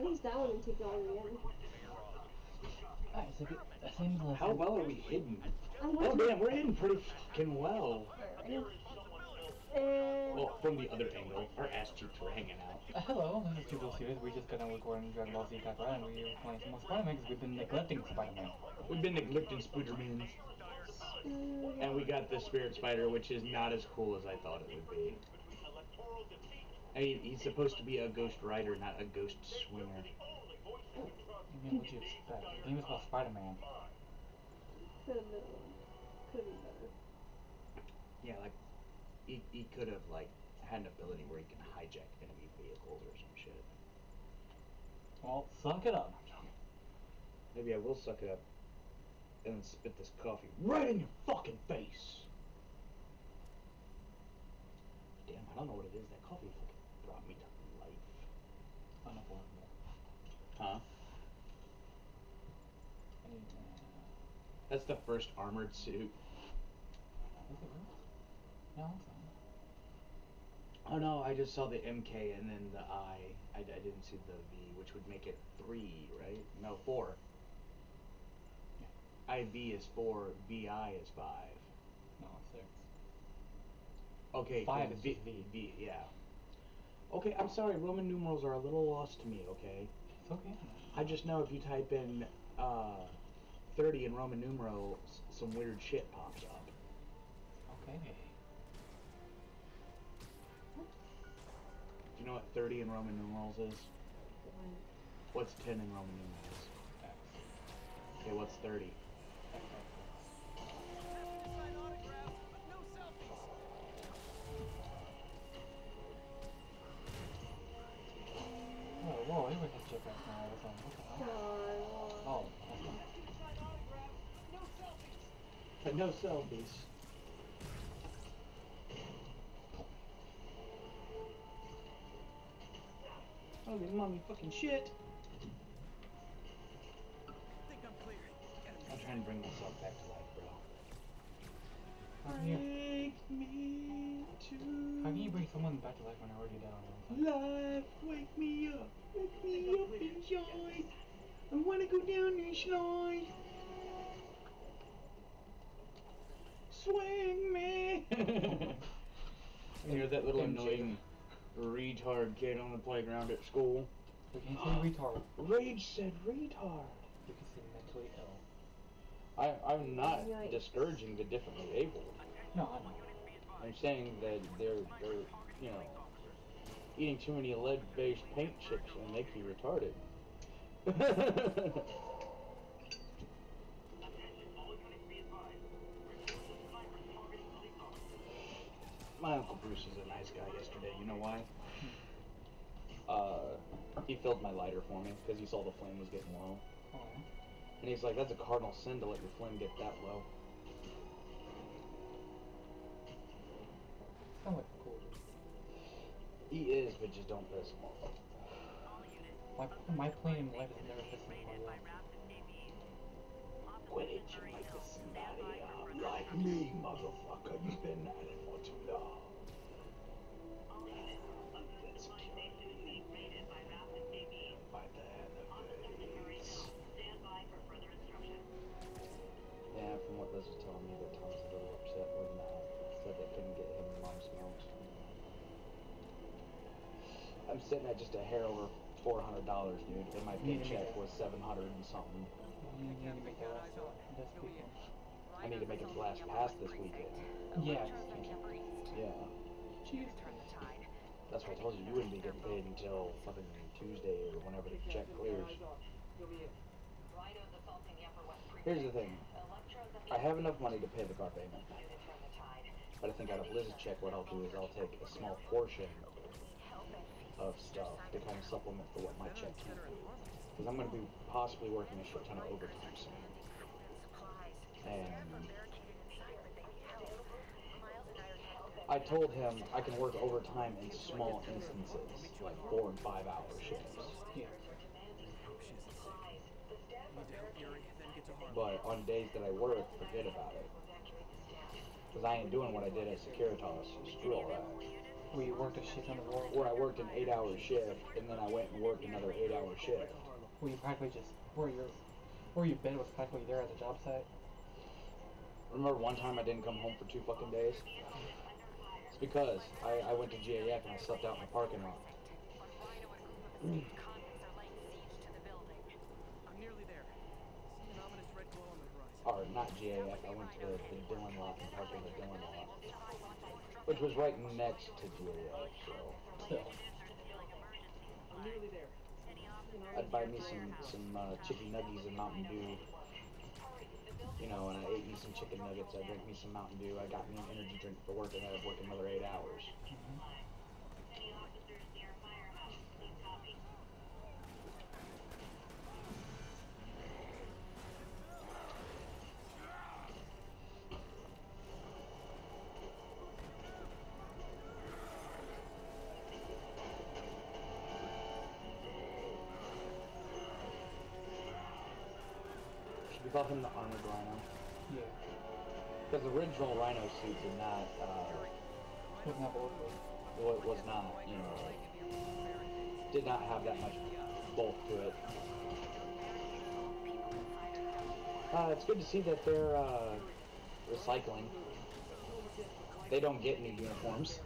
At least that one take long again. It's like the same as last How well are we hidden? Oh want damn, we're hidden pretty fucking well. And Well, from the other angle, our ass cheeks were hanging out. Uh, hello, this is Tubular Series. We just got done recording Dragon Ball Z Kakarot and we were playing some more Spider-Man because we've been neglecting Spider-Man. We've been neglecting Spider-Mans. And we got the Spirit Spider, which is not as cool as I thought it would be. I mean, he's supposed to be a ghost rider, not a ghost swinger. Mm-hmm, I mean, what'd you expect? The game is about Spider-Man. could have been, could have been better. Yeah, like, he, he could have, like, had an ability where he can hijack enemy vehicles or some shit. Well, suck it up. I'm joking. Maybe I will suck it up and then spit this coffee right in your fucking face. Damn, I don't know what it is. That coffee fucking brought me to life. Unavoidable. Huh? I need to... uh, That's the first armored suit. No. Oh no, I just saw the MK and then the I. I, I didn't see the V, which would make it three, right? No, four. IV is four, VI is five. No, six. Okay, Five is V, V. V, yeah. Okay, I'm sorry, Roman numerals are a little lost to me, okay? It's okay. I just know if you type in uh, 30 in Roman numerals, some weird shit pops up. Okay. Do you know what 30 in Roman numerals is? What's 10 in Roman numerals? X. Okay, what's 30? Whoa, he went to chip back now all of a. What the hell? on. Oh, that's not. Sign autographs, no selfies. But no selfies. Oh, Holy mommy fucking shit! I'm clear. Get him. I'm trying to bring myself back to life, bro. How can you, me to how can you bring someone back to life when they're already dead on the inside? life. Wake me up. Wake me up in joy. I wanna go down and slide. Swing me. you hear that little annoying retard kid on the playground at school? We can say retard. Rage said retard. We can say mentally ill. I, I'm not Yikes. discouraging the differently able. No, I know. I'm saying that they're, they're, you know, eating too many lead-based paint chips will make you retarded. My Uncle Bruce is a nice guy yesterday, you know why? Uh, he filled my lighter for me because he saw the flame was getting low. Oh, And he's like, that's a cardinal sin to let your flame get that low. it's kind like. He is, but just don't piss him off. My, my plan in life is never pissing anybody off. Quit itching like this somebody up. Like me, motherfucker. You've been at it for too long. Sitting at just a hair over four hundred dollars, dude, and my paycheck was seven hundred and something. You need to make that last this weekend. I need to make it flash past this weekend. Yeah. Yeah. Jeez. That's why I told you you wouldn't be getting paid until fucking Tuesday or whenever the check clears. Here's the thing. I have enough money to pay the car payment. But I think out of Liz's check, what I'll do is I'll take a small portion of stuff to kind of supplement for what my check can do. Because I'm going to be possibly working a short ton of overtime soon. And I told him I can work overtime in small instances, like four and five hour shifts. But on days that I work, forget about it. Because I ain't doing what I did at Securitas. Screw all that. Where you worked a shit ton of work, where I worked an eight-hour shift, and then I went and worked another eight-hour shift. where you practically just where your where your been was practically there at the job site. Remember one time I didn't come home for two fucking days? It's because I, I went to GAF and I slept out in the parking lot. I'm nearly there. See an ominous red glow on the horizon. Or not GAF, I went to the, the Dillon lot and parked in the Dillon lot. Which was right next to GAF, so. I'd buy me some, some uh, chicken nuggies and Mountain Dew. You know, and I ate me some chicken nuggets, I drank me some Mountain Dew, I got me an energy drink for work, and I'd work another eight hours. Should we him the Armored Rhino? yeah, Because the original Rhino suit did not, uh, that bulletproof? well, it was not, you know, did not have that much bulk to it. Uh, it's good to see that they're, uh, recycling. They don't get new uniforms.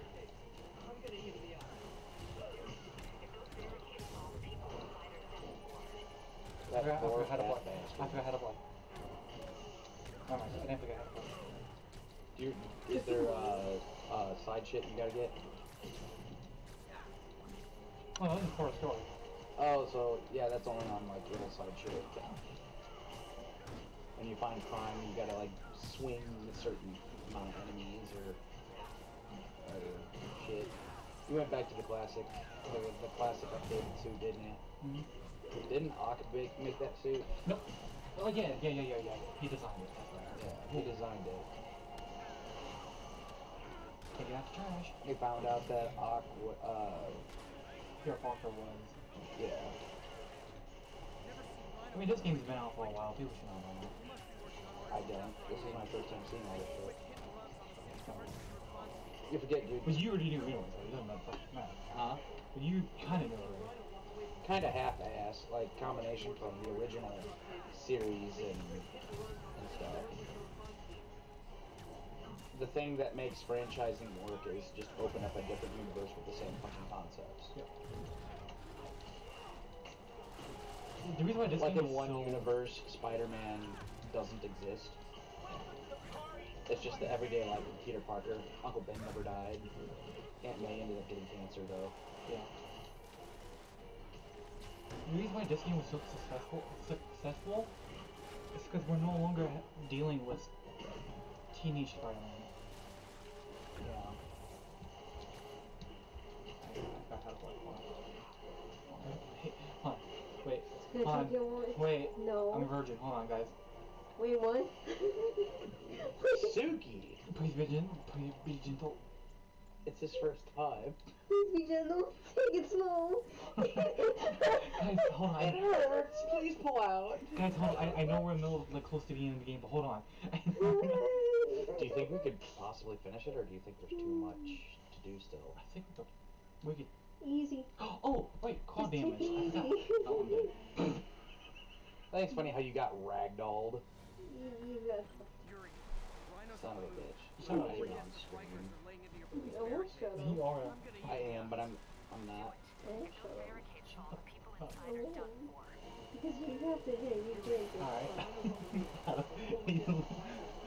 I forgot, I forgot how to play. I forgot how to play. Never mind, I didn't how to play. Do you, is there, uh, uh, side shit you gotta get? Oh, no, this is for a story. Oh, so yeah, that's only on like little side shit. When you find crime, you gotta like swing a certain amount of enemies or, shit. You went back to the classic, the, the classic updated suit, didn't you? Mm-hmm. Didn't Ock make, make that suit? Nope. Oh yeah, yeah, yeah, yeah, yeah. He designed it. Yeah, he designed it. Take it out the trash. They found out that wa- uh, Peter Parker was. yeah, I mean, this game's been out for a while. People should know about it. I don't. This is my first time seeing all this shit. You forget, dude. But you already knew anyways, so it doesn't matter. Huh? But you kind of knew already. Kind of half-ass, like combination from the original series and, and stuff. The thing that makes franchising work is just open up a different universe with the same fucking concepts. Yep. The reason why this Like in one so... universe, Spider-Man doesn't exist. It's just the everyday life of Peter Parker. Uncle Ben never died. Aunt May ended up getting cancer though. Yeah. The reason why this game was so successful, successful, is because we're no longer dealing with teenage Spider-Man. Yeah. I forgot how to play. Hold on. Wait, hold on. Wait. Hold on. Wait. No. I'm a virgin. Hold on, guys. Wait, what? Suki! Please be gentle. Please be gentle. It's his first time. Please be gentle. Take it slow. Guys, hold on. It hurts! Please pull out! Guys, hold on. I, I know we're in the middle of, like, close to the end of the game, but hold on. Do you think we could possibly finish it, or do you think there's too mm. much to do still? I think we could. We could. Easy. Oh, wait, call Just damage. take I it easy. I'm dead. I think it's funny how you got ragdolled. You, you got Yuri, Rhino's Son of a on the way. bitch. Son of a Somebody bitch. on screen. Strikers are laying into your police almost barricades. shut You up. are. I'm I am, but I'm I'm not. Don't shut up. Because you have to hit you drink it. Alright.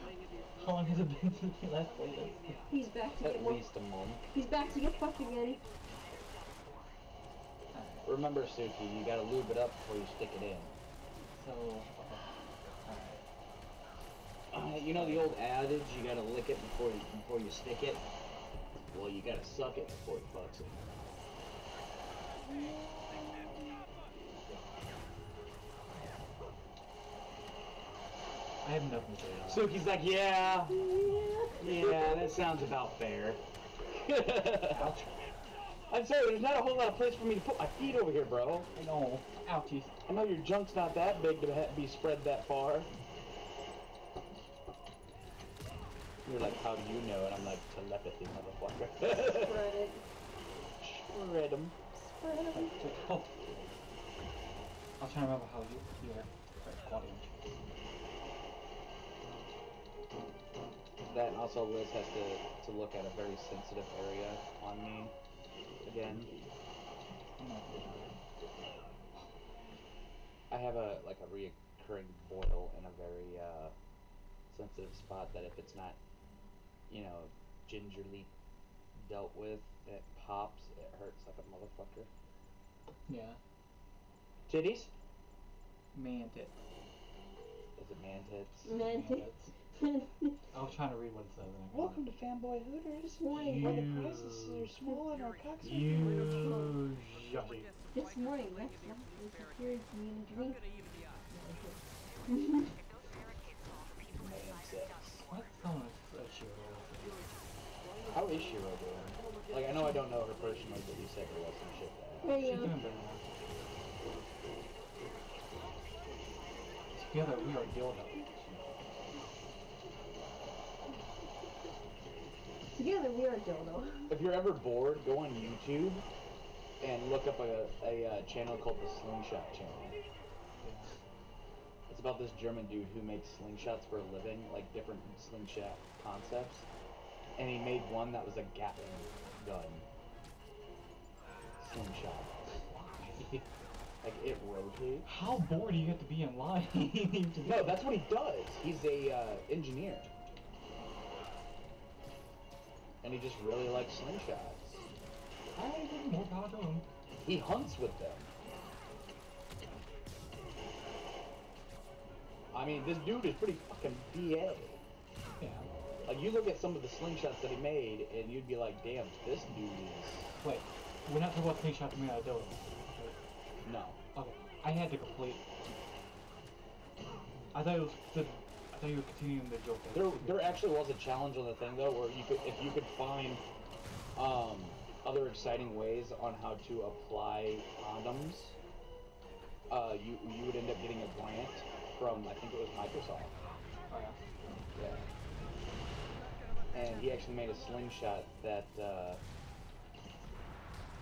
Laying into your How long has it been since we last played this? He's back to At get more. least a month. He's back to get fucked again. Remember, Suki, you gotta lube it up before you stick it in. So, okay. Alright. Uh, you know the old adage, you gotta lick it before you before you stick it. Well, you gotta suck it before you fucks it. I have nothing to say to that. Suki's like, yeah, Yeah. yeah, that sounds about fair. Ouch. I'm sorry, there's not a whole lot of place for me to put my feet over here, bro. I know. Ouchies. I know your junk's not that big to be spread that far. You're like, how do you know? And I'm like, telepathy, motherfucker. Spread it. Spread 'em. Spread it. Oh. I was trying to remember how you you were right, quad damage. That and also Liz has to, to look at a very sensitive area on me again. I'm I have a like a reoccurring boil in a very uh, sensitive spot that if it's not, you know, gingerly dealt with, it pops. It hurts like a motherfucker. Yeah. Titties? Man tits. Is it man tits? Man tits. I was trying to read what it says. and I couldn't. Welcome to Fanboy Hooters. morning, Where the prices are small and our cocks are You Guess yucky. This morning, chain Rex is left getting and disparate. secured me in a I'm drink. gonna even the odds. man sex. What sound is a Shiro? How is Shiro doing? Like I know I don't know her personally, but you said there was some shit there. She's Hey, doing better now. Together we are dildo. together we are dildo. If you're ever bored, go on YouTube and look up a, a uh, channel called the Slingshot Channel. It's about this German dude who makes slingshots for a living, like different slingshot concepts. And he made one that was a Gatling gun. Slingshot. like it rotates. How bored do you have to be in line? No, that's what he does. He's a uh, engineer. And he just really likes slingshots. I think more power to him. He hunts with them. I mean, this dude is pretty fucking BA. Like, you look at some of the slingshots that he made, and you'd be like, damn, this dude is... Wait, we're not talking about to me out of dildo. No. Okay, I had to complete. I thought it was the. I thought you were continuing the joke. There, there actually was a challenge on the thing, though, where you could, if you could find um, other exciting ways on how to apply condoms, uh, you, you would end up getting a grant from, I think it was Microsoft. Oh yeah. Yeah. And he actually made a slingshot that uh,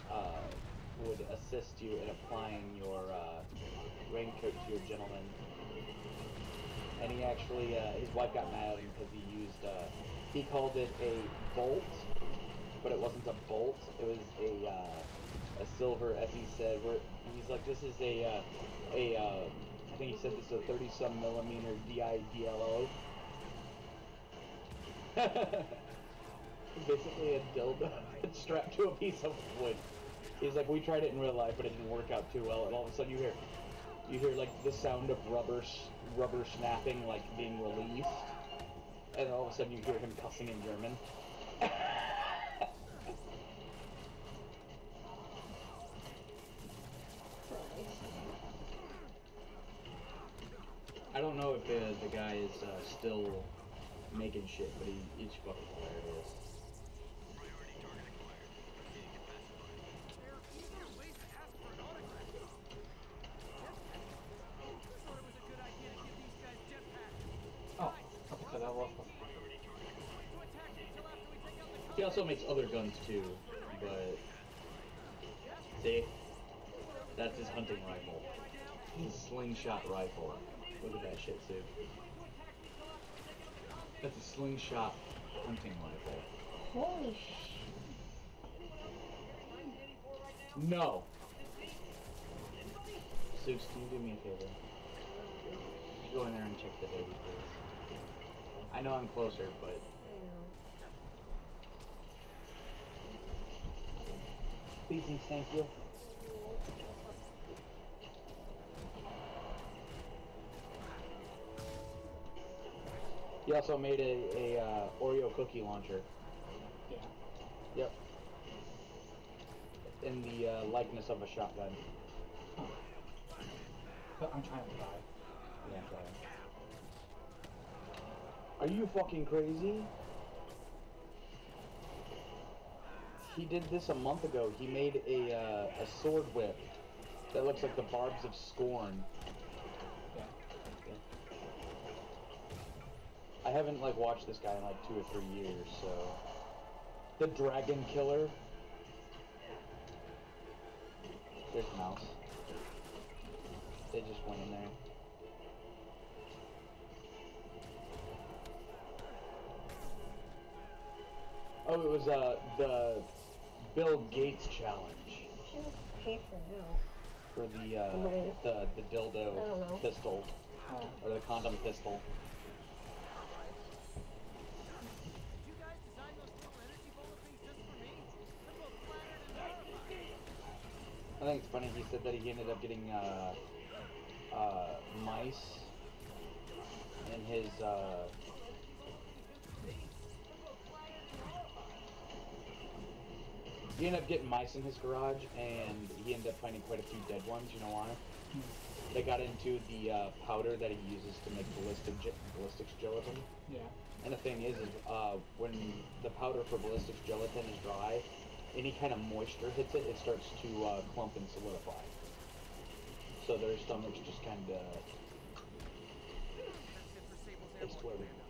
uh, would assist you in applying your uh, raincoat to your gentleman. And he actually, uh, his wife got mad at him because he used, uh, he called it a bolt, but it wasn't a bolt. It was a uh, a silver, as he said. Where he's like, this is a a I think he said this is a 30 some millimeter DIDLO. Basically a dildo strapped to a piece of wood. He's like, we tried it in real life, but it didn't work out too well. And all of a sudden, you hear, you hear like the sound of rubber, rubber snapping, like being released, and all of a sudden you hear him cussing in German. I don't know if uh, the guy is uh, still making shit, but he, he's fucking hilarious. Oh, the He also makes other guns too, but see, that's his hunting rifle. His slingshot rifle. Look at that shit, Sue. That's a slingshot hunting rifle. Holy sh! No. Sue, can you do me a favor? Go in there and check the baby, please. I know I'm closer, but please thank you. He also made a, a uh, Oreo cookie launcher. Yeah. Yep. In the uh, likeness of a shotgun. But I'm trying to die. Yeah. Are you fucking crazy? He did this a month ago. He made a uh, a sword whip that looks like the barbs of scorn. I haven't like watched this guy in like two or three years, so the Dragon Killer. There's Mouse. They just went in there. Oh, it was uh the Bill Gates challenge She was paid for now. for the uh the the dildo I don't know. pistol or the condom pistol. Did you guys design those little energy bullet things just for me? They're both flattered and I think it's funny. He said that he ended up getting uh, uh, mice in his. Uh, he ended up getting mice in his garage, and he ended up finding quite a few dead ones. You know why? They got into the uh, powder that he uses to make ballistic ge- ballistics gelatin. yeah. And the thing is, is uh, when the powder for ballistics gelatin is dry, any kind of moisture hits it, it starts to uh, clump and solidify. So their stomachs just kind of. That's it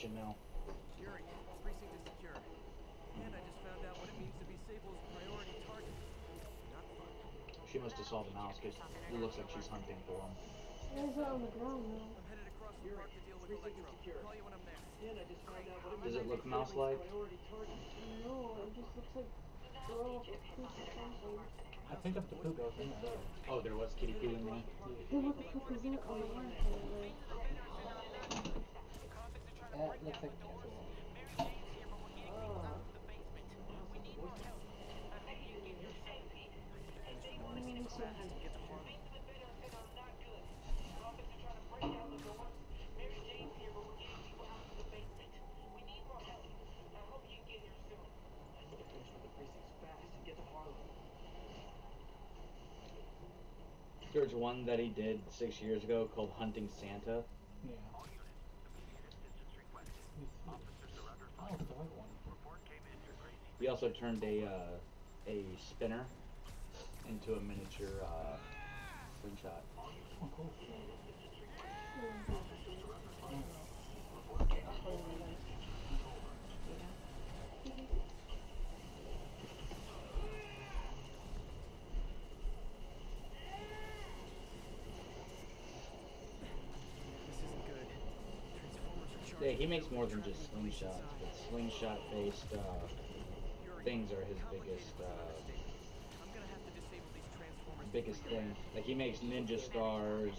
attention now. Yuri, precinct is secure. And I just found out what it means to be Sable's priority target. Not fun. She must have saw the mouse because it looks like she's hunting for him. There's it on the ground though. I'm headed across the park to deal with Electro. Call you when I'm there. And I just found out what it Does it look mouse-like? Sable's priority. No, it just looks like girl with poop or something. I picked up the poop that was in there. Oh, there was kitty poo in there. Hey, what the fuck is it on the line for? Like, Eh, it looks like. There's one that he did six years ago called Hunting Santa. Yeah. Oh, it's the right one. He also turned a uh, a spinner into a miniature uh, slingshot. Oh, cool. This isn't good. Transformers are charging Yeah, he makes more than just slingshots, but slingshot-based uh, things are his biggest uh, devastating. I'm gonna have to disable these transformers biggest thing. Like he makes ninja stars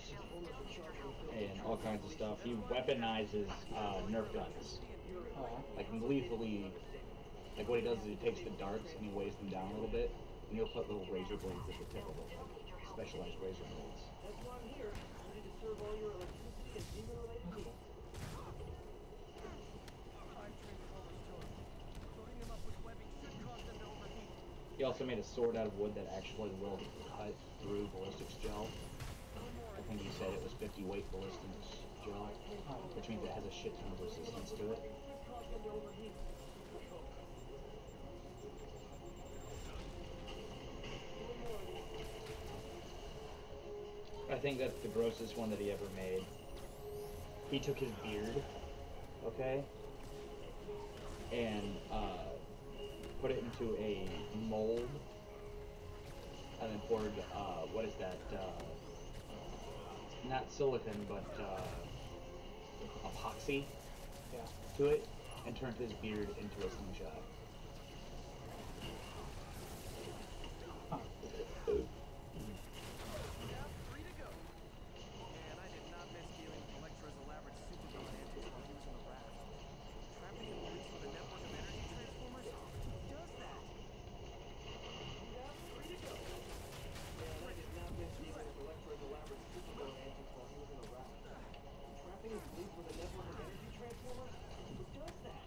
and all kinds of stuff. He weaponizes uh, Nerf guns. Like lethally. Like what he does is he takes the darts and he weighs them down a little bit, and he'll put little razor blades at the tip of them, like specialized razor blades. That's why I'm here. Ready to serve all your electricity and demon-related needs. Five transformers total. Coating them up with webbing should cause them to overheat. He also made a sword out of wood that actually will cut through ballistics gel. I think he said it was 50 weight ballistics gel, which means it has a shit ton of resistance to it. I think that's the grossest one that he ever made. He took his beard, okay, and uh, put it into a mold, and then poured uh, what is that? Uh, not silicon, but uh, epoxy yeah. to it, and turned his beard into a slingshot. Huh. Yeah, free to go. Man, I did not miss dealing with Electro's elaborate supervillain antics while he was on the raft. Trapping the police with a network of energy transformers? Who does that? Yeah, free to go. Man, I did not miss dealing with Electro's elaborate supervillain antics while he was in a raft. Trapping his police with a network of energy transformers? Who does that?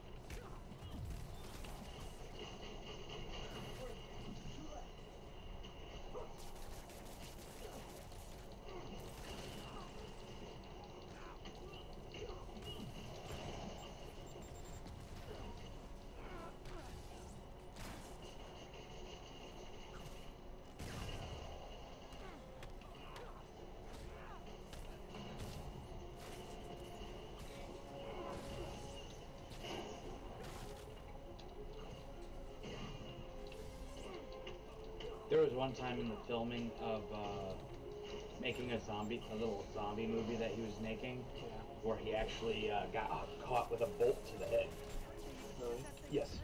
There was one time in the filming of uh, making a zombie, a little zombie movie that he was making, Yeah. where he actually uh, got caught with a bolt to the head. Really? Yes. It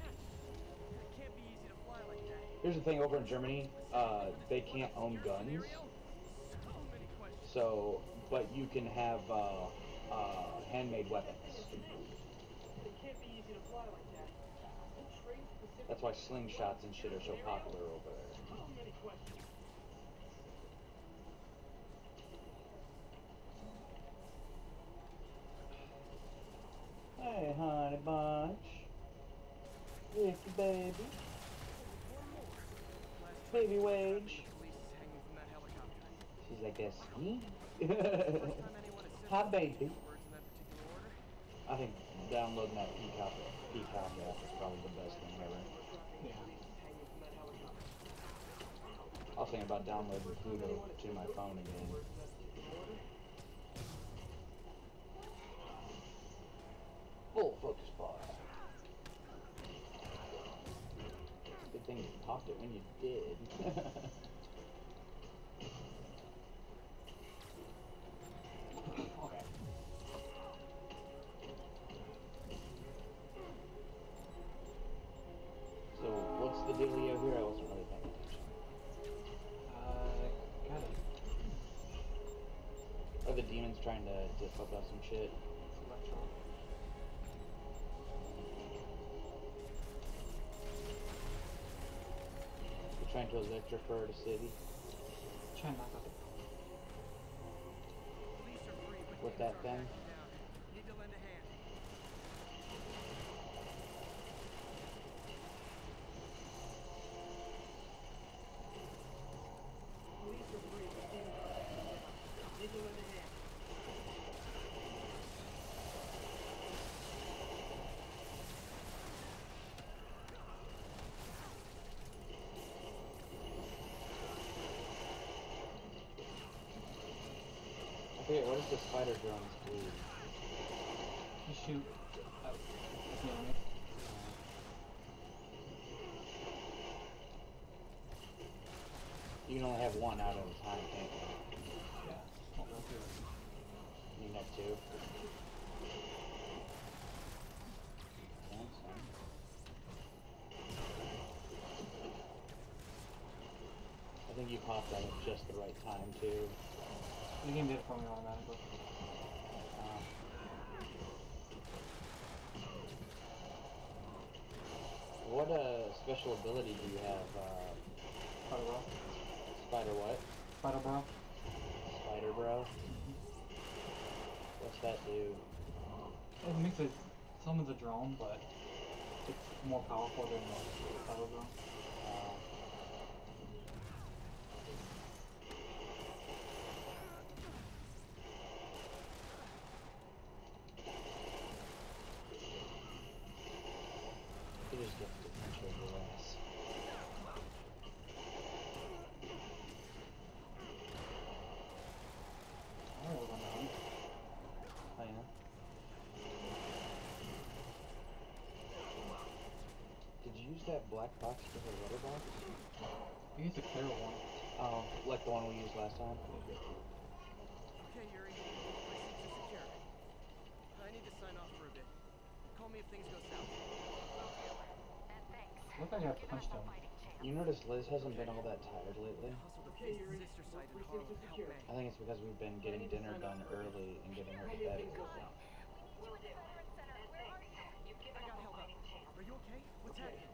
can't be easy to fly like that. Here's the thing: over in Germany, uh, they can't own guns. So many questions. So, but you can have uh, uh, handmade weapons. It can't be easy to fly like that. Who trained specifically? That's why slingshots and shit are so popular over there. So many questions. Hey, honey bunch. Ricky baby. Baby wage. Police is hanging from that helicopter. She's like, that's me. First time anyone has Hi, baby. that particular order. I think downloading that Peacock, Peacock app is probably the best thing ever. Yeah. Hanging from. I was thinking about downloading Pluto to my phone again. Focus bar. Good thing you popped it when you did. to electrify the city Try and knock out the Police are free, but with that thing? backing down. Need to lend a hand. Police are free, but demons are backing down. Need to lend a hand. Forget, what the spider drones do? You shoot. Oh, the enemy. You can only have one out at a time, can't you? Yeah. Won't go through it. You can have two. I think you popped that at just the right time too. The game did it for me automatically. Um, what uh, special ability do you have, uh, Spider bro. Spider what? Spider bro. Spider Bro? What's that do? It makes it. Summons a drone, but it's more powerful than the Spider bro. Uh, you just get to control your ass. I was on the hunt. Oh yeah? Did you use that black box for the letter box? I used a clear one. Oh, like the one we used last time? Okay, Yuri. My seats are secure. I need to sign off for a bit. Call me if things go south. Look like I punched him. You notice Liz hasn't been all that tired lately? Hustle to Okay, Faith's Yuri. sister site in Precinct Harlem is to help secure. May. I think it's because we've been getting dinner done early and getting her to bed. Things go south. I got held up. Are you okay? What's happening?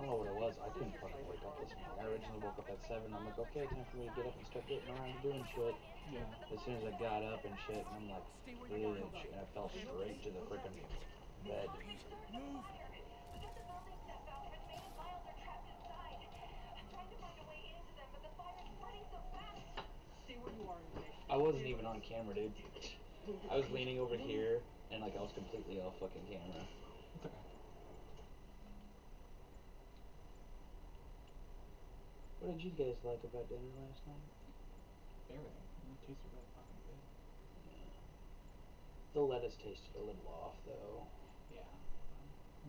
I don't know what it was. I couldn't fucking wake up this morning. I originally woke up at 7. I'm like, okay, time for me to get up and start getting around and doing shit. Yeah. As soon as I got up and shit, and I'm like, bitch, and I fell straight to the freaking bed. Move! Stay where you are and make I wasn't even on camera, dude. I was leaning over here, and like I was completely off fucking camera. It's okay. What did you guys like about dinner last night? Everything. It tasted really fucking good. The lettuce tasted a little off, though. Yeah.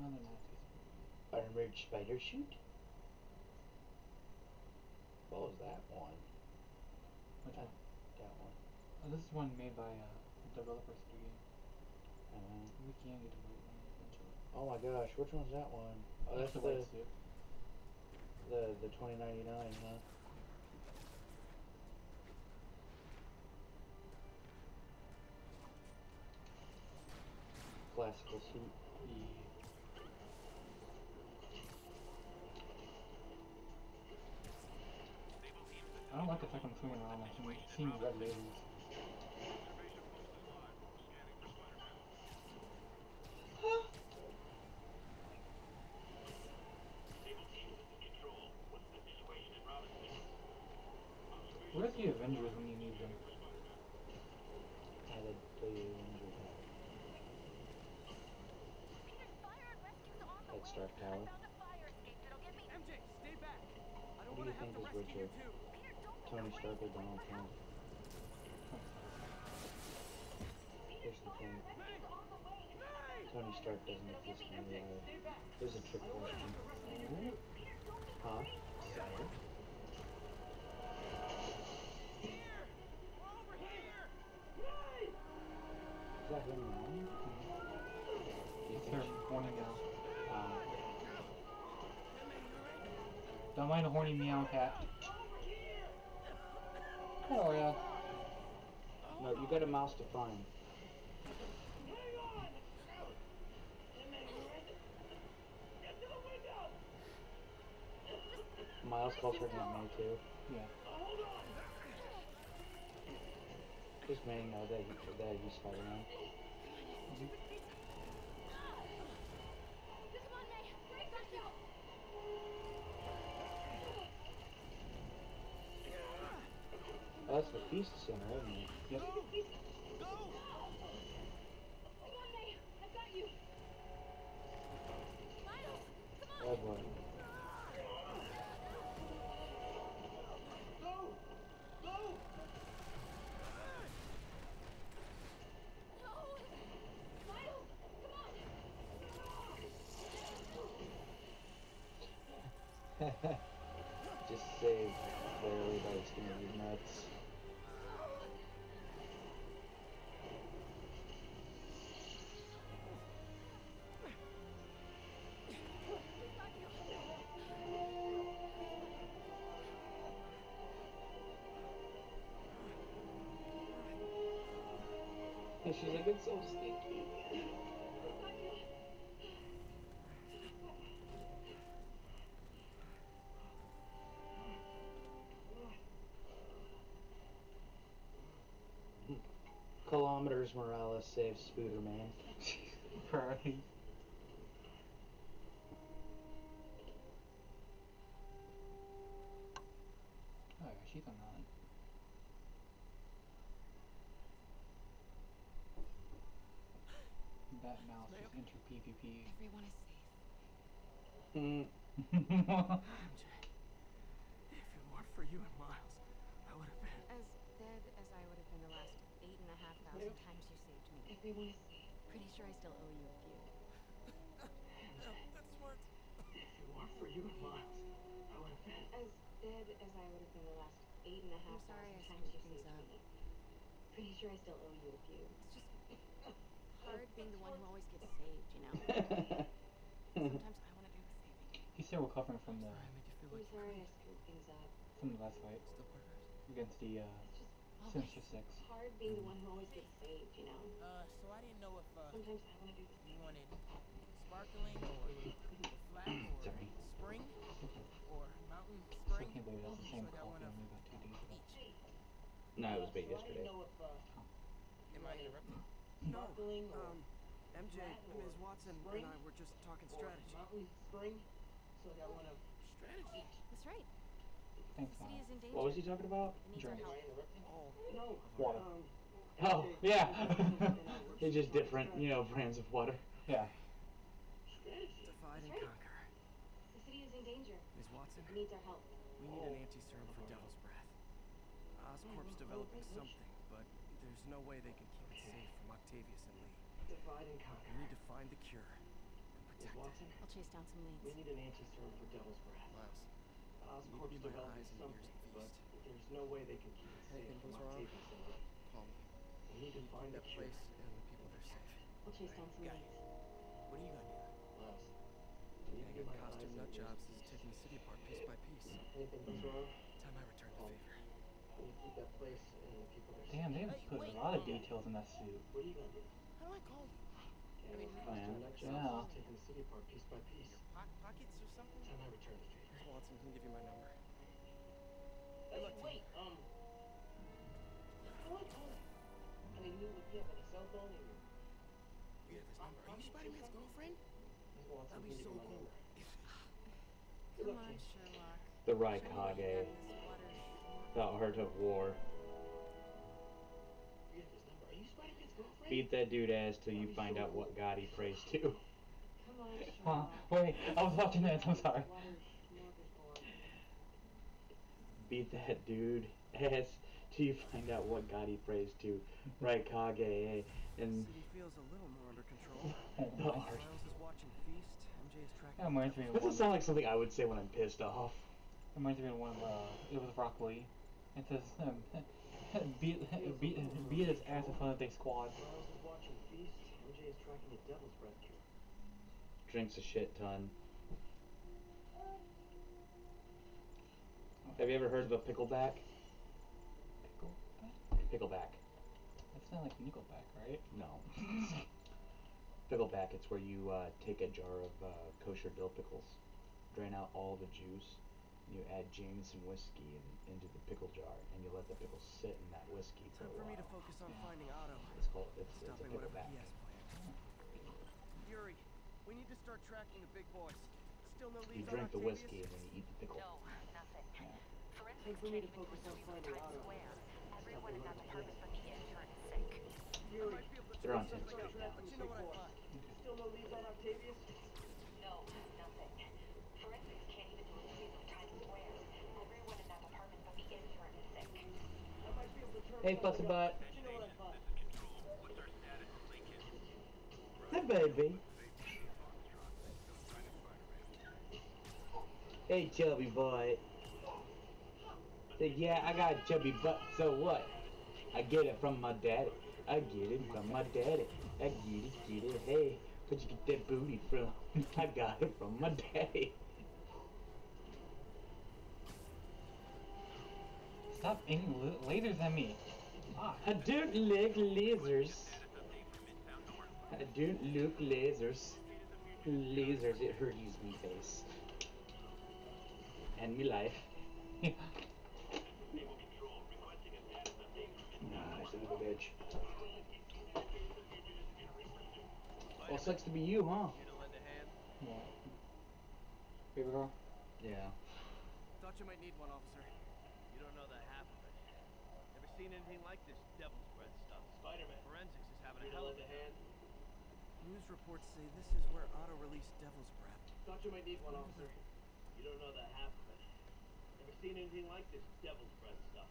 Other than that, tasted pretty good. Armored spider shoot? What was that one? Which That, one? that one. Oh, this is one made by uh, developer studio. Uh, We can get to wait one eventually. oh my gosh, which one's that one? Oh, that's the the suit. The the twenty ninety nine, huh? Classical suit. Yeah. I don't like the fact I'm swimming around like seeing red ladies. Where's the Avengers when you need them? How did the injury happen? Head Start Tower. MJ, stay back. I don't What do want you to have think to is rescue you richer? too. Tony Stark Donald Trump? Here's the thing. Tony Stark doesn't exist in real life. Here's a trick question. Huh? Is that him now? It's her horny meow. Um, Don't mind the horny meow cat. Oh yeah. no, you got a mouse to find. Miles calls her not May too. Yeah. Just May know that he that he's Spider-Man. That's the Feast Center, isn't it? Yep. Oh boy. Like, it's so stinky. Kilometers Morales saves Spooderman. Right. Oh yeah, she's on that. That mouse is enter PvP. Everyone is safe. Mm, MJ, if it weren't for you and Miles, I would have been. As dead as I would have been the last eight and a half thousand times you saved me. Everyone is safe. Pretty sure I still owe you a few. That's smart. If it weren't for you and Miles, I would have been. As dead as I would have been the last eight and a half I'm sorry I times you saved up. me. Pretty sure I still owe you a few. It's just hard being the one who always gets saved, you know? Sometimes I want to do the saving. He's still recovering from the Sorry, I made you feel I'm like you sorry I screwed things up. from the last fight still burgers. against the uh, Sinister Six. hard being the one who always gets saved, you know? Uh, so I didn't know if uh, Sometimes I want to do the you wanted sparkling or, or flat or Sorry. spring or mountain Still spring. can't believe that's the same So coffee one only got two days. each. no, it was big So I yesterday. didn't know if, uh, Am I interrupting? No, um, MJ, Ms. Watson, spring, and I were just talking or strategy. mountain spring. So I got one of. Strategy. That's right. Thanks, The city is in danger. What was he talking about? It Drinks. our Am I help. interrupting? All No. Water. Um, Oh, yeah. and They're just different, you know, brands of water. Yeah. Strategy. divide and conquer. The city is in danger. Ms. Watson, It needs our help. we need an anti-serum for Devil's Breath. Oscorp's developing something, but there's no way they can keep it safe from Octavius and Li. Divide and conquer. We need to find the cure and Ms. protect it. Watson, I'll chase down some leads. we need an anti-serum for Devil's Breath. Miles, Oscorp's Need to be my developing eyes and something, ears and but there's no way they can keep it safe Anything from goes wrong? Octavius and them. Call me. We need to Keep find that the cure. place and the people there safe. We'll chase down some leads. What are you gonna do? Miles, I need to Gang get of my costume and nut jobs is feast. taking the city apart piece by piece. Anything goes wrong, Time I return the favor. Damn, they have put a lot of details in that suit. What are you gonna do? How do I call you? Gang mean, of man, yeah. taking the city apart piece by piece. Pockets or something? Time I return the favor. Here's Watson can give you my number. Hey, luck to you. wait, um, how do I call you? I mean, you, you have like cell phone and You have his number. Are you Spider-Man's girlfriend? That'd be so cool. Come on. Sherlock. The Show me Raikage, the art of war. You have his number. Are you Spider-Man's girlfriend? Beat that dude ass till you find out what god he prays to. Huh? Wait, I was watching this. I'm sorry. Beat that dude ass till you find out what god he prays to. Right, eh? And City feels a little more under control. The art. Miles is watching Feast. MJ is tracking. That reminds me of doesn't sound like something I would say when I'm pissed off. Reminds me of one of uh, it was Rock Lee. It says um, beat beat beat his ass in front of the squad. Miles is watching Feast. MJ is tracking a devil's breath cure. Drinks a shit ton. Have you ever heard of a pickleback? Pickleback? Pickleback. That's not like Nickelback, right? No. Pickleback, it's where you uh, take a jar of uh, kosher dill pickles, drain out all the juice, you add Jameson whiskey in, into the pickle jar, and you let the pickle sit in that whiskey for Time a for me to while. focus on finding Otto. It's called it's, it's a Stopping whatever pickleback. he has planned. Yuri, we need to start tracking the big boys. Still no You drink the whiskey and then you eat the pickle. No, nothing. Forensics Time for me can't to even focus on retrieve finding Times Otto. Square. Everyone in that department but the intern is sick. I might be able to They're on check Tinder. something out, but you know what I find. Still no leads on Octavius? No, nothing. Forensics can't even do a sweep of Times Square. Everyone in that department but the intern is sick. I might be able to turn Hey, something fussy up, butt. but You know what I find? Hi, baby. Hey, chubby boy. Say, yeah, I got chubby butt, so what? I get it from my daddy. I get it from my daddy. I get it, get it, hey. Where'd you get that booty from? I got it from my daddy. Stop aiming la- lasers at me. Ah, I don't like lasers. I don't look lasers. Lasers, it hurts me face. And me life. Nah, son of a bitch. Well, sucks to be you, huh? You to lend a hand? yeah. Baby. Yeah. Thought you might need one, officer. You don't know the half of it. Never seen anything like this devil's breath stuff. Spider-Man. Forensics is having a hell of a a hand? News reports say this is where Otto released Devil's Breath. Thought you might need one, officer. You don't know the half of it. Never seen anything like this devil's breath stuff.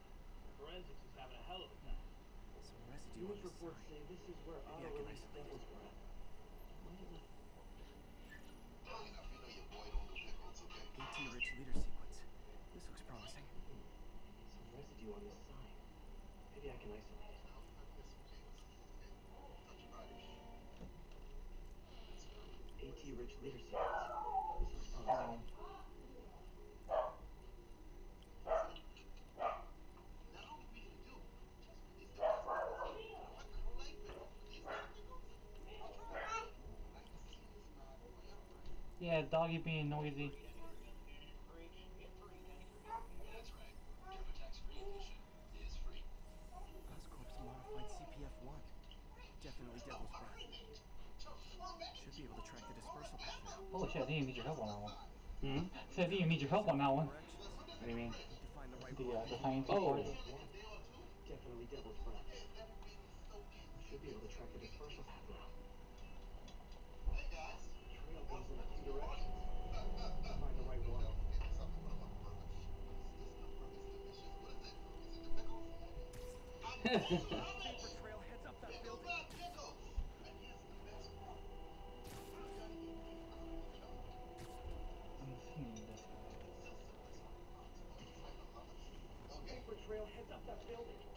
Forensics is having a hell of a time. Some residue News reports side. say this is where Maybe Otto I released. Devil's Breath. Wonder what- AT rich leader sequence. This looks promising. Some residue on this it. AT Rich Leader Sequence. This is. Yeah, doggy being noisy. Oscorp's modified CPF-1. Definitely Devil's Breath. Should be able to track the dispersal path now. Holy shit, I think you need your help on that one. Hmm? So I think you need your help on that one. What do you mean? Need to find the right The, road. uh, the science Oh. report. Definitely Devil's Breath. Should be able to track the dispersal path now. Trail goes in a few directions. Find the right one. Paper trail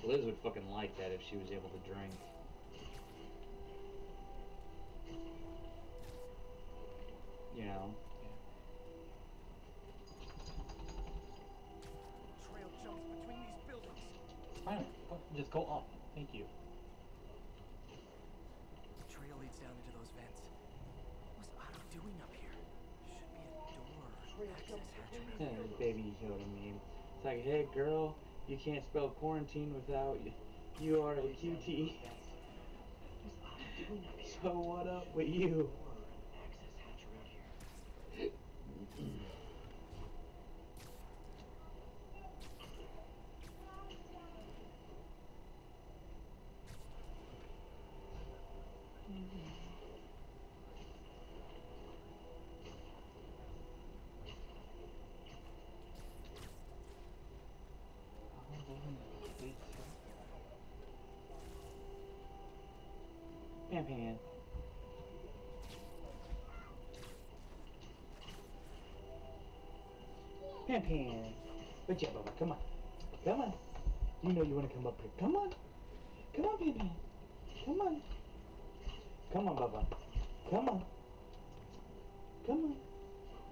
Liz would fucking like that if she was able to drink. You know? Trail jumps between these buildings. Fine, just go up. Thank you. The trail leads down into those vents. What was Otto doing up here? Should be a door or access hatch around Yeah, here. baby Yoda meme. It's like, hey girl, you can't spell quarantine without you are a QT. So what up with you? Access hatch around here. Pan pan. Pan. Good job, Bubba. Come on. Come on. You know you want to come up here. Come on. Come on, pan. Come on. Come on, Bubba. Come on. Come on.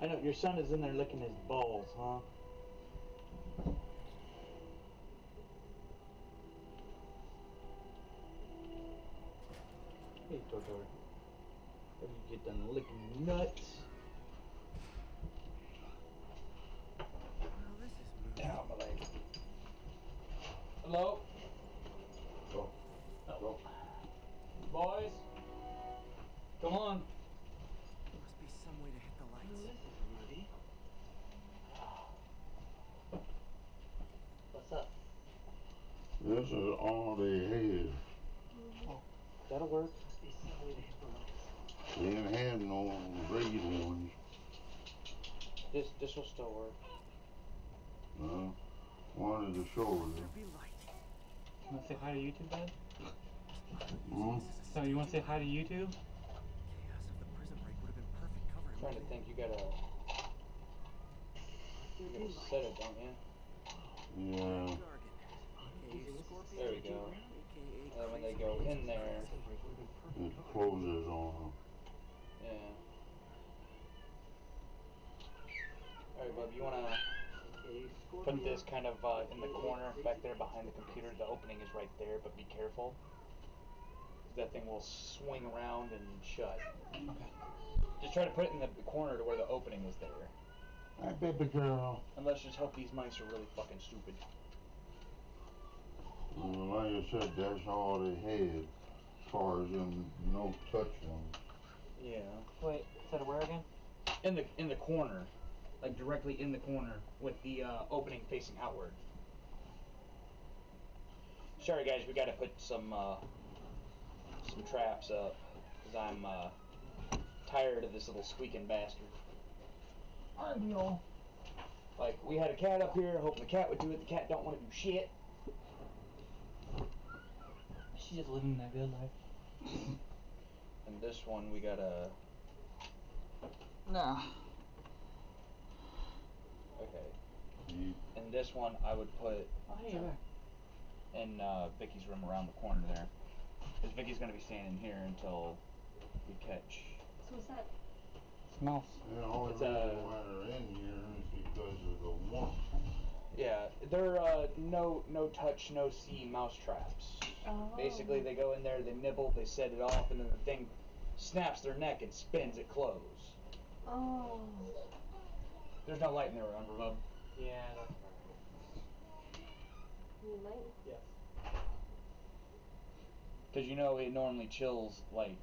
I know your son is in there licking his balls, huh? Hey, Tortor. Have you get done licking nuts? This is all they have. That'll work. Must be some way to hit the lights. They didn't have no raised ones. This this will still work. Uh, wanted to show you. There be. You wanna say hi to YouTube, Dad? Hmm? So you wanna say hi to YouTube? Chaos of the prison break would have been perfect cover to trying to think. You gotta, you gotta set it, don't you? Yeah. Gargan, aka Scorpion, There we go. And when they go in there, It closes on them. yeah. Alright, bub. You wanna put this kind of uh, in the corner back there behind the computer. The opening is right there, but be careful. That thing will swing around and shut. Okay. Just try to put it in the the corner to where the opening is there. Hey, baby girl. And let's just hope these mice are really fucking stupid. Like I said, that's all they had. As far as them no touch ones. Yeah. Wait, said where again? In the in the corner, like directly in the corner with the uh, opening facing outward. Sorry guys, we gotta put some uh, some traps up because I'm uh, tired of this little squeaking bastard. I know. Like we had a cat up here, hoping the cat would do it. The cat don't want to do shit. She's just living that good life. And this one we got a. No. Okay. He, And this one I would put Oh, hey, you're in uh, Vicky's room around the corner there. Because Vicky's gonna be standing here until we catch. So is that It's mouse. the only It's, reason why they're in here is because of the one. Yeah, they're uh, no no touch, no see mouse traps. Oh. Basically, they go in there, they nibble, they set it off, and then the thing snaps their neck and spins it close. Oh. There's no light in there, remember, bub? Yeah, that's right. You might. Yes. Because you know it normally chills like.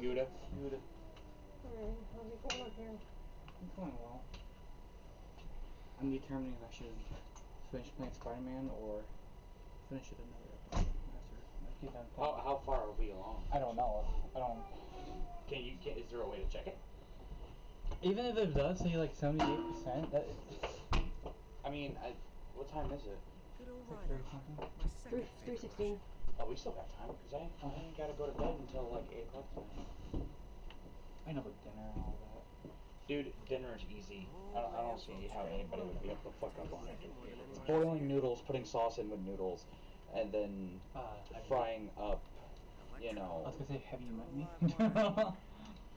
Gouda. Gouda. Alright, how's it going up here? It's going well. I'm determining if I should finish playing Spider-Man or finish it another episode after I get done How, how far are we along? I don't know. I don't. Can you? Can, is there a way to check it? Even if it does say like 78%, that I mean, I, what time is it? Good old like 30 something. Three, 316. Russian. Oh, we still got time because I, I ain't gotta go to bed until like eight o'clock tonight. I know, but dinner and all that. Dude, dinner is easy. I don't, I don't see how anybody would be able to fuck up on it. It's Boiling noodles, putting sauce in with noodles, and then Uh, have you- frying up, you know. I was gonna say, have you met me?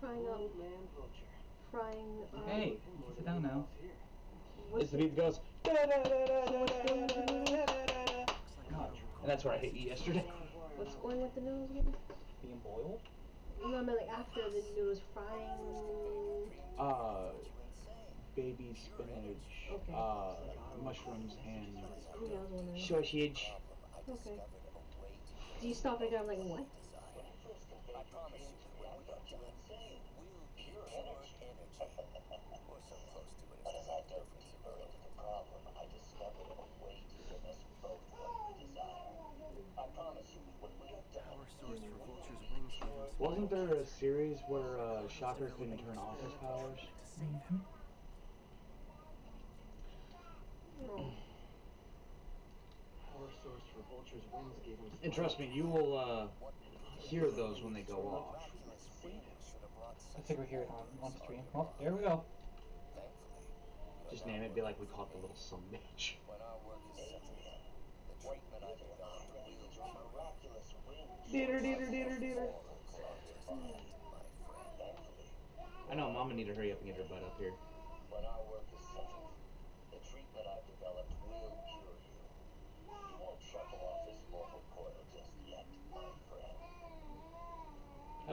Frying up, Old man vulture. frying, um, hey, sit down now. Here. what's It's the beat that goes. God, And that's where I hit you yesterday. what's going with the noodles again? being boiled? No, I mean like after the noodles frying. Uh, baby spinach, Okay. uh, mushrooms, and Yeah, I was wondering. sausage. Okay. Do you stop right there? I'm like, what? Power source for Vulture's wings gave him some Wasn't there a series where uh, Shocker couldn't turn off his powers? to save. Power source for Vulture's wings gave him And trust me, you will uh, hear those when they go off. I think we hear it on, on stream. Oh, there we go. Just name it, be like we caught the little son of a bitch. Deeter, deeter, deeter, deeter. I know, Mama need to hurry up and get her butt up here. When our work is settled, the treatment I've developed will cure you. You won't shuffle off this mortal coil just yet, my friend.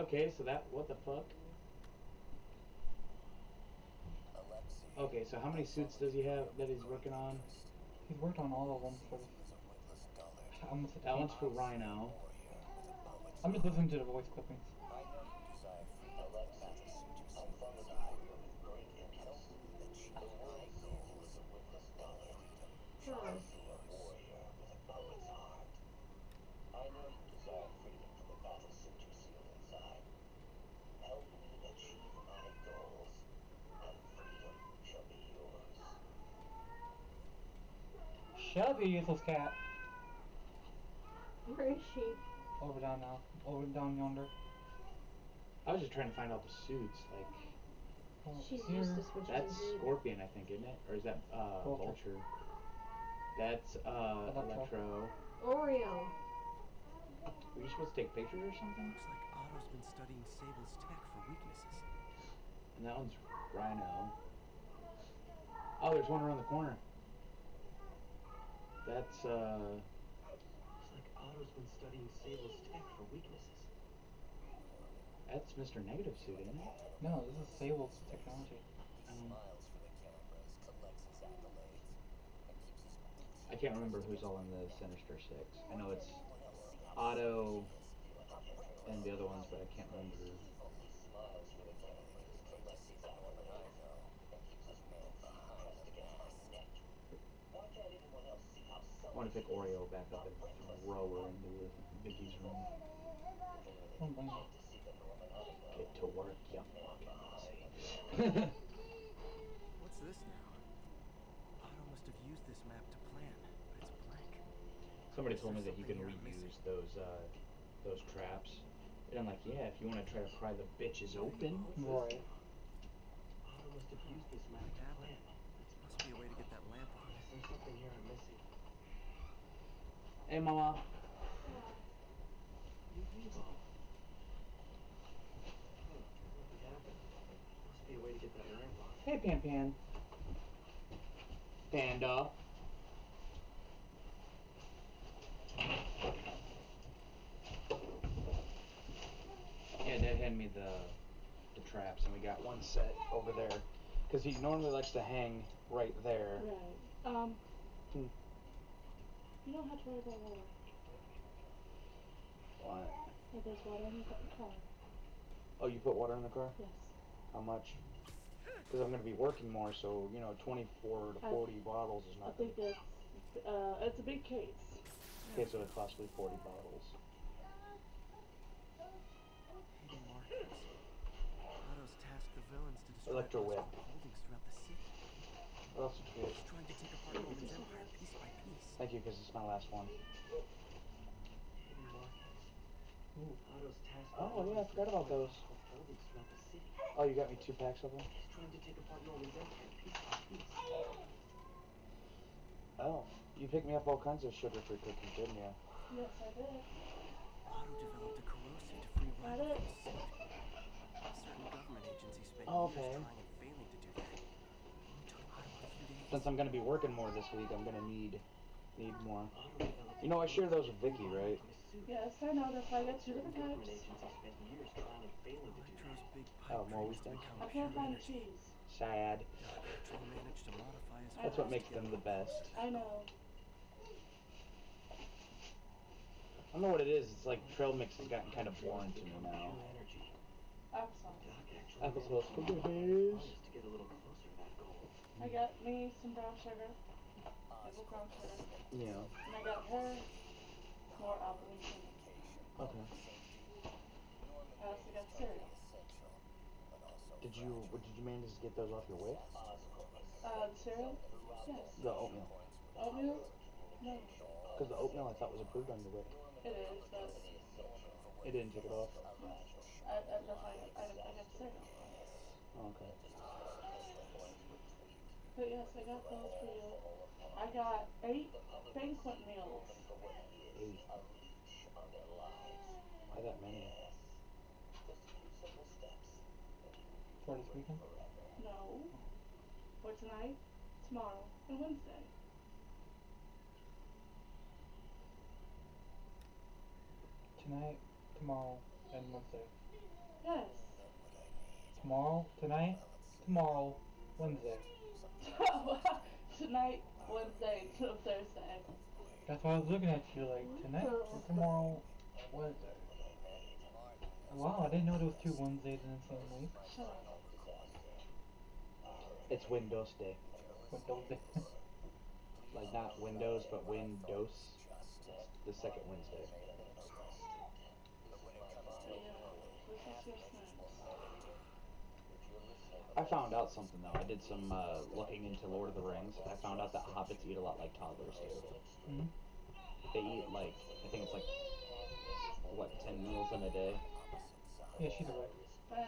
Okay, so that, what the fuck? Okay, so how many suits does he have that he's working on? He's worked on all of them for. I'm gonna sit That one's for Rhino. I'm just listening to the voice clippings. Yours. Shelby, useless cat. Where is she? Over down now. Over down yonder. I was just trying to find all the suits, like, She's here. useless that's Scorpion, I think, isn't it? Or is that, uh, Vulture. Vulture? That's, uh, Electro. Electro. Oreo. Were you supposed to take pictures or something? Looks like Otto's been studying Sable's tech for weaknesses. And that one's Rhino. Oh, there's one around the corner. That's, uh, Looks like Otto's been studying Sable's tech for weaknesses. that's Mr. Negative Suit, isn't it? No, this is Sable's technology. Um, I can't remember who's all in the Sinister Six. I know it's Otto and the other ones, but I can't remember. I want to pick Oreo back up and throw her into Vicky's room. Get to work, young fucking pussy. What's this now? Otto must have used this map to plan, but it's blank. Somebody told me that you can reuse those uh, those traps. And I'm like, yeah, if you want to try to pry the bitches open. Right. Otto must have used this map to plan. Must be a way to get that lamp on. There's something here I'm missing. Hey, mama. You. Huh, nothing happened. Must be a way to get that lamp on. Hey, Pan Pan. Panda. Yeah, Dad handed me the the traps, and we got one set over there. Because he normally likes to hang right there. Right. Um. Hmm. You don't have to worry about water. What? If there's water in the car. Oh, you put water in the car? Yes. How much? Because I'm going to be working more, so, you know, 24 to I- 40 bottles is not. I think it's uh it's a big case. Okay, so it costs me 40 bottles. Hidden markers. Otto's tasked the villains to destroy Electro whip. possible holdings throughout the city. What else did you get? Trying to take apart Norman's empire piece by piece. Thank you, because it's my last one. Hidden Oh yeah, I forgot about those. buildings throughout the city. Oh, you got me two packs of them. He's trying to take apart Norman's empire piece by piece. Oh, you picked me up all kinds of sugar-free cookies, didn't you? Yes, I did. Otto developed a corrosive to free government agencies spent Oh, years okay. trying and failing to do that. It only took Otto a few days. Since I'm gonna be working more this week, I'm gonna need need more. You know, I share those with Vicky, right? Yes, I know. That's why I got two different Government types. agencies spent years trying and failing to do that. Electro's big Oh, more dreams wheat to then? become I can't find the cheese. Sad. Electro managed to modify his That's what makes them the best. I know. I don't know what it is. It's like trail mix has gotten kind of boring to me now. Pure energy. Applesauce. Doc actually Applesauce managed to cookies. find ways to get a little closer to that goal. I got me some brown sugar. Maple brown sugar. Yeah. And I got her more almond sugar. Okay. I also got cereal. Did you what, did you manage to get those off your way? Uh, the cereal? Yes. The oatmeal. Oatmeal? No. Because the oatmeal I thought was approved on your WIC. It is, but It didn't take it off. I, I, that's I, I, I got cereal. Oh, okay. But yes, I got those for you. I got eight banquet meals. Eight. Why that many? For this weekend? No. For tonight, tomorrow, and Wednesday. Tonight, tomorrow, and Wednesday. Yes. Tomorrow, tonight, tomorrow, Wednesday. tonight, Wednesday, till Thursday. That's why I was looking at you like tonight, tomorrow, Wednesday. Wow, I didn't know there was two Wednesdays in the same week. Shut up. It's Windows Day. Windows Day. Like not Windows, but Windows. The second Wednesday. But yeah, this is your snacks. I found out something though. I did some uh, looking into Lord of the Rings, and I found out that hobbits eat a lot like toddlers do. hmm They eat like I think it's like what ten meals in a day. Yeah, she's away. But.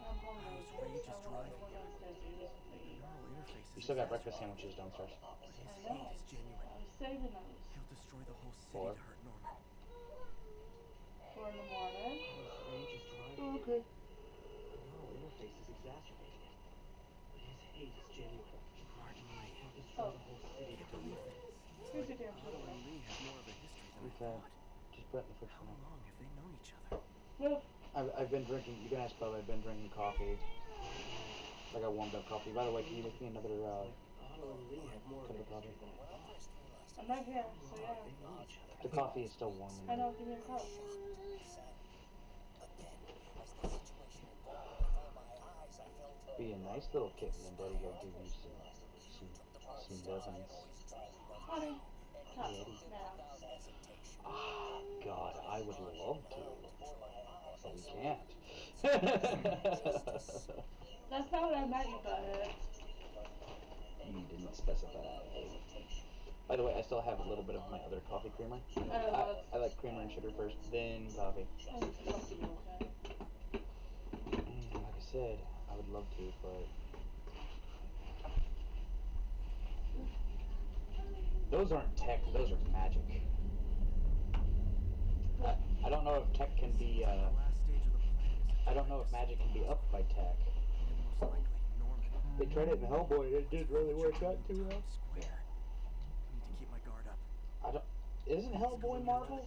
I'm hungry. How's Rage is I want driving to go him. downstairs and eat something to eat. Neural You still got breakfast sandwiches downstairs. his I know. is genuine. I'm saving those He'll destroy the whole city For? to hurt Norman. for in the morning. Otto's rage is Okay. him. The neural interface is exacerbating it. But his hate is genuine. Martin Li. He'll destroy the whole city to hurt Norman. Here's your damn Otto and Li have more of a history than I Okay. thought. Just put the fridge How for now. long have they known each other? Move. I've, I've been drinking. You can ask Bub. I've been drinking coffee. I got warmed up coffee. By the way, can you make me another uh, Otto and Li have more of a cup of history coffee? than I thought. I'm not here, so yeah. They know each. The coffee is still warm. I know, give me a cup. Be a nice little kitten, and Daddy will give you some some some dozens. Honey, now. Ah, God, I would love to, but we can't. That's not what I meant, you butthead. you didn't specify. By the way, I still have a little bit of my other coffee creamer. I I, I like creamer and sugar first, then coffee. I need to talk to you, okay? Mm, like I said, I would love to, but those aren't tech; those are magic. What? I don't know if tech can be. Uh, last stage of the plan is I don't know if magic can be upped by tech. and most likely Norman. They tried it in Hellboy, and it didn't really work out too well. Square. I need to keep my guard up. I don't. Isn't Hellboy Marvel?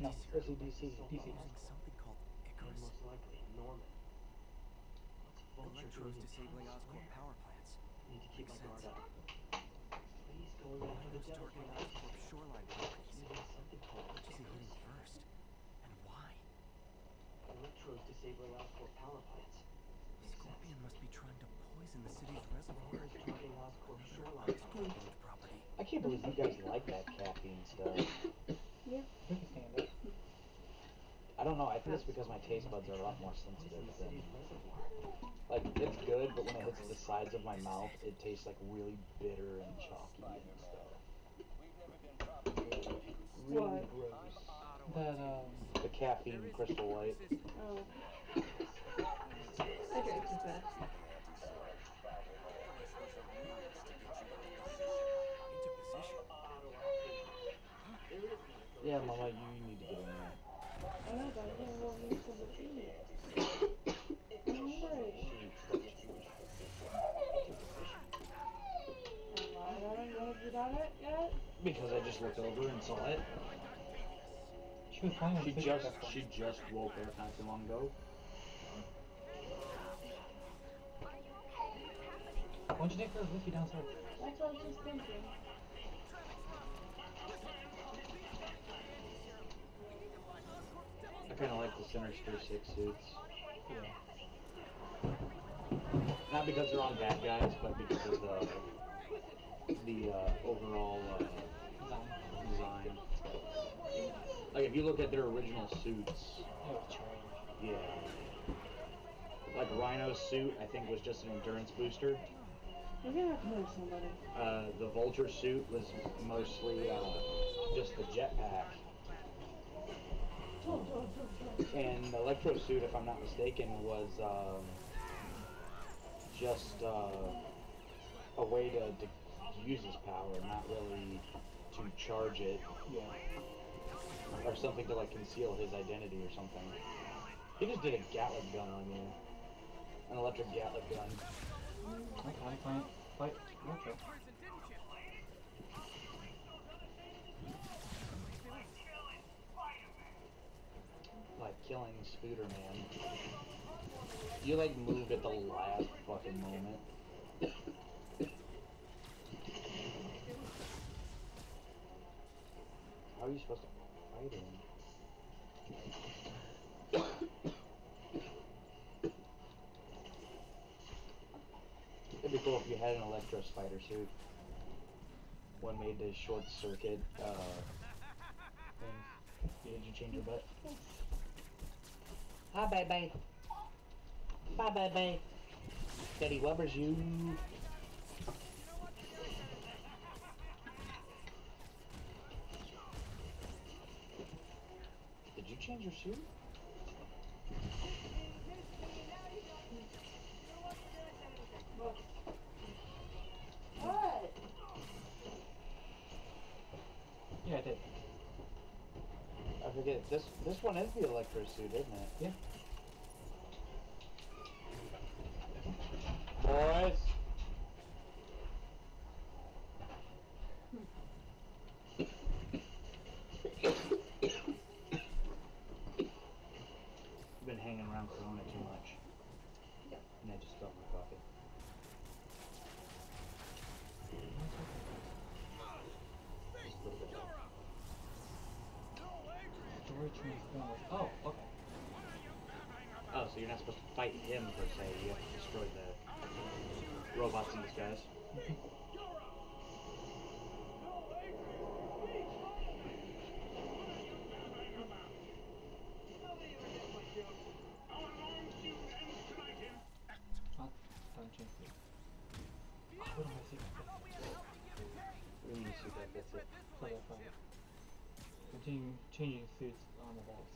No. Is he DC? DC. Something called Icarus. most likely Norman. Electro's disabling Oscorp power plants. Need to keep Makes my guard sense. up. Please go in for the Rhino's devil's targeting. Oscorp shoreline properties. Something called Which is he hitting first? And why? Electro's disabling Oscorp power plants. Scorpion must be trying to poison the city's reservoir. Targeting Oscorp I can't believe you guys like that caffeine stuff. We can stand it. I don't know. I think it's because my taste buds are a lot more sensitive than. Like it's good, but when it hits the sides of my mouth, it tastes like really bitter and chalky and stuff. really What? gross. That um. The caffeine crystal light. Oh. I drank too fast. Yeah, Mama, you need to get in there. I know, but I didn't want to use some of these. I'm hungry. Why haven't you done it yet? Because I just looked over and saw it. She was fine with She it. just she just woke up not too long ago. Why don't you take her with you downstairs? That's what I was just thinking. Kind of like the Sinister Six suits. Yeah. Not because they're all bad guys, but because of the the uh, overall uh, design. Like if you look at their original suits, yeah. Like Rhino's suit, I think was just an endurance booster. We're gonna have to move somebody. Uh, the Vulture suit was mostly uh, just the jetpack. And Electro suit, if I'm not mistaken, was um, just uh, a way to, to use his power, not really to charge it. Yeah. Or something to like conceal his identity or something. He just did a Gatling gun on you. An electric Gatling gun. Okay, fine. Fight. Okay. Like killing Spooder Man. You like moved at the last fucking moment. How are you supposed to fight him? It'd be cool if you had an Electro Spider suit. One made to short circuit uh. Did you change your butt? Hi, baby. Bye, baby. Daddy Weber's you. Did you change your suit? What? Yeah, I did. I forget. This this one is the Electro suit, isn't it? Yeah. Boys. I've been hanging around Corona too much. And I just spilled my coffee. Just a little bit. Story transformers. Oh, okay. Oh, so you're not supposed to fight him per se. You have to destroy the robots and disguise. Huh? Don't change it. Oh, what am I saying? We need to see that. That's it. Okay, fine. Continue changing suits on the balls.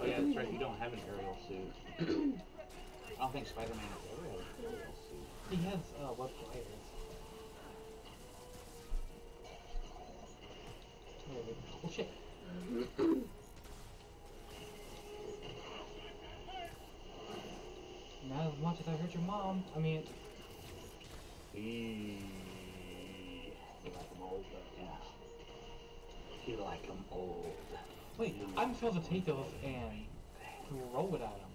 Oh yeah, that's right. You don't have an aerial suit. I don't think Spider-Man has ever had an aerial suit. He has uh, web gliders. Oh, shit. Not as much as I hurt your mom. I mean, He... You like him old, but yeah. You like him old. wait, I'm supposed to take those and throw it at him.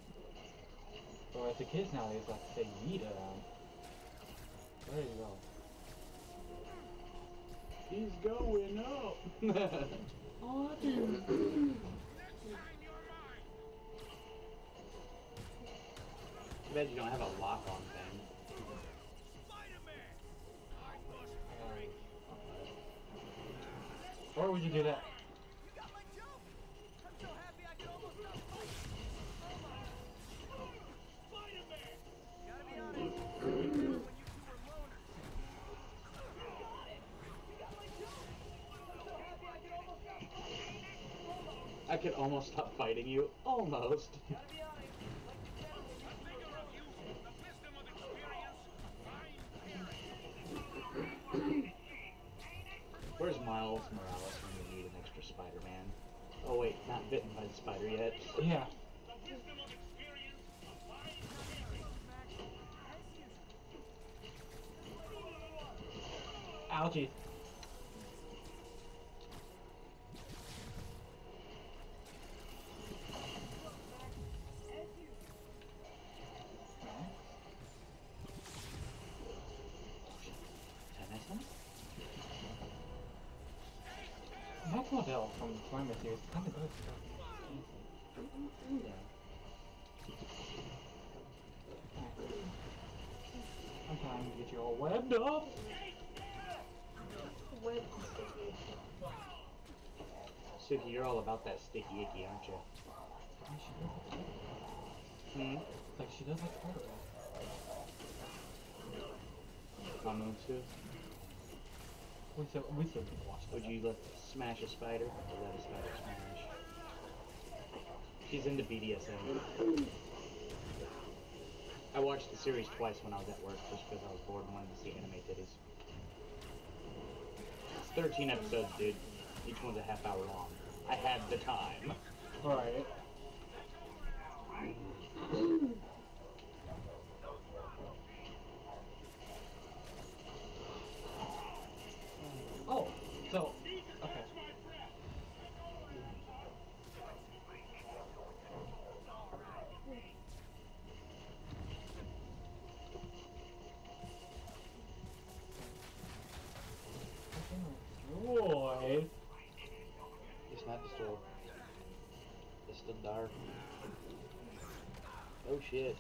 Whereas the kids nowadays like to say yeet at him. Um, there you go. He's going up. Oh, dude. Too bad you don't have a lock-on thing. Or would you do that? Could almost stop fighting you. Almost. Where's Miles Morales when we need an extra Spider-Man? Oh wait, not bitten by the spider yet. Yeah. Ouchie. From the Climate series is kind of good. I'm trying to get you all webbed up. Web Suki, you're all about that sticky icky, aren't you? Hmm? Like she does like Spider-Man. Common too? We we still can watch that. Would you let smash a spider or let a spider smash? She's into BDSM. I watched the series twice when I was at work just because I was bored and wanted to see anime titties. It's 13 episodes, dude. Each one's a half hour long. I had the time. Right. Oh, so okay. Boy. It's not the store. It's the dark. Oh shit.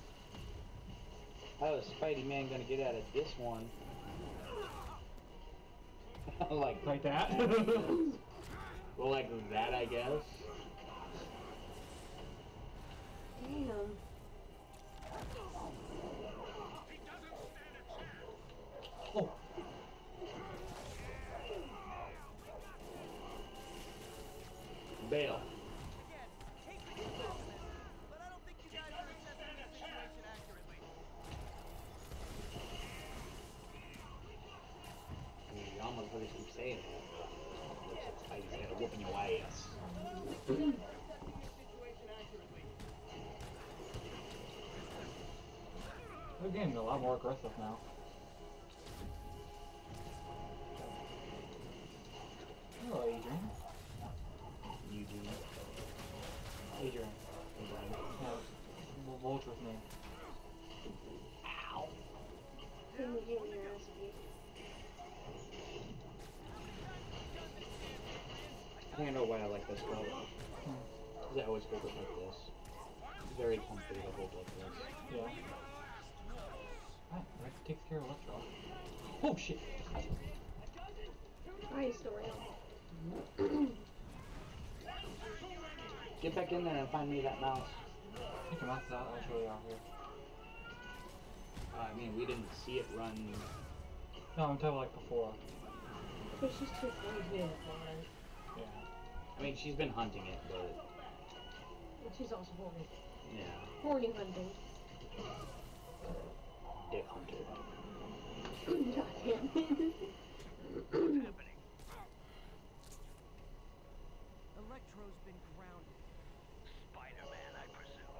How is Spidey Man gonna get out of this one? like Like that? well, like that, I guess. Damn. Oh. Bail. Again, hate to be sensitive, but I don't think you guys are assessing the situation accurately. I mean, y'all motherfuckers keep saying that. Looks like Spidey's got a whooping your ass. Situation accurately. They're getting a lot more aggressive now. Hello, Adrian. Eugene. Adrian. Adrian. Yeah, Vul- Vulture's name. Ow. Can you give me your? I think I know why I like this belt. Hmm. Because I always hold it like this. Very comfy to hold like this. Yeah. That takes care of Electro. Oh shit! I he's still around. Get back in there and find me that mouse. I think the mouse is out actually out here. Uh, I mean, we didn't see it run. No, I'm talking like before. But she's too crazy in the barn. Yeah. I mean, she's been hunting it, but And she's also horny. yeah, Horny hunting. dick hunter. God damn it. Electro's been grounded. Spider-Man, I presume.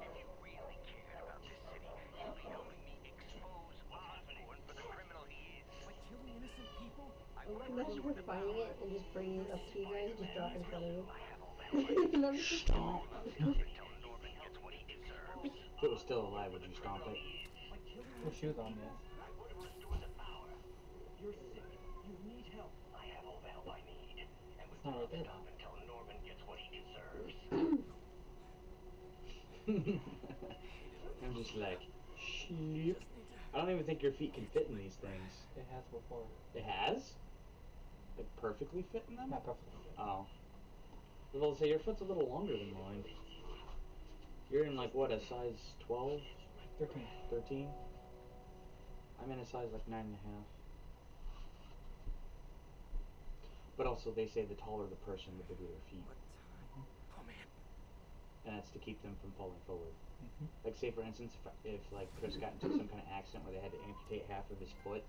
If you really cared about this city, you'd be helping me expose Osborn for the criminal he is. By killing innocent people? I I would can imagine her finding it and just bringing it up to you guys, just drop in front of you. I have all that and I'm just Stop until Norman gets what he deserves. If it was still alive, would you stomp it? By killing Well, she was on this. I would have restored the power. You're sick. You need help. I have all the help I need. And we It's not right won't there. stop until Norman gets what he deserves. I'm just like, sheep. I don't even think your feet can fit in these things. It has before. It has? Like perfectly fit in them? Not perfectly. Oh. I was about to say, your foot's a little longer than mine. You're in like what, a size 12? 13. 13? I'm in a size like 9 and a half. But also, they say the taller the person, the bigger their feet. What time? and that's to keep them from falling forward. Mhm. Like say for instance, if, if like Chris got into some kind of accident where they had to amputate half of his foot,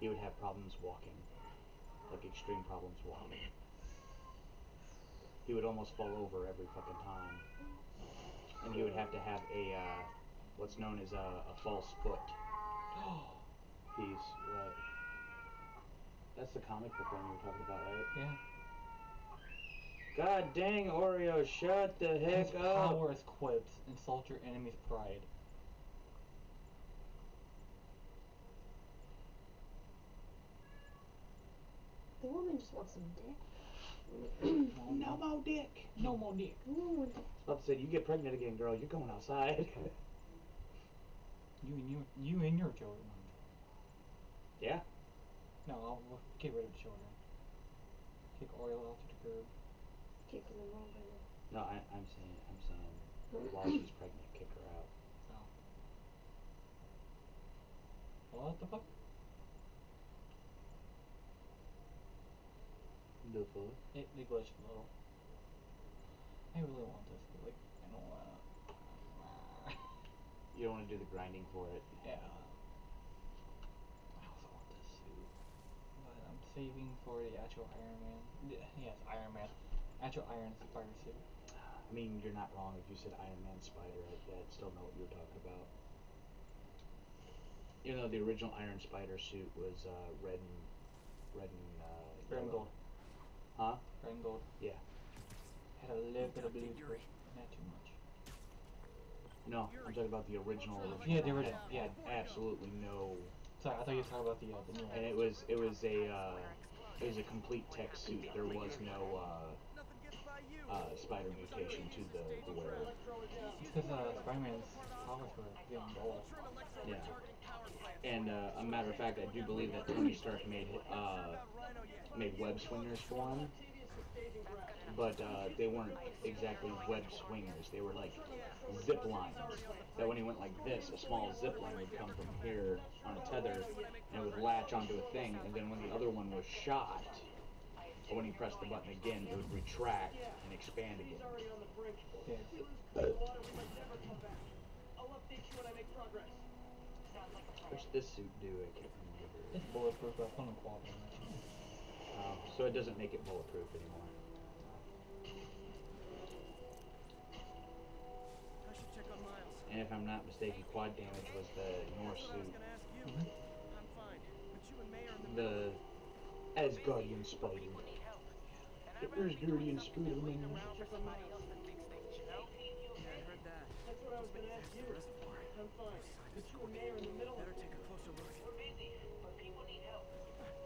he would have problems walking, like extreme problems walking. He would almost fall over every fucking time, and he would have to have a uh, what's known as a, a false foot. He's what? That's the comic book one you were talking about, right? Yeah. God dang, Oreo, shut the heck His up! power is quips. Insult your enemy's pride. The woman just wants some dick. No more dick. No more dick. Ooh, dick. Let's say you get pregnant again, girl. You're going outside. You and you, you and your children. yeah. No, I'll w- get rid of the children. Kick Oreo out to the curb. Kicking them over now. No, I, I'm saying, I'm saying, while she's pregnant, kick her out. Oh. What the fuck? The fuck? It, they glitched a little. I really want this, but like, I don't wanna. You don't want to do the grinding for it. Yeah. I also want this suit, but I'm saving for the actual Iron Man. Yes, Iron Man. Actual Iron Spider suit. I mean, you're not wrong. If you said Iron Man Spider, I'd, I'd still know what you were talking about. Even though the original Iron Spider suit was uh, red and red and uh, Red and gold. Huh? Red and gold. Yeah. Had a little bit of blue not too much. No, I'm talking about the original. Yeah, the original, yeah. Had absolutely no. Sorry, I thought you were talking about the uh, the new one. And it was it was a uh, it was a complete tech suit. There was no uh, uh, spider mutation to the, the wearer. It's because uh, Spider-Man's powers were getting. Yeah. And uh, a matter of fact, I do believe that Tony Stark made uh, made web swingers for him, but uh, they weren't exactly web swingers. They were like zip lines. That when he went like this, a small zip line would come from here on a tether, and it would latch onto a thing. And then when the other one was shot, or when he pressed the button again, it would retract and expand again. I'll update you when I make progress. What's this suit do? I can't remember. It's bulletproof, I put on quality on it. Um, so it doesn't make it bulletproof anymore. I should check on Miles. And if I'm not mistaken, quad damage was the Norse I was suit. gonna ask you. I'm fine. But you and May are in the The Asgardian Spider. Asgardian Spider-Man. Yeah, I heard that. That's what I was gonna ask you. I'm fine. But you and May are in the middle of it. take a closer look. We're busy, but people need help.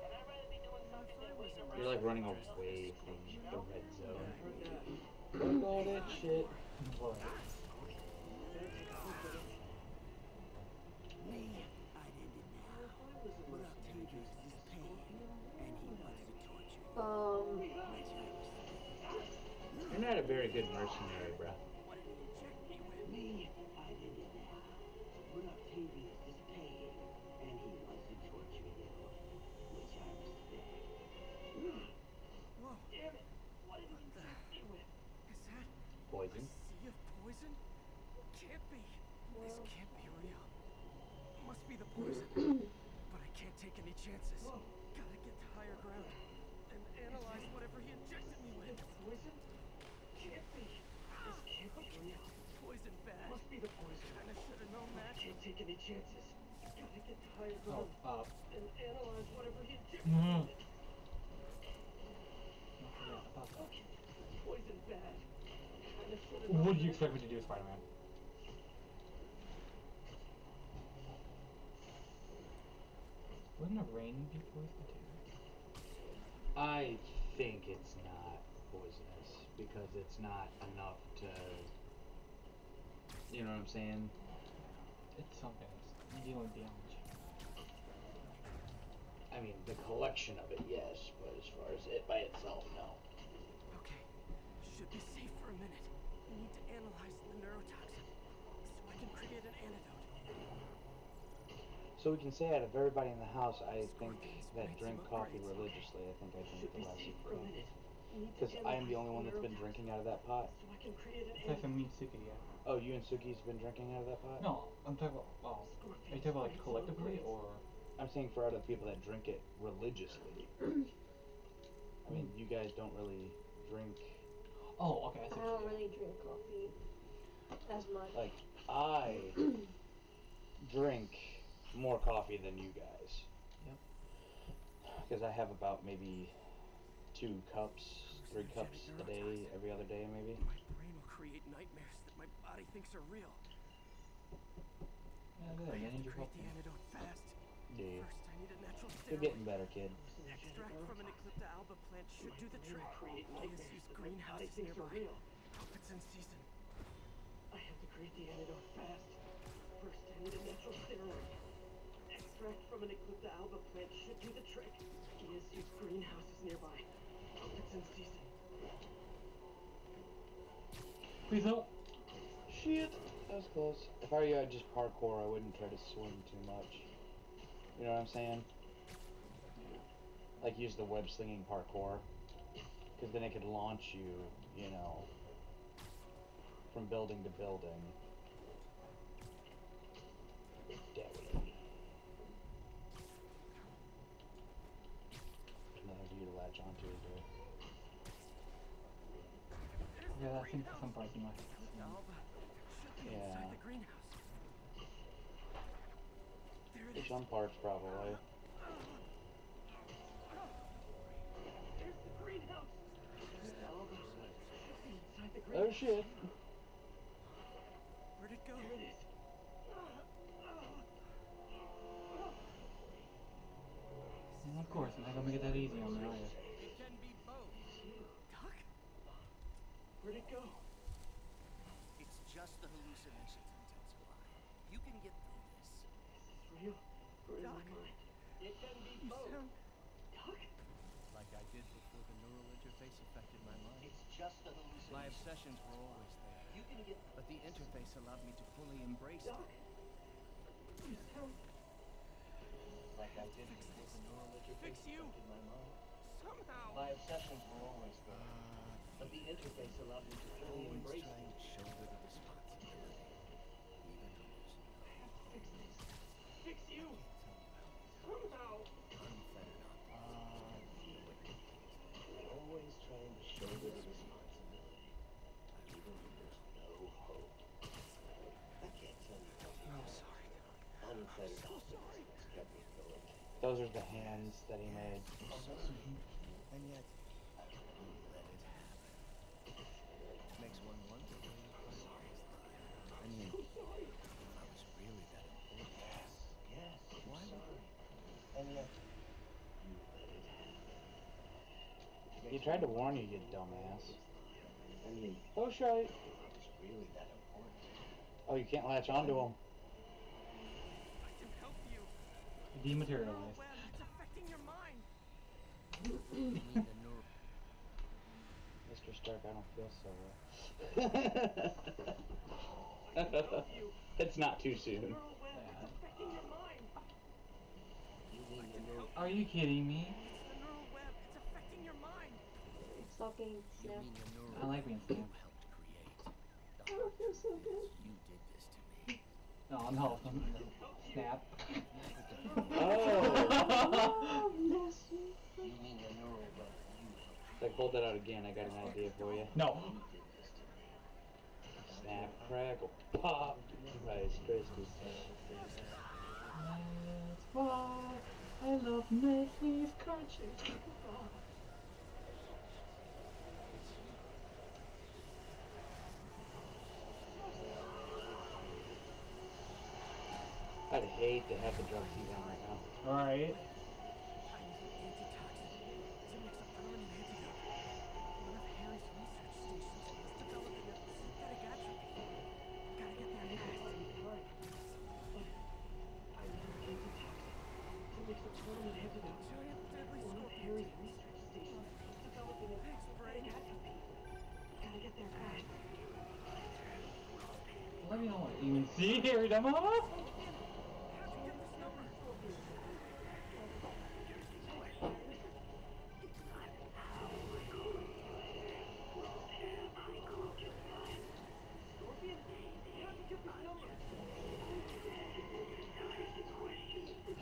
And I'd rather be doing something than waiting around. You're like running away from the red zone. Heard that. Fuck all that shit. What? Um, You're not a very good mercenary, bruh. Me, I did it now. But Octavius is paying, and he wants to torture you, which I must beg. Whoa. Damn it! What did he inject me with? Is that Poison. sea of poison? Can't be. This can't be real. Must be the poison. but I can't take any chances. Gotta get to higher ground and analyze whatever he injected me with. Poison? Can't be. This can't be real. Poison bad. Must be the poison. I should have known that. Can't take any chances. Gotta get to higher Oh, ground uh, and analyze whatever he injected me with. don't forget about that. Poison bad. I should have What do you expect me to do, Spider-Man? Wouldn't it rain be poison too? I think it's not poisonous because it's not enough to. You know what I'm saying? It's something. It's dealing damage. I mean, the collection of it, yes, but as far as it by itself, no. Okay. Should be safe for a minute. I need to analyze the neurotoxin so I can create an antidote. So we can say out of everybody in the house, I think that drink coffee religiously, I think I drink the less you For a could. minute. Because I am the only one that's been drinking out of that pot. So I can create an Aside from me and Suki, yeah. Oh, you and Suki's been drinking out of that pot? No, I'm talking about. Well, are you talking about like collectively or? I'm saying for other people that drink it religiously. I mean, you guys don't really drink. Oh, okay. I see I don't really drink coffee as much. Like, I drink more coffee than you guys. Yep. Because I have about maybe two cups, three cups a day, every other day maybe. My brain will create nightmares that my body thinks are real. Yeah, look at I that. Man, to you're create the antidote fast. Yeah. First, I need a natural You're getting better, kid. Extract from an Eclipta alba plant should do the trick. create nightmares Use greenhouses body thinks are nearby. Hope it's in season. I have to create the antidote fast. First, I need a natural steroid. Extract from an Eclipta alba plant should do the trick. Gia's use greenhouses nearby. Please help. Shit. That was close. If I were you, I'd just parkour. I wouldn't try to swim too much. You know what I'm saying? Like use the web slinging parkour. Because then it could launch you, you know, from building to building. Deadly. Another view to latch onto. Yeah, I think some parts in my. Alba Yeah. inside the greenhouse. There it For is. some parts, probably. There's the greenhouse. Alba. Inside the Oh shit. Where'd it go? There it is. And of course, I'm not gonna make it that easy on me, are you? It can be both. Doc? Where'd it go? It's just the hallucinations intensify. You can get through this. Is this real? Or in my mind? It can be both. sound Doc? Like I did before the neural interface affected my mind. It's just the hallucination. My obsessions were always there. You can get But the interface allowed me to fully embrace Doc? them. You sound like I did before the neural interface Fix you. affected my mind. somehow. My obsessions were always there, uh, but the interface allowed me to fully Always embrace trying them. to shoulder the responsibility, even to fix this. Fix you. Somehow. unfettered Always trying to shoulder the responsibility, even when there's no hope. I can't tell you how I'm sorry, unfettered optimism has kept me. Those are the hands that he made. And yet, you let it happen. Makes one wonder where your priorities lie. I mean, if I was really that important, Yes, I'm Why would- sorry. And yet, you let it happen. He tried to warn you, you dumbass. I mean, Oh shit. if I was really that important. Oh, you can't latch onto him. I can help you. Neural Dematerialized. web, it's affecting your mind. you mean the neural Mr. Stark, I don't feel so well. it's not too soon. Neural web. It's affecting your mind. You mean the neural Are you kidding me? The neural web, it's affecting your mind. Stop getting You snapped. mean the neural I like being snapped. helped create. I don't feel so good. You did this to me. No, no, no, no. Snap. Oh! Oh, bless you. You mean the neural web you helped like, hold that out again. I got an idea for you. No. did this to me. Snap, crackle, pop. Rice Krispies. That's why I love Nestle Crunches. I'd hate to have the drugs he's on right now. Alright. I need an antitoxin to mix a permanent antidote. One of Harry's research stations is developing a synthetic atropine. Gotta get there fast. Right. But I need an antitoxin to mix a permanent antidote. Giant deadly One of scorpion. Harry's research stations is developing a Thanks, synthetic Brain. atropine. Gotta get there fast. Let me know what you see here, demo. How'd you get this number?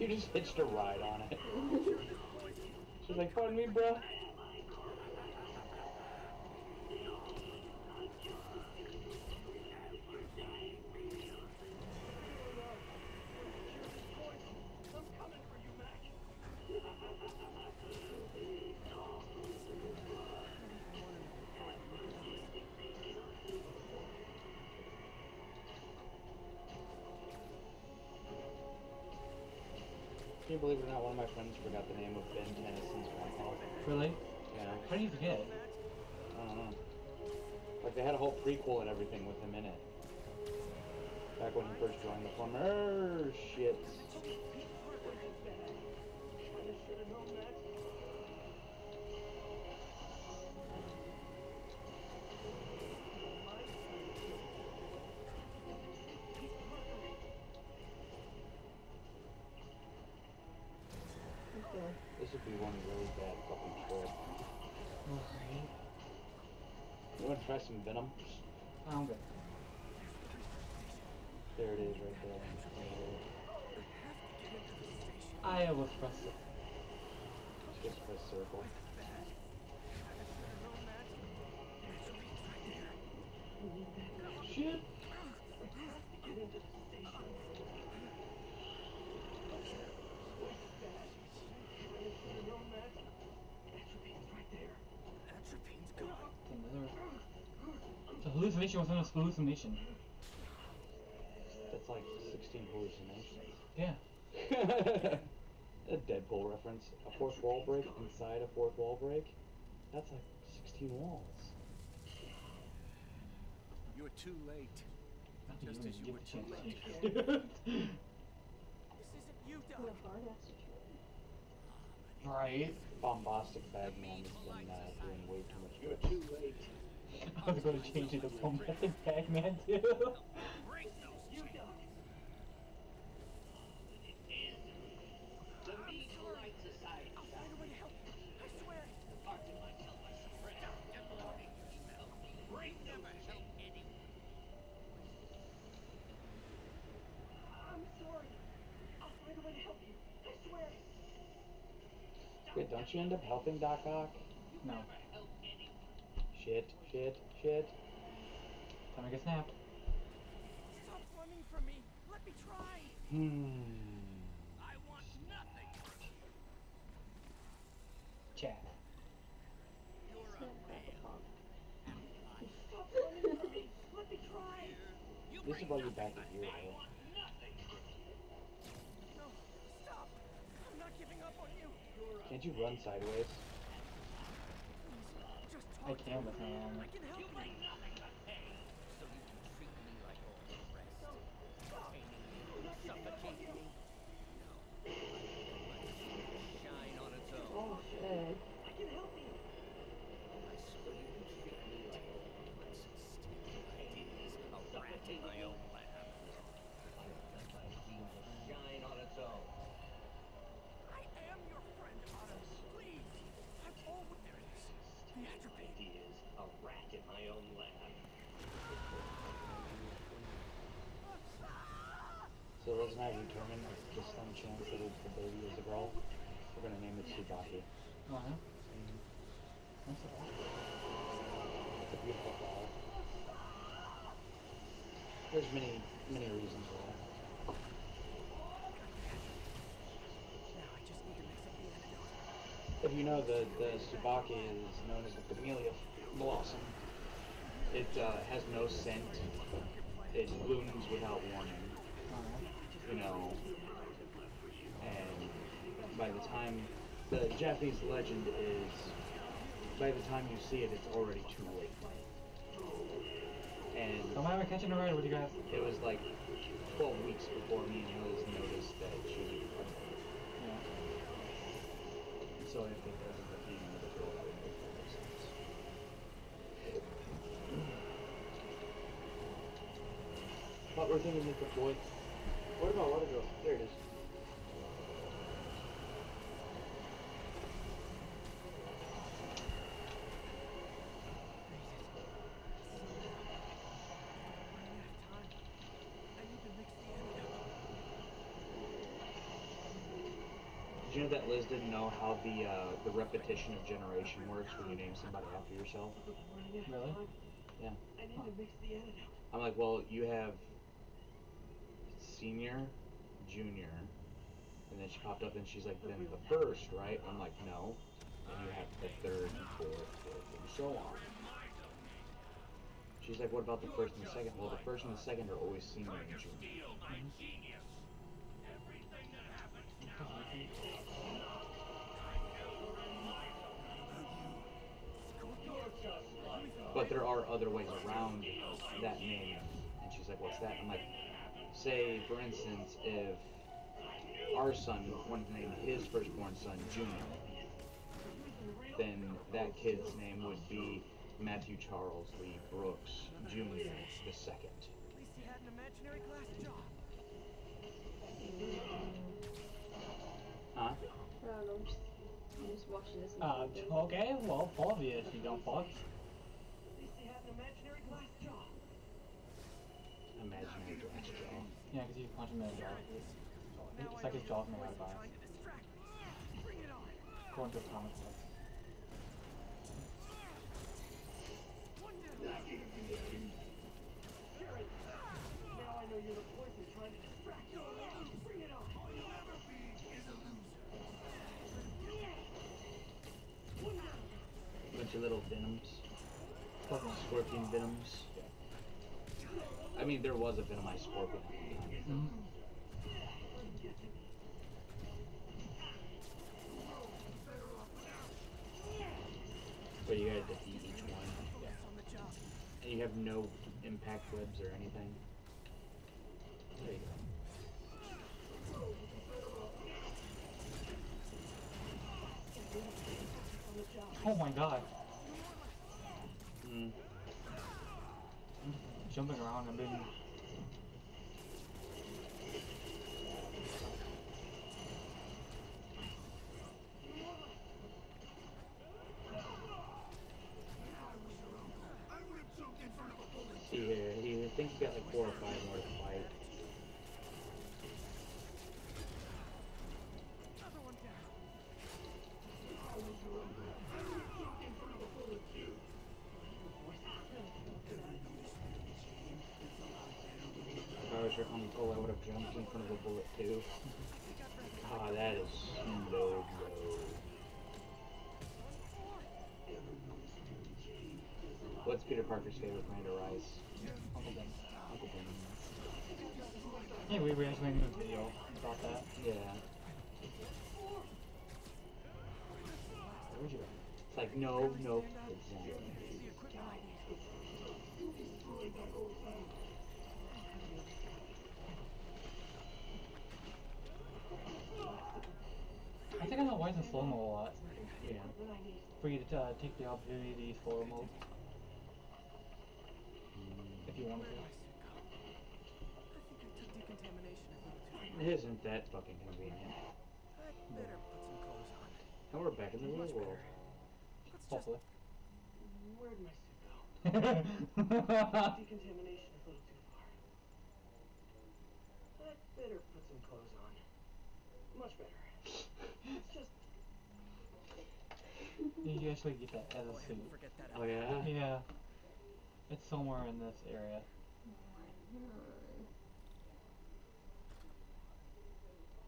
You a ride on it. She's like, pardon me, bruh. Can you believe it or not, one of my friends forgot the name of Ben Tennyson's grandpa. Really? Yeah. How do you forget? I don't know. Like they had a whole prequel and everything with him in it. Back when he first joined the firm. Er, shit. This would be one really bad fucking trip. Alright. You wanna try some venom? I'm good. There it is right there. I was pressing. Just press circle. Shit. Another. The hallucination was an hallucination. That's like 16 hallucinations. Yeah. a Deadpool reference. A fourth wall break inside a fourth wall break? That's like 16 walls. You're too late. Not Just as you were too chance to late. This isn't you, Doc. What a hard ass situation. right. Bombastic Bagman has been uh, doing way too much. You're too late. I was going to change it to Bombastic Bagman too. You, Doc. The Me Polite Society. I'll find a way to help you. I swear. Pardon myself, I spread out downloading email. Bring never help anyone. I'm sorry. I'll find a way to help you. I swear. Wait, don't you end up helping Doc Ock? No. Shit, shit, shit. Time to get snapped. Stop running from me. Let me try. Hmm. I want nothing from you. Chat. You're a Snap, man. Stop running from me. Let me try. You This is bring why you nothing. back it here, I want nothing from you. No, stop. I'm not giving up on you. Can't you run sideways? I talk to can me. with my arm. I can help You you. bring nothing but pain, so you can treat me like all the rest. Containing me, suffocating me. No. Shine on its own. Oh shit. I can help you. I swear you can treat me like all the rest. Stealing ideas, a rat in my own lab. Shine on its own. I am your friend, Otto. Please. I'm always there. It is. The atrophy. Ideas, a rat in my own lab. So Liz and I have determined the slim chance that it's the baby is a girl. We're gonna name it Tsubaki. Uh huh. That's It's a beautiful flower. There's many, many reasons why. Now I just need to mix up the antidote. If you know, the, the Tsubaki is known as the camellia blossom. It uh, has no scent. It blooms without warning. You know, and by the time the Japanese legend is, by the time you see it, it's already too late. And Am I catching a ride with you guys? it was like 12 weeks before me and Liz noticed that she. Yeah. So if it doesn't look even with a girl, that would make no sense. But we're thinking Nick boy. What about water girl? There it is. Running out of time. I need to mix the antidote. Did you know that Liz didn't know how the uh, the repetition of generation works when you name somebody after yourself? Really? Yeah. I need to mix the antidote. I'm like, well, you have senior, junior, and then she popped up and she's like, then the first, right? I'm like, no. And you have the third, fourth, fifth, and so on. She's like, what about the first and the second? Well, the first and the second are always senior and junior. But there are other ways around that name. And she's like, what's that? I'm like, say, for instance, if our son wanted to name his firstborn son Junior, then that kid's name would be Matthew Charles Lee Brooks Jr. the second. At least he had an imaginary glass jaw. Huh? I don't know, I'm just, I'm just watching this. and Uh, okay, well, fall of you if you don't fuck. At least he had an imaginary glass jaw. Imaginary glass jaw. Yeah, because you punch him in the jaw. It's like his jaw's made out of glass. Trying to distract me. Bring it on. According to comic. One down. Jared, now I know you're the poison trying to distract me. Bring it on. All you'll ever be is a loser. Bunch of little venoms. Scorpion venoms. I mean, there was a venomized scorpion at the time. Mhm. But you gotta defeat each one. Job. And you have no impact webs or anything. There you go. Oh my god. Mm. Jumping around and being. See here, you think you got like four or five more jumped in front of a bullet too. Ah, that is low blow. What's Peter Parker's favorite brand of rice? Uncle Ben. Uncle Ben. Yeah, we were actually making a video about that. Yeah. Where'd you go? It's like, no, no, exactly. The equipment I need. I think I know why it's in slow mo a lot. Yeah. For you to uh, take the opportunity to use slow mo if you want to. I think I took decontamination a little too far. It isn't that fucking convenient. I'd better put some clothes on. And we're back in the real world. better. Let's just Hopefully. Where'd my suit go? yeah, Decontamination a little too far. I'd better put some clothes on. Much better. It's just you actually get that as go a ahead suit. forget that. Oh yeah? Yeah. It's somewhere in this area.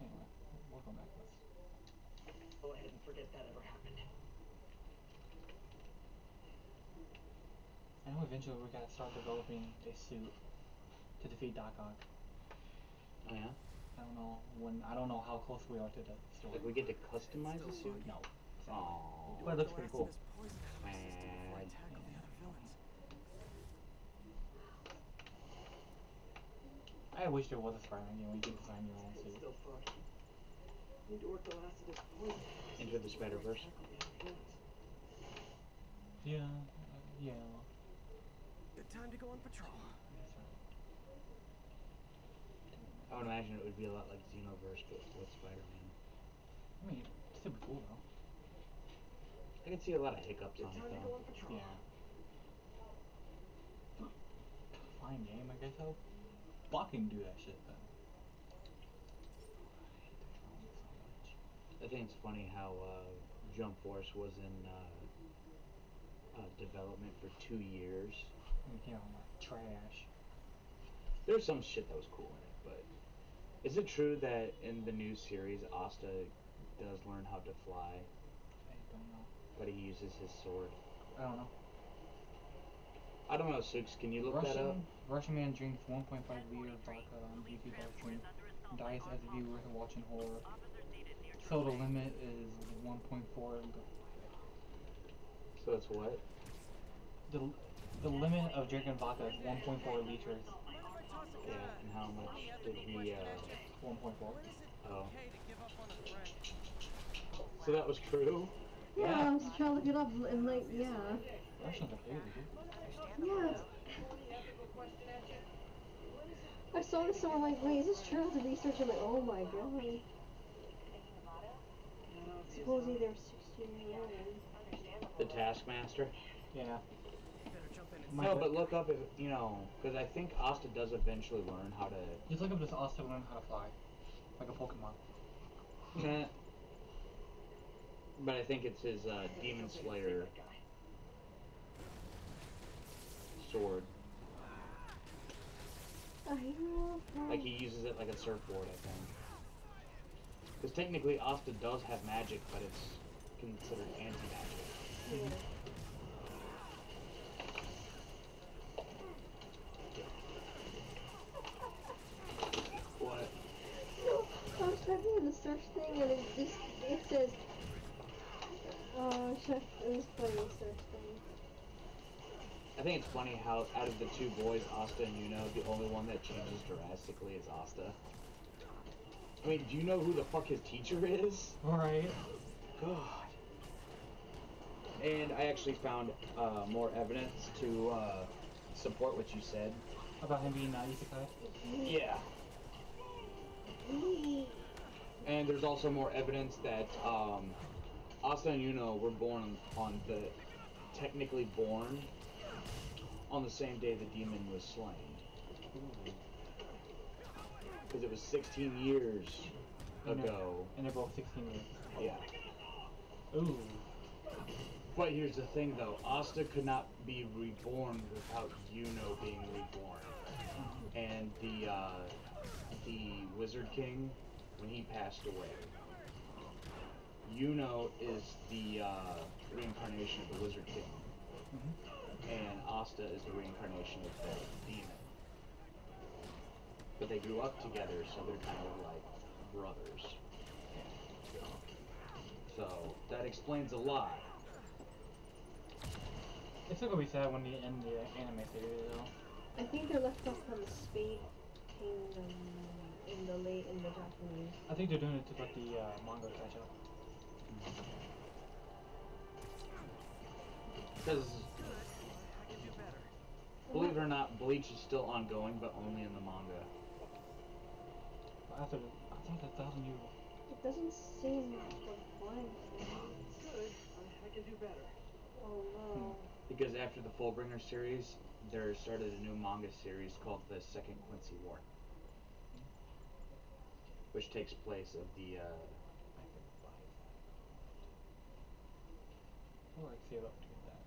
Anyway, we'll come back to this. go ahead and forget that ever happened. I know eventually we gotta start developing a suit to defeat Doc Ock. Oh yeah? I don't know when. I don't know how close we are to the story. Like we get to customize the suit? No. Aww. But it looks pretty cool. This poison before I Man. tackle the other villains. I wish there was a Spider-Man game where you could design your own It's suit. Need to work the last of this poison. Into the Spider-Verse. Tackle the other villains. Yeah. Uh, yeah. Good time to go on patrol. That's. I would imagine it would be a lot like Xenoverse, but with Spider-Man. I mean, it's still be cool though. I can see a lot of hiccups Good on it time though. Yeah. Fine game, I guess I'll fucking do that shit though. I hate the drone so much. The think it's funny how uh, Jump Force was in uh, uh, development for two years. You know, like trash. There's some shit that was cool in it, but is it true that in the new series Asta does learn how to fly, I don't know. But he uses his sword? I don't know. I don't know, Sooks. Can you look Russian, that up? Russian man drinks 1.5 liter vodka on YouTube live stream. Dies as a viewer watching horror. So the limit is 1.4. So that's what? The the limit of drinking vodka is 1.4 liters. Yeah, and how much did he? Uh, 1.4. oh. So that was true. Yeah, I was trying to look it up and like, yeah. Russians are crazy, dude. Yeah. I saw this and I'm like, wait, is this true? I had research. I'm like, oh my god. Supposedly they're 16 years old. The Taskmaster. Yeah. No, but look up if you know, because I think Asta does eventually learn how to. Just look up this Asta learn how to fly. Like a Pokemon. Meh. But I think it's his uh, Demon Slayer sword. I. Like he uses it like a surfboard, I think. Because technically Asta does have magic, but it's considered anti-magic. Yeah. What? No, I was typing in the search thing and it just, it says, uh, it was playing search thing. I think it's funny how out of the two boys, Asta and Yuno, the only one that changes drastically is Asta. I mean, do you know who the fuck his teacher is? Alright. God. And I actually found uh, more evidence to uh, support what you said. About him being not isekai? Yeah. And there's also more evidence that um, Asta and Yuno were born on the technically born on the same day the demon was slain. Because it was 16 years ago. And they're both 16 years. Yeah. Ooh. But here's the thing though, Asta could not be reborn without Yuno being reborn. And the uh, the Wizard King, when he passed away, Yuno is the uh, reincarnation of the Wizard King. And Asta is the reincarnation of the demon. But they grew up together, so they're kind of like brothers. So that explains a lot. It's still gonna be sad when they end the anime series though. I think they're left off on the Spade Kingdom in the late, in the Japanese. I think they're doing it to let the uh, manga catch up. Because, believe it or not, Bleach is still ongoing, but only in the manga. But after the, I thought the thousand year It doesn't seem like flying. Good. I, I can do better. Oh no. Because after the Fullbringer series, there started a new manga series called the Second Quincy War, which takes place of the. Uh, I could buy that. Or I could save up to that.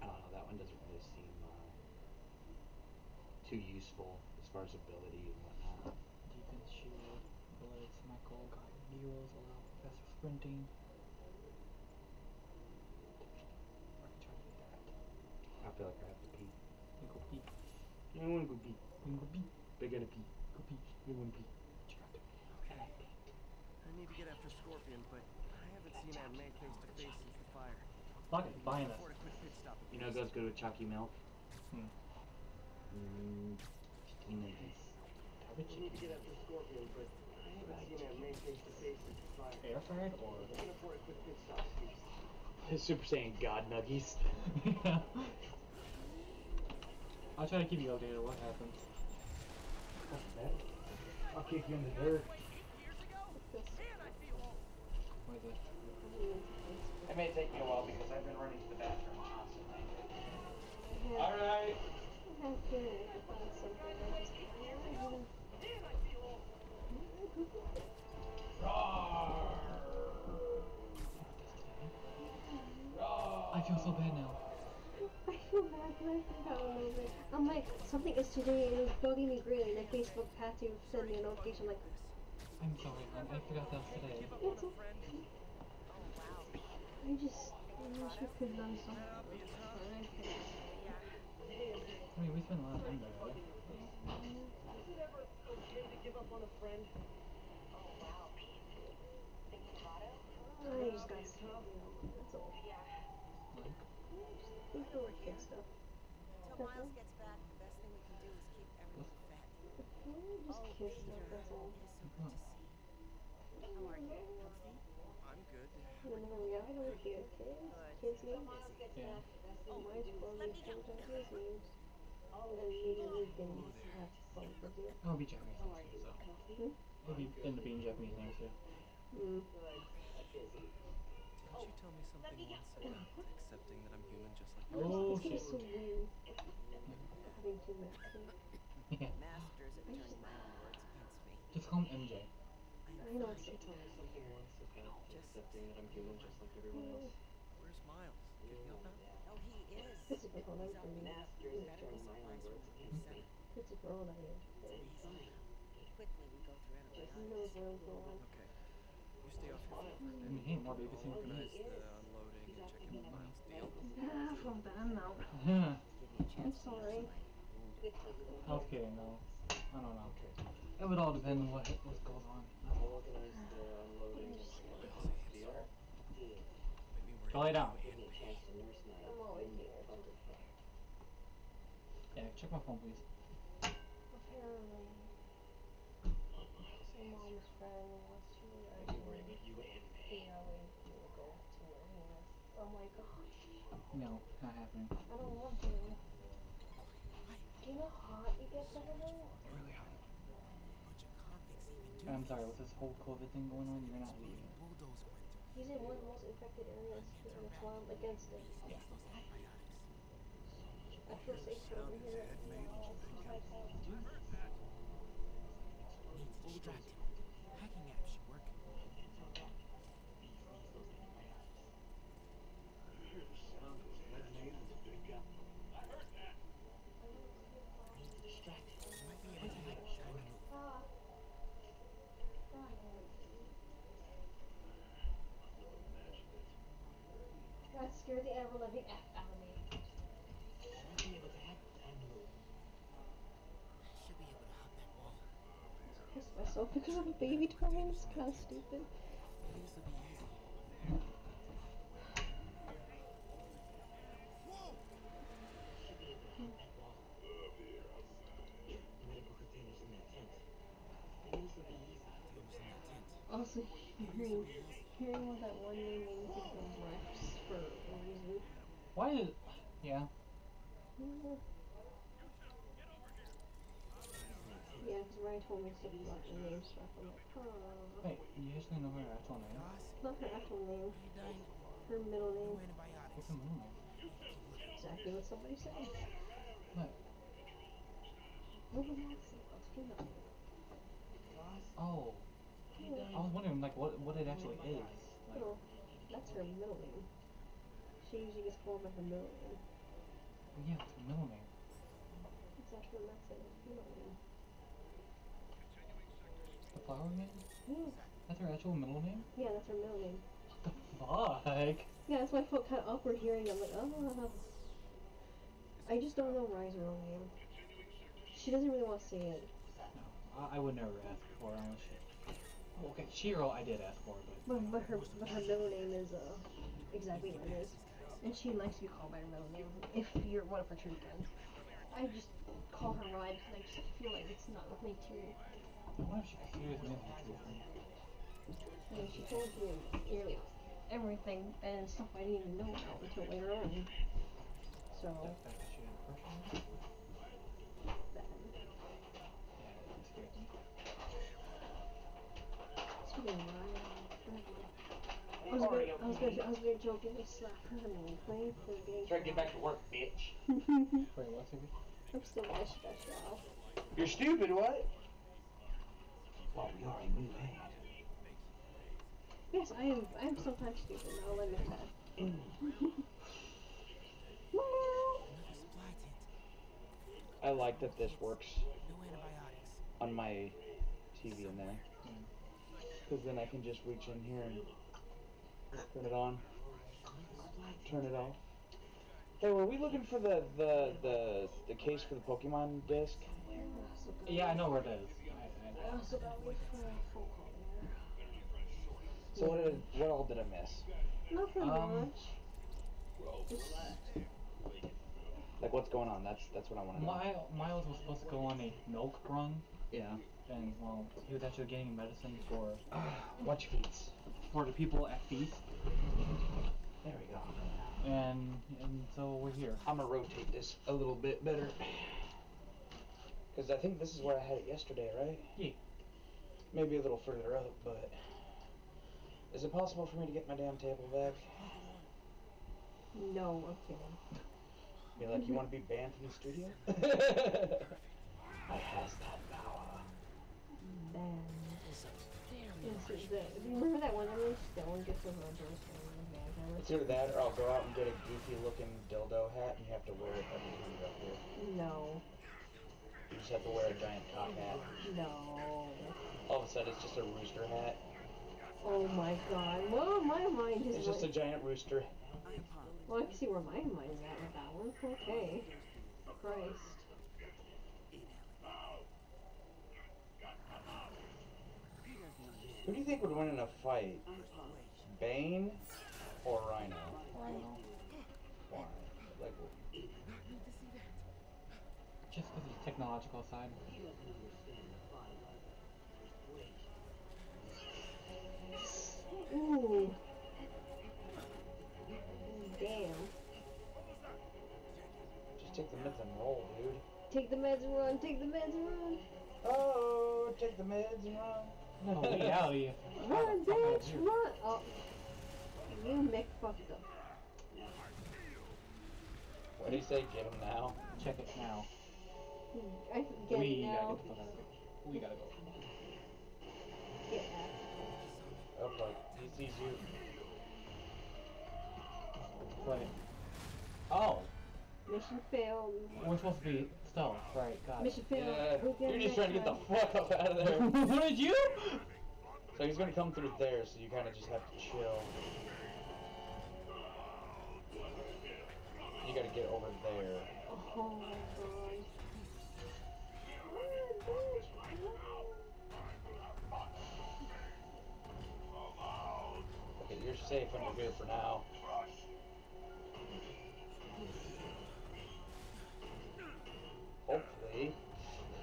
I don't know. That one doesn't really seem uh, too useful as far as ability and whatnot. Defense shield, bullets, Michael, guide heals, allow faster sprinting. I can try to get that. I feel like I have to pee. You go pee. I want to go pee. You go pee. They gotta pee. Go pee. I want to pee. I need to get after Scorpion, but I haven't seen Aunt May face to face since the fire. Fuck it, buying us. Afford a quick pit stop. You know, it goes good with chalky milk. Hmm. Mm, I nice. need to get after Scorpion, but I haven't seen Aunt May face to face since the fire. Air fried or? I can afford a quick pit stop, please. Super Saiyan God Nuggies. yeah. I'll try to keep you updated on what happens. I'll kick you in the dirt. What is it? It may take me a while because I've been running to the bathroom constantly. Yeah. All right. Okay. I feel so bad now. I feel bad when I think that one over. I'm like, something is today and it's bugging me really. Like Facebook had to send me a notification like. this. I'm sorry, man. I forgot that today it's okay. I just, I wish we could learn something. I mean, we spent a lot of time together. Is it ever okay to give up on a friend? Oh wow, Pete. Thinking Nevada? I just got sick, that's all. Yeah. Like, These little kid stuff. Until Miles gets back, the best thing we can do is keep everyone fed. Just kid Peter, stuff, that's all. It's so good to see. How are you? Healthy? I'm good. You know, never yeah, I know what kids, kids, kids names. yeah. Oh, mine's probably some Japanese names. And usually things have fun to do. It'll be Japanese names too, so. Hmm? It'll be end up being Japanese names too. Mm. Didn't you tell me something once about accepting that I'm human just like you? Oh It's shit. so weird having two vaccines. Yeah. Masters at turning my own words against me. Just call him MJ. I know it's She told me something once about accepting that I'm human just like everyone else. Where's Miles? Can he help out? Oh, he is. It's a good one, I'm He's Masters at medical turning my own supplies words from against me. It's a girl that is. Easy. Quickly, we go through antibiotics. knows where I'm going? Okay. You stay off your phone. I mean, hey, more babysitting. Organize the unloading and check in with Miles. Deal? Ah, from them now. Yeah. Give you a chance to sorry. heal I was kidding though. I don't know. It would all depend on what what goes on. I'll organize the unloading and check in with Miles. Deal? Deal. Made me worry Go lay down. Give me a chance to nurse my I'm always wounded here. butterfly. Yeah, check my phone, please. Oh, my you gosh, No, not happening. I don't want to. Do you know how hot it gets over there? Really hot. I'm sorry, with this whole COVID thing going on, you're not leaving. Bulldozer went through. He's in one of the most infected areas, and that's why I'm against it. Yeah. I feel safe over here. You know, it's like, uh, Needs to distract him. Hacking app should work. Needs to distract him. Might be able to hack tiny move. ah. Ah. That scared the ever living F out of me. Should be able to move. Should be able to that wall. Pissed myself because of a baby twin. It's kind of stupid. Also, hearing, hearing what that one name means is refs for a reason. Why is yeah? Yeah, because Ryan told me stuff about the name stuff. I'm like, huh. Wait, you actually know her actual name? Not her actual name, her middle name. What's her middle name? Exactly what somebody said. What? No one asked me. Let's do. Oh, I was wondering like what what it actually is. Like, No, that's her middle name. Gets called by her middle name. yeah, it's her middle name. It's actually that's her middle name. The flower name? Yeah, That's her actual middle name? yeah, that's her middle name. What the fuck? Yeah, that's why I felt kind of awkward hearing. I'm like, oh. I just don't know Ryan's real name. She doesn't really want to say it. No, I, I would never ask for it unless she. Oh, okay, Shiro, I did ask for, but But, but her but her middle name is uh exactly what it is, and she likes to be called by her middle name. If you're one of her true friends, I just call her Ryan because I just feel like it's not with me too. I wonder if she considers me as a true friend. I mean, she told me nearly everything and stuff I didn't even know about until later on. So The fact that she had a crush on me? that. Yeah, that scares me. Speaking of was, gonna, I was, gonna, I was gonna joke, get. Try to get back to work, bitch. Wait, one second. I'm still gonna you out. You're stupid, what? Well, we already knew that. Yes, I am. I am sometimes stupid. I'll admit that. Mm. I like that this works on my TV in there. Because mm. then I can just reach in here and turn it on, turn it off. Hey, were we looking for the the the, the case for the Pokemon disc? Yeah, I know where it is. I, I, I also got wait for a phone. So what did what all did I miss? Nothing Um, much. Just Like what's going on? That's that's what I want to know. Miles, Miles was supposed to go on a milk run, Yeah. and well, he was actually getting medicine for Watch your feet. for the people at Feast, There we go. and and so we're here. I'm gonna rotate this a little bit better. Because I think this is where I had it yesterday, right? Yeah. Maybe a little further up, but. Is it possible for me to get my damn table back? no, I'm kidding. Be like, you want to be banned from the studio? I has that power. Then. Is that, do you remember that one Emily Stone gets a rubber from It's either that or I'll go out and get a goofy looking dildo hat and you have to wear it every time you're up here. No. You just have to wear a giant cock hat. No. All of a sudden, it's just a rooster hat. Oh my god. Well, my mind is It's just a giant rooster. Well, I can see where my mind is at with that one. Okay. Christ. Who do you think would win in a fight? Bane or Rhino? Rhino. Why? Like, Just because of the technological side. Ooh. Damn. just take the meds and roll, dude. Take the meds and run. Take the meds and run. Oh, take the meds and run. No, we out here. Run, bitch, run. Oh. You Mick fucked up. What do you say? Get him now. Check it now. I get we it gotta now. get the fuck out of here. We gotta go. Get out. Oh fuck, he sees you. Wait. Oh, Mission failed. we're supposed to be stealth, right? Got it. Mission failed. Yeah, Who you're just trying to get the fuck up out of there. what did you? So he's gonna come through there, so you kind of just have to chill. You gotta get over there. Oh my god. Okay, you're safe under here for now.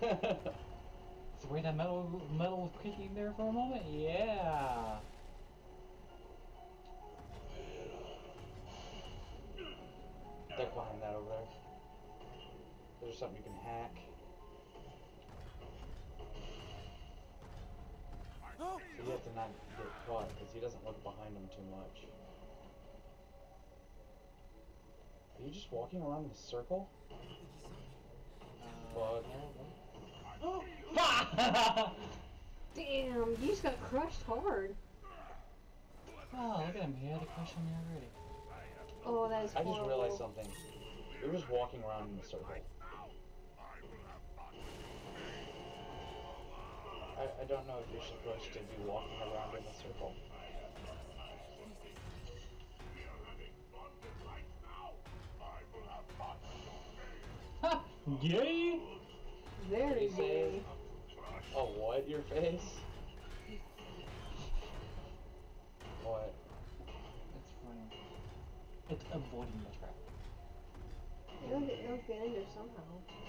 So wait, that metal metal was creaking there for a moment. Yeah. Duck behind that over there. There's something you can hack. So you have to not get caught because he doesn't look behind him too much. Are you just walking around in a circle? Bug. Damn, you just got crushed hard. Oh, look at him. He had a crush on me already. Oh, that is I just realized something. You're just walking around in a circle. I, I don't know if you're supposed to be walking around in a circle. Ha! Yay! Very He gay. Oh, what? Your face? What? That's funny. It's avoiding the trap. It'll get, it'll get in there somehow.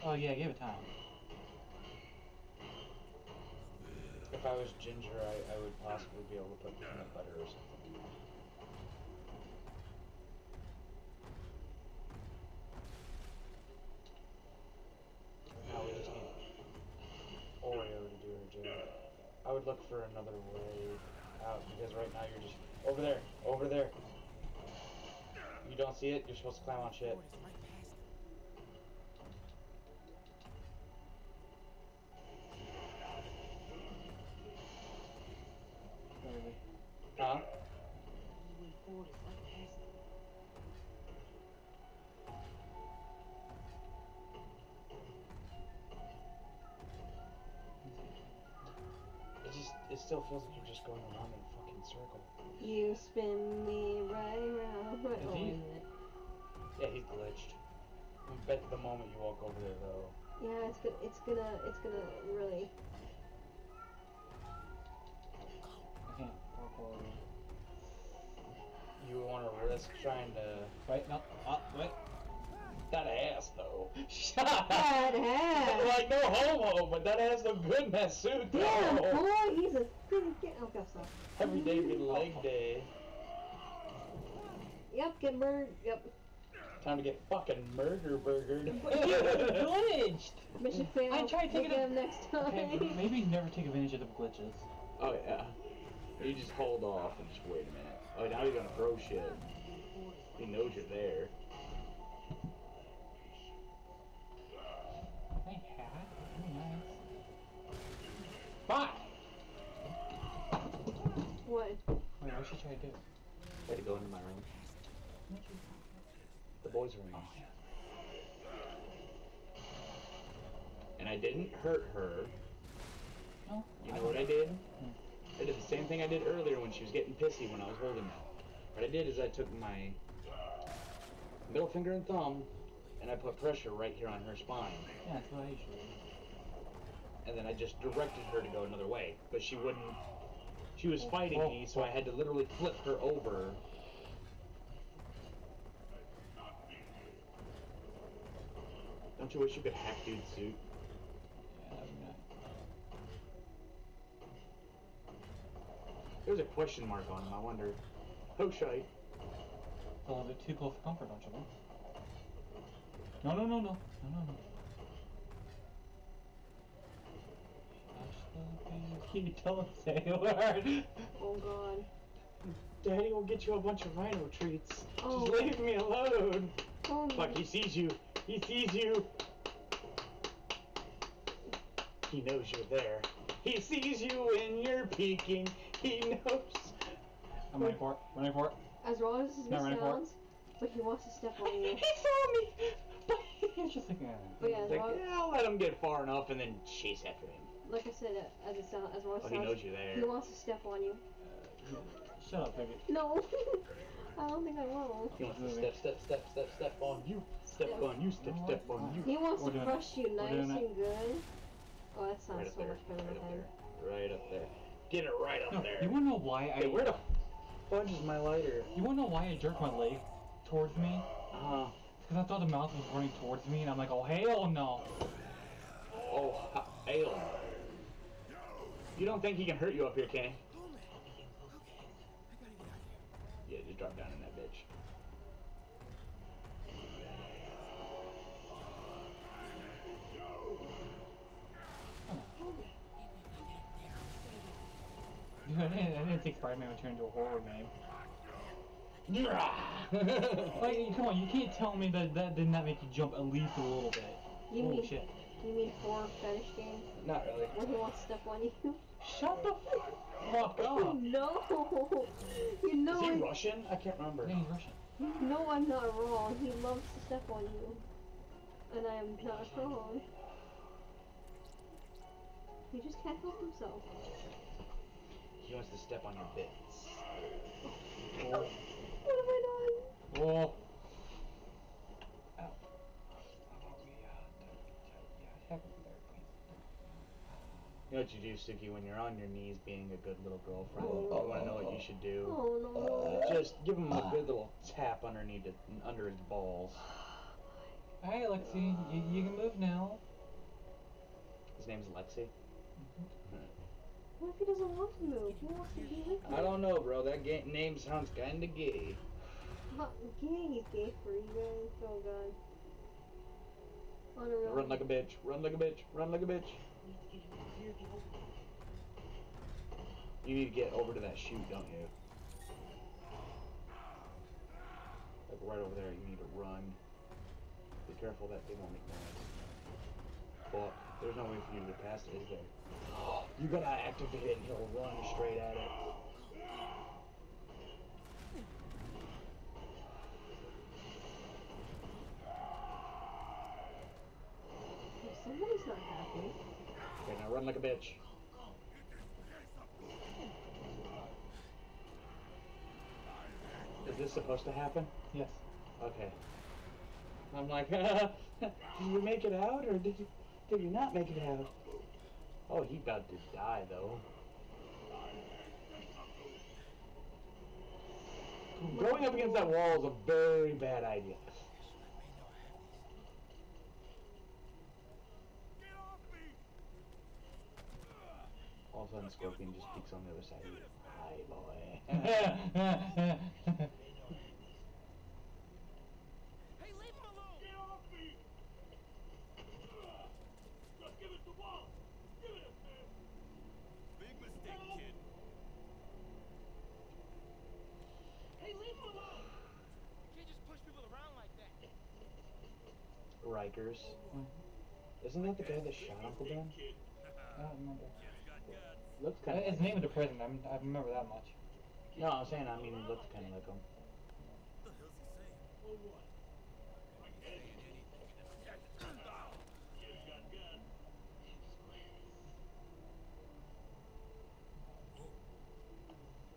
Oh yeah, give it time. If I was ginger, I, I would possibly be able to put peanut butter or something. Now we just need Oreo to do her job. I would look for another way out because right now you're just over there, over there. You don't see it. You're supposed to climb on shit. Huh? Still feels like you're just going around in a fucking circle. You spin me right around. Right. Is Oh, he? wait. Yeah, he's glitched. I bet the moment you walk over there, though, Yeah, it's gonna, it's gonna, it's gonna really. I can't parkour. you want to risk trying to. Right? No. Uh, wait. That ass, though. Shut up! That ass. Like, no homo, but that ass look good in that suit, though. Damn, boy, he's a pretty get. Oh, God, stop. Every day be leg day. Yep, get murdered. Yep. Time to get fucking murder burgered. glitched. Mission failed. I tried taking Look a- at him next time. Okay, maybe never take advantage of the glitches. Oh yeah. You just hold off and just wait a minute. Oh, now you're gonna throw shit. He knows you're there. Hey, hat. Very nice. Fuck! What? Wait, what should I do? Had to go into my room. The boys' room. And I didn't hurt her. No. You know what I did? Hmm. I did the same thing I did earlier when she was getting pissy when I was holding her. What I did is I took my middle finger and thumb and I put pressure right here on her spine. Yeah, that's what I usually do. And then I just directed her to go another way. But she wouldn't. She was fighting oh, me, so I had to literally flip her over. Don't you wish you could hack dude's suit? Yeah, that'd be nice. There's a question mark on him. I wonder. Oh, shite. It's a little bit too close for comfort, don't you think? No, no, no, no. No, no, no. You don't say a word? Oh God. Daddy will get you a bunch of rhino treats. Oh. Just leave me alone. Oh. Fuck, he sees you. He sees you. He knows you're there. He sees you when you're peeking. He knows. I'm running for it. Running for it. As wrong as his Not running for it. sounds, but he wants to step on you. He saw me. But He's just like, uh, But yeah, He's like, wrong, yeah, I'll let him get far enough and then chase after him. like I said, uh, as it sound, as wrong as Oh, he knows you're there. he wants to step on you. Shut up, baby. No, I don't think I will. He wants to step, step, step, step, step on you. Step Yeah. on you. Step, step on you. He wants We're to doing crush you nice and it. good. Oh, that sounds Right so there. much better Right my up there. Right up there. Get it right up No, there. you wanna know why I? Hey, where the fudge is my lighter? You wanna know why I jerked my leg towards me? Uh, Because I thought the mouse was running towards me, and I'm like, oh hell no! oh, ale. You don't think he can hurt you up here, can he? Yeah, just drop down in that bitch. Dude, I didn't, I didn't think Spider-Man would turn into a horror name. Like, come on, you can't tell me that that did not make you jump at least a little bit. You Holy mean shit. you mean horror fetish game Not really. where he wants to step on you? Shut the fuck up! no, you know Is he I, Russian? I can't remember. Yeah, he's Russian. you know I'm not wrong. He loves to step on you, and I am not wrong. He just can't help himself. He wants to step on your bits. What have I done? Oh. You know what you do, Suki, when you're on your knees being a good little girlfriend? Oh. You want to know what you should do? Oh no. Just give him a good little tap underneath it, under his balls. Hey, Lexi, you, you can move now. His name's Lexi. What if he doesn't want to move? He wants to be with you. I don't know, bro. That ga- name sounds kinda gay. Not gay. Gay for you guys. Oh god. Run like a bitch. Run like a bitch. Run like a bitch. You need to get over to that chute, don't you? Like right over there, you need to run. Be careful that they won't make noise. Fuck, there's no way for you to get past it, is there? Oh, you gotta activate it and he'll run straight at it. Somebody's not happy. Okay, now run like a bitch. Is this supposed to happen? Yes. Okay. I'm like, did you make it out or did you did you not make it out? Oh, he about to die though. Going up against that wall is a very bad idea. All of a sudden, Scorpion just peeks on the other side. Hi, boy. Hey, leave him alone! Get off me! Just give it the wall! Give it, man! Big mistake, kid. Hey, leave him alone! You can't just push people around like that. Rikers. Isn't that the guy that shot Uncle Ben? I don't remember. Looks kind of. His name of the prison. I'm, I remember that much. No, I'm saying I mean he looked kind of like him.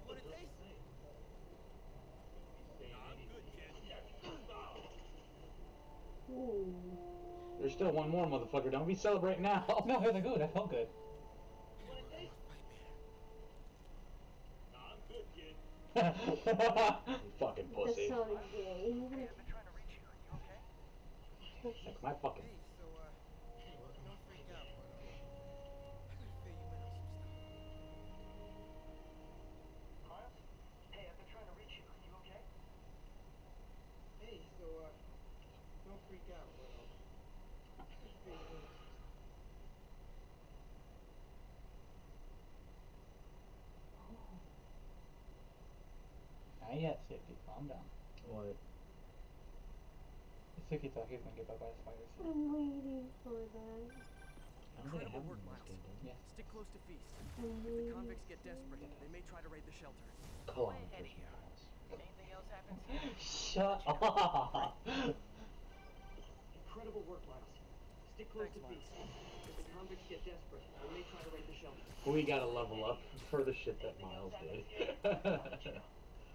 What did they say? Nah, I'm good, kid. Ooh. There's still one more motherfucker. Don't be celebrating now. No, it was good. That felt good. Nah, I'm good, kid. you fucking That pussy. sounded gay. Like my fucking. Hey, so, uh, don't freak out, but, uh, I gotta fill you in on some stuff. Miles? Hey, I've been trying to reach you. You okay? Hey, so, uh, don't freak out, but, um, I gotta fill you in on some Not yet, Suki. Calm down. What? Suki thought he was gonna get bit by the spiders. I'm waiting for that. I don't think I have Incredible work, in this Miles. Yeah. Stick close to Feast. I'm If the convicts get desperate, they may try to raid the shelter. you? Call on Eddie. first, Anything else happens here? Shut up. Incredible work, Miles. Stick close Thanks, to Miles. peace. If the convicts get desperate, they may try to raid the shelter. We gotta level up for the shit that Miles did.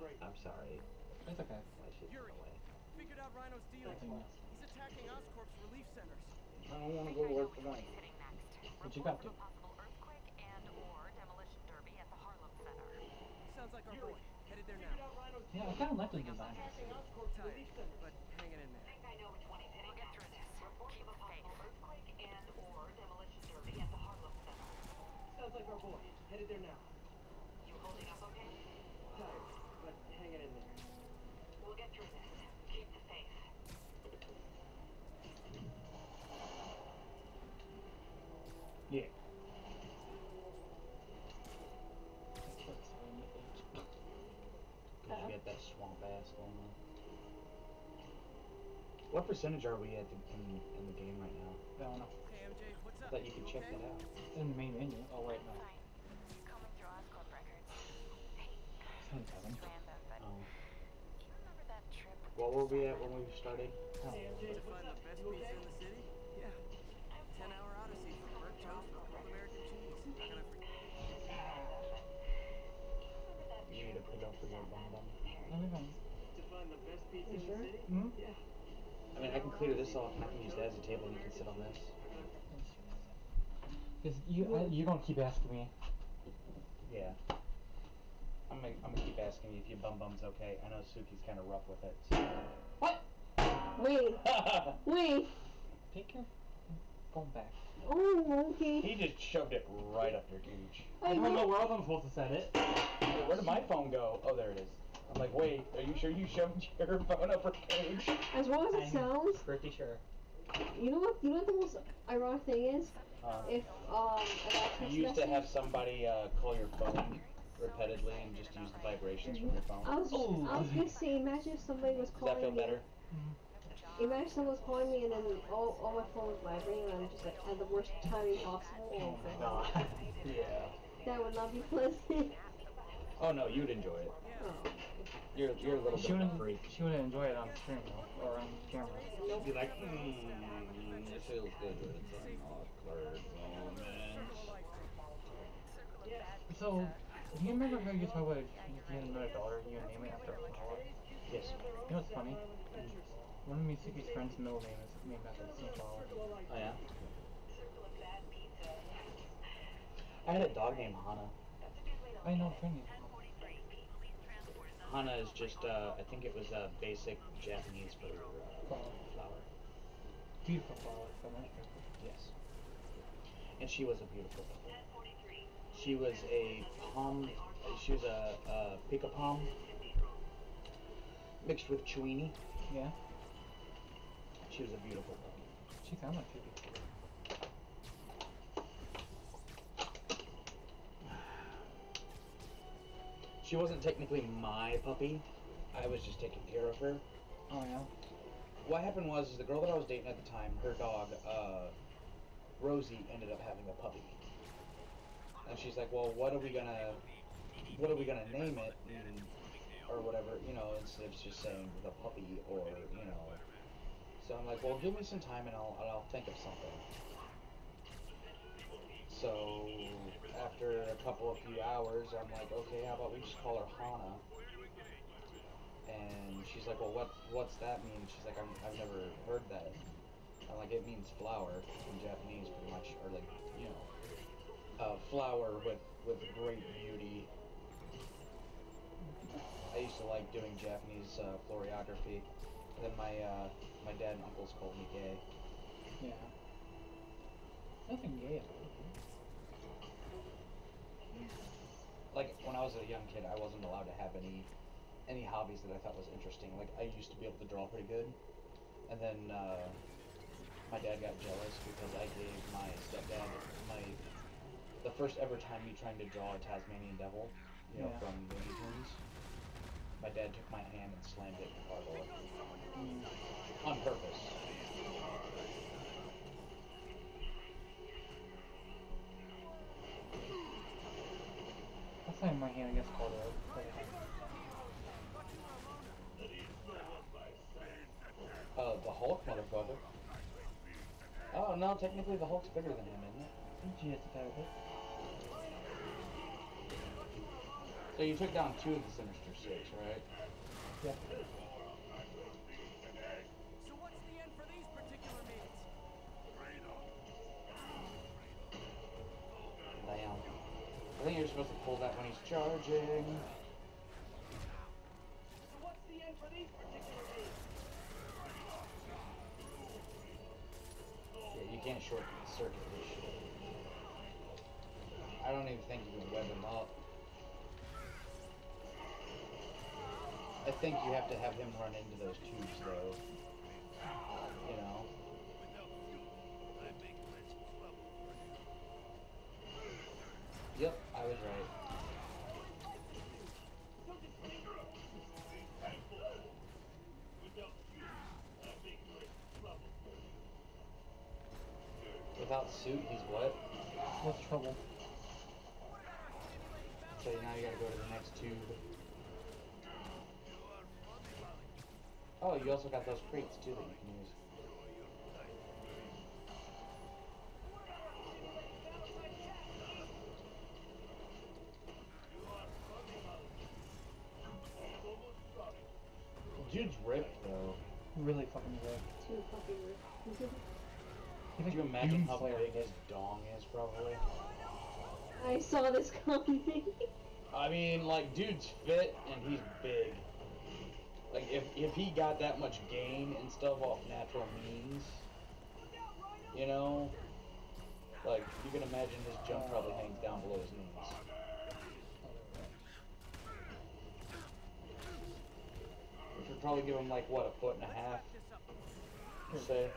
Great. I'm sorry. It's okay. My shit's in Yuri. the way. Figured out Rhino's deal. He's attacking Oscorp's relief centers. I don't wanna go to work for them. Hitting next. What you got to? Earthquake and or demolition derby at the Harlem Center. Sounds like our boy. Headed there now. Yeah, I kind of like the design. Tired, but hanging in there. I know which one he's hitting we'll get through this. Keep a possible earthquake and or demolition derby at the Harlem Center. Sounds like our boy. Headed there now. You holding up okay? Tired, but hanging in there. We'll get through this. Keep the faith. Yeah. Cause you get that swamp going on. What percentage are we at the, in, in the game right now? I don't know. Hey, MJ, what's up? That you can check okay? that out. It's in the main menu. Oh, wait, no. Fine. Combing through Oscorp records. Hey, Seventy-seven. it's random, but oh. you remember that trip? what were we at when we started? Oh, Hey, MJ, what's up? best You okay? in the city? Yeah. Ten hour odyssey for burnt toast with grilled American cheese. How can I forget? You need to put up for your bum bum. no, no, no. To find the best pizza in the sure? city? Hmm? Yeah. I mean, I can clear this off and I can use that as a table and you can sit on this. Because you, I, you're gonna keep asking me. Yeah. I'm gonna, I'm gonna keep asking you if your bum bum's okay. I know Suki's kind of rough with it. So. What? Wait, wait. Take your phone back. Oh, okay. he just shoved it right up your gooch. I don't know where else I'm supposed to set it. Where did my phone go? Oh, there it is. I'm like, wait, are you sure you shoved your phone up her cage? As well as it I'm sounds, Pretty sure. you know what? You know what the most ironic thing is? Uh, If um, I got text you used to have somebody uh, call your phone repeatedly and just use the vibrations from your phone. I was, Oh. I was gonna say, imagine if somebody was Does calling that feel me. better? Imagine someone was calling me and then all, all my phone was vibrating and I'm just like had the worst timing possible. Oh my god. Yeah. That would not be pleasant. Oh no, you'd enjoy it. You're you're a little She bit of a wouldn't, freak. she wouldn't enjoy it on stream though, or on camera. She'd be like, hmm, it feels good. Awkward moments. So, do you remember how you talked about you had another daughter and you name it after a flower? Yes. You know what's funny? One of Mitsuki's friends' middle name is named after Sunflower. Oh yeah. I had a dog named Hana. I know named Hana is just, uh, I think it was a basic Japanese for uh, Flower. flower. Beautiful flower, if I'm not mistaken. Yes. And she was a beautiful dog. She was a palm, she was a, a pica palm mixed with Chiweenie. Yeah. She was a beautiful dog. She sounded like she'd She wasn't technically my puppy. I was just taking care of her. Oh yeah. What happened was, is the girl that I was dating at the time, her dog, uh, Rosie, ended up having a puppy. And she's like, well, what are we gonna, what are we gonna name it, and, or whatever, you know, instead of just saying the puppy, or you know. So I'm like, well, give me some time, and I'll, and I'll think of something. So after a couple of few hours, I'm like, okay, how about we just call her Hana? And she's like, well, what what's that mean? She's like, I'm, I've never heard that. I'm like, it means flower in Japanese, pretty much, or like, you know, uh, flower with with great beauty. I used to like doing Japanese uh, floriography. And then my uh, my dad and uncles called me gay. Yeah. Nothing gay about it. Like when I was a young kid, I wasn't allowed to have any any hobbies that I thought was interesting. Like I used to be able to draw pretty good, and then uh, my dad got jealous because I gave my stepdad my the first ever time me trying to draw a Tasmanian devil, you know, Yeah. from Looney Tunes. My dad took my hand and slammed it in the car door on purpose. That's not in my hand, I guess called a. Uh, the Hulk, motherfucker. Oh no, technically the Hulk's bigger than him, isn't it? Gee, it's a bit of it. So you took down two of the Sinister Six, right? Yeah. So what's the end for these particular meetings? Damn. I think you're supposed to pull that when he's charging. So what's the end for these particular? Yeah, you can't short circuit this shit. I don't even think you can web him up. I think you have to have him run into those tubes though. You know? Yep, I was right. Without suit, he's what? What's trouble? So now you gotta go to the next tube. Oh, you also got those crates too that you can use. Really fucking ripped. Too fucking rude. Could you imagine how big his dong is probably? I saw this coming. I mean, like, dude's fit and he's big. Like, if, if he got that much gain and stuff off natural means, you know, like, you can imagine his jump probably hangs down below his knees. Which would probably give him, like, what, a foot and a half? Per se.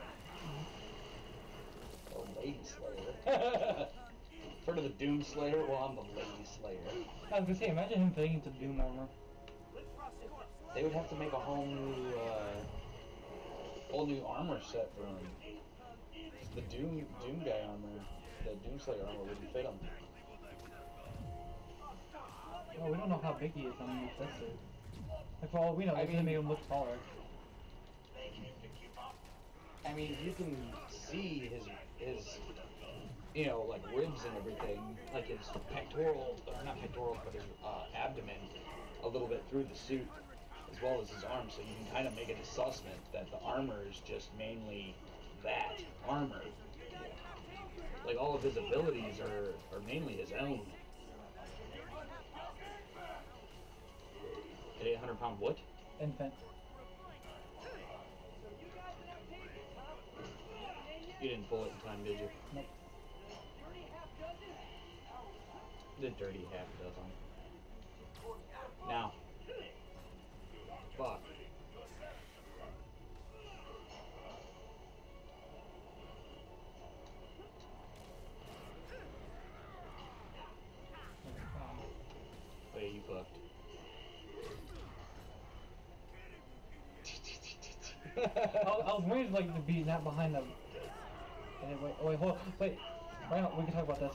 Oh, Lady Slayer. Heard of the Doom Slayer? Well, I'm the Lady Slayer. I was gonna say, imagine him fitting into Doom armor. They would have to make a whole new, uh, whole new armor set for him. The Doom, Doom guy armor, the Doom Slayer armor wouldn't fit him. Oh, we don't know how big he is underneath this suit. Like, for all we know, I this mean- make him look taller. I mean, you can see his, his, you know, like ribs and everything, like his pectoral, or not pectoral, but his uh, abdomen, a little bit through the suit. as well as his arm, so you can kind of make an assessment that the armor is just mainly that armor. Like all of his abilities are, are mainly his own. An 800 pound what? Infant. You didn't pull it in time, did you? Nope. The dirty half dozen. Now. Fuck. Oh yeah, you fucked. I, I was waiting like to be not behind them. And then wait, oh, wait, hold, wait. Right now, we can talk about this.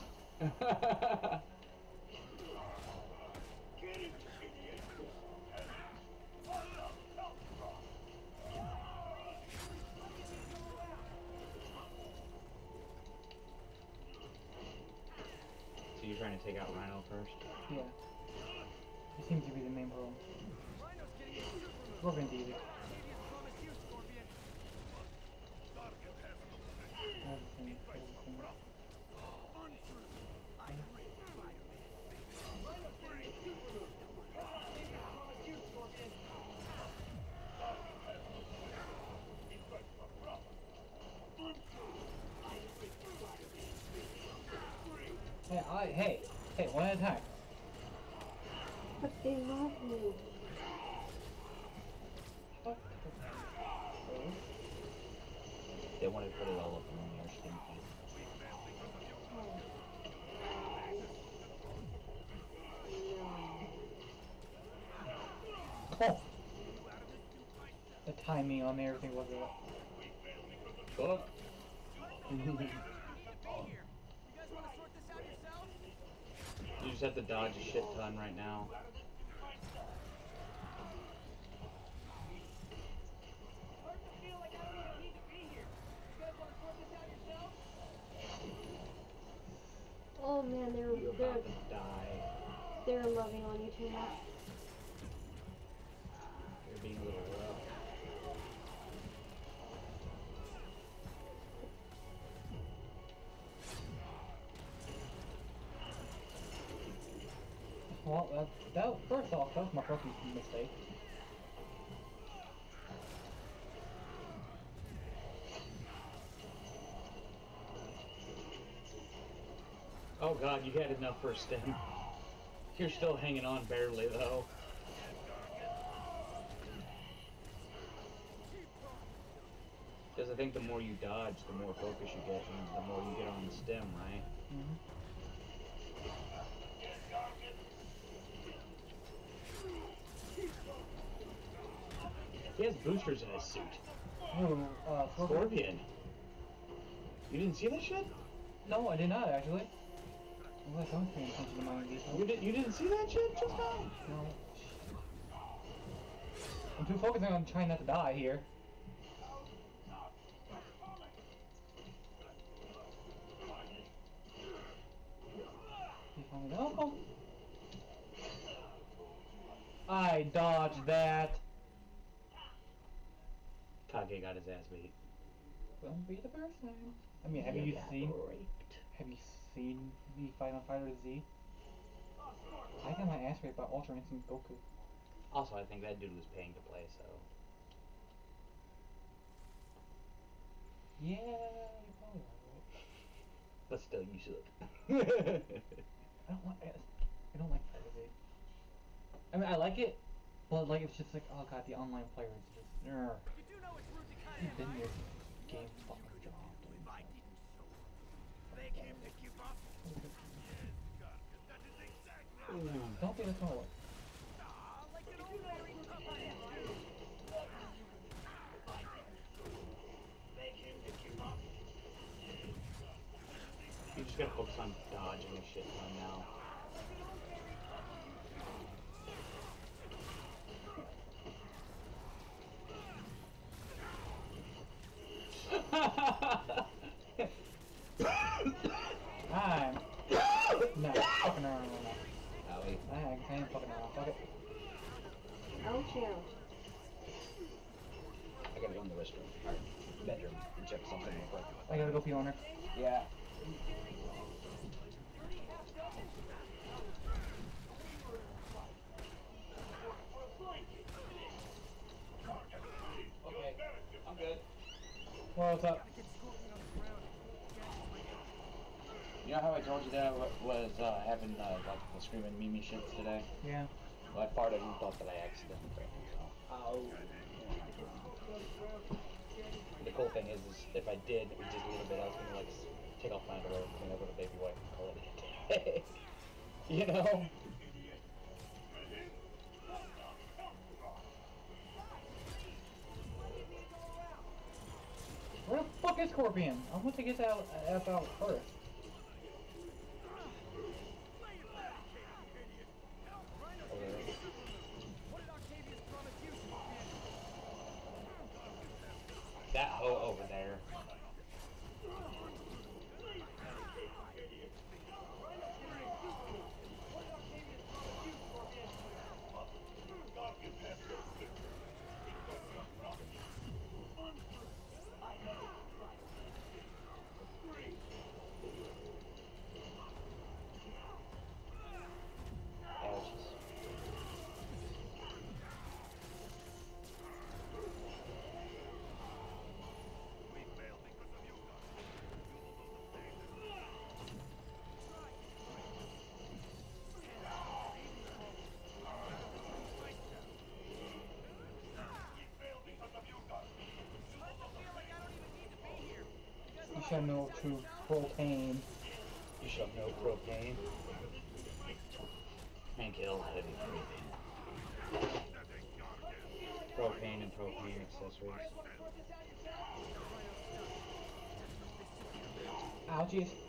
So you're trying to take out Rhino first? Yeah. He seems to be the main problem. We're gonna do it. Everything, everything. Hey, hey, hey, one at a time. But they love me. They want to put it all up in their skin. Oh! The timing on everything was it. Fuck. just have to dodge a shit ton right now. Oh man, they're they're about to die. they're loving on you too much. Off, that was my fucking mistake. Oh god, you had enough for a stem. You're still hanging on barely though. Because I think the more you dodge, the more focus you get, and the more you get on the stem, right? Mm-hmm. He has boosters in his suit. Oh, uh, Scorpion. You didn't see that shit? No, I did not actually. Unless paying attention to details. You, did, you didn't see that shit just now? No. I'm too focused on trying not to die here. You found me-. I dodged that. Kage got his ass beat. Won't be the first time. I mean, have You you got seen? Have you seen the Final Fighter Z? I got my ass raped by Ultra Instinct Goku. Also, I think that dude was paying to play, so. Yeah, you're probably right. But still, you should. I don't like. I don't like Fighter Z. I mean, I like it, but like it's just like, oh god, the online player is just. Urgh. Don't gonna. You just gotta focus on dodging and shit ton now. I'm not fucking around right now. Owie. I ain't, I ain't fucking Fuck it. Ouch, ouch. gotta go in the restroom, or bedroom, and check something real quick. I gotta go pee on her. Yeah. Okay, I'm good. Well, what's up? You know how I told you that I was uh, having uh, like the screaming Mimi shits today? Yeah. Well, I farted and thought that I accidentally it. So. Oh. The cool thing is, is if I did, just a little bit, I was gonna like take off my underwear, clean with a baby wipe, and call it a day. you know? Where the fuck is Scorpion? I want to get that out, F out first. Know to propane. You shall know propane. And kill heavy breathing. Propane and propane accessories. Ouchies.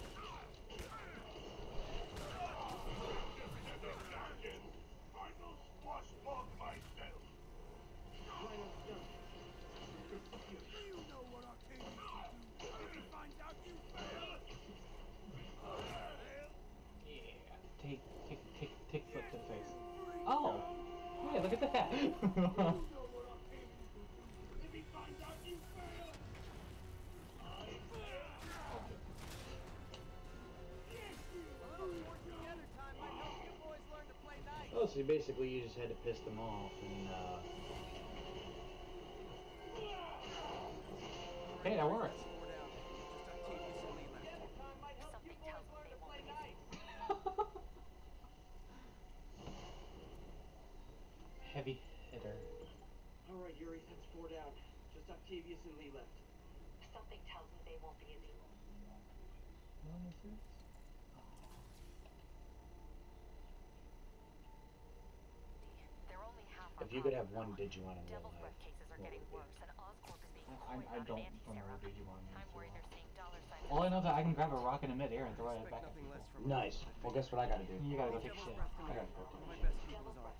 Oh, so basically you just had to piss them off and, uh... hey, that worked. Heavy hitter. Alright, Yuri, that's four down. Just Octavius and Li left. Something tells me they won't be as evil. What is this? They're only half If you could have one Digimon in real Devil's life, cases are what getting would it worse, and Oscorp is being I, I don't on an remember anti-Terra Digimon. I'm worried they're seeing dollar signs. All I know is that I can grab a rock in the midair and throw it back at people. Nice. Well, guess what I gotta do? You gotta go take a shit. I gotta go take a shit. best people is on.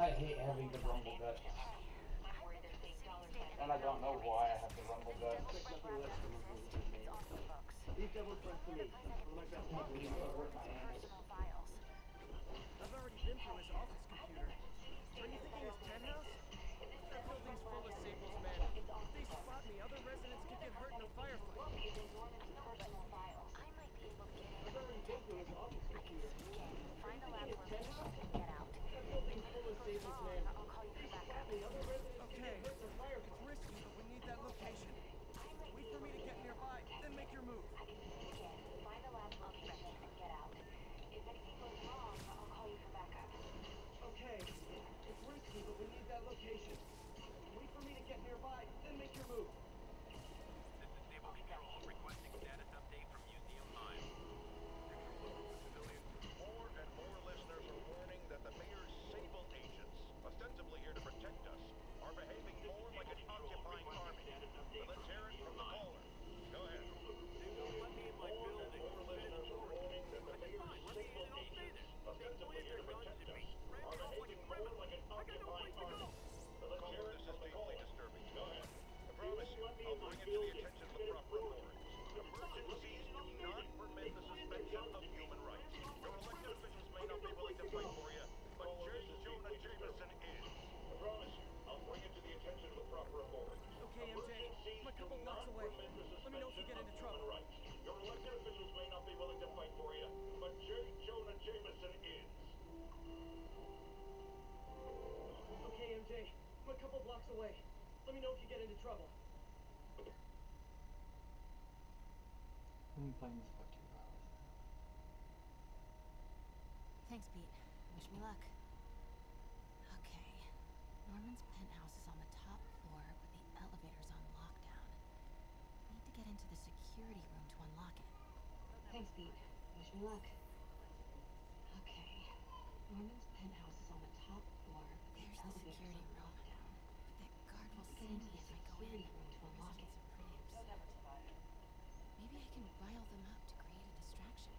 I hate having the rumble guts. And I don't know why I have the rumble guts. Devil's Breath to me. One of my best people. I've already been through his office computer. Are you thinking his penthouse? That building's full of Sables, man. If they spot me, other residents could get hurt in a firefight. Okay, it's risky, but we need that location. Wait for me to get nearby, then make your move. Okay, it's risky, but we need that location. Wait for me to get nearby, then make your move. Naval Control requesting status update from Museum 5. More and more listeners are warning that the mayor's sable agents, ostensibly here to protect us, are behaving more like an occupying army. But let's hear it from the caller. Go ahead. They won't let me in my building. More listeners are warning that the mayor's sable agents, ostensibly here to protect us, are behaving more like an occupying army. But let's hear it from the caller. disturbing. Go ahead. I promise you, I'll bring it to the attention of the proper authorities. Emergencies do not permit the suspension of human rights. Your elected officials may not be willing to fight for you, but J. Jonah Jameson is. I promise you, I'll bring it to the attention of the proper get into trouble. Right. Your elected officials may not be willing to fight for you, but J. Jonah Jameson is. Okay, MJ. I'm a couple blocks away. Let me know if you get into trouble. I've been playing this for two hours. Thanks, Pete. Wish me luck. Okay. Norman's penthouse is on the top floor, but the elevator's on lockdown. Need to get into the security room to unlock it. Thanks, Pete. Wish me luck. Okay. Norman's penthouse is on the top floor, but the There's the elevator's security room. lockdown. But that guard will see me if I go in. it. Residents are pretty upset. Maybe I can rile them up to create a distraction.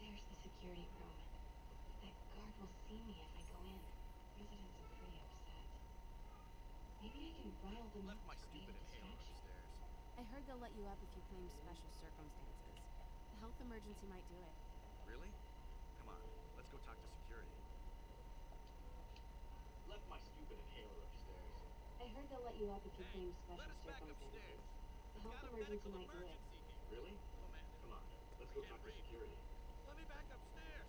There's the security room. That guard will see me if I go in. Residents are pretty upset. Maybe I can rile them Left up my to stupid inhaler upstairs. I heard they'll let you up if you claim special circumstances. The health emergency might do it. Really? Come on, let's go talk to. Left my stupid inhaler upstairs. I heard they'll let you up if you Hey, claim let special us back circumstances. upstairs. The Got health a emergency medical might do it. emergency here. Really? Oh man, Come on, let's go Can't talk to security. let me back upstairs.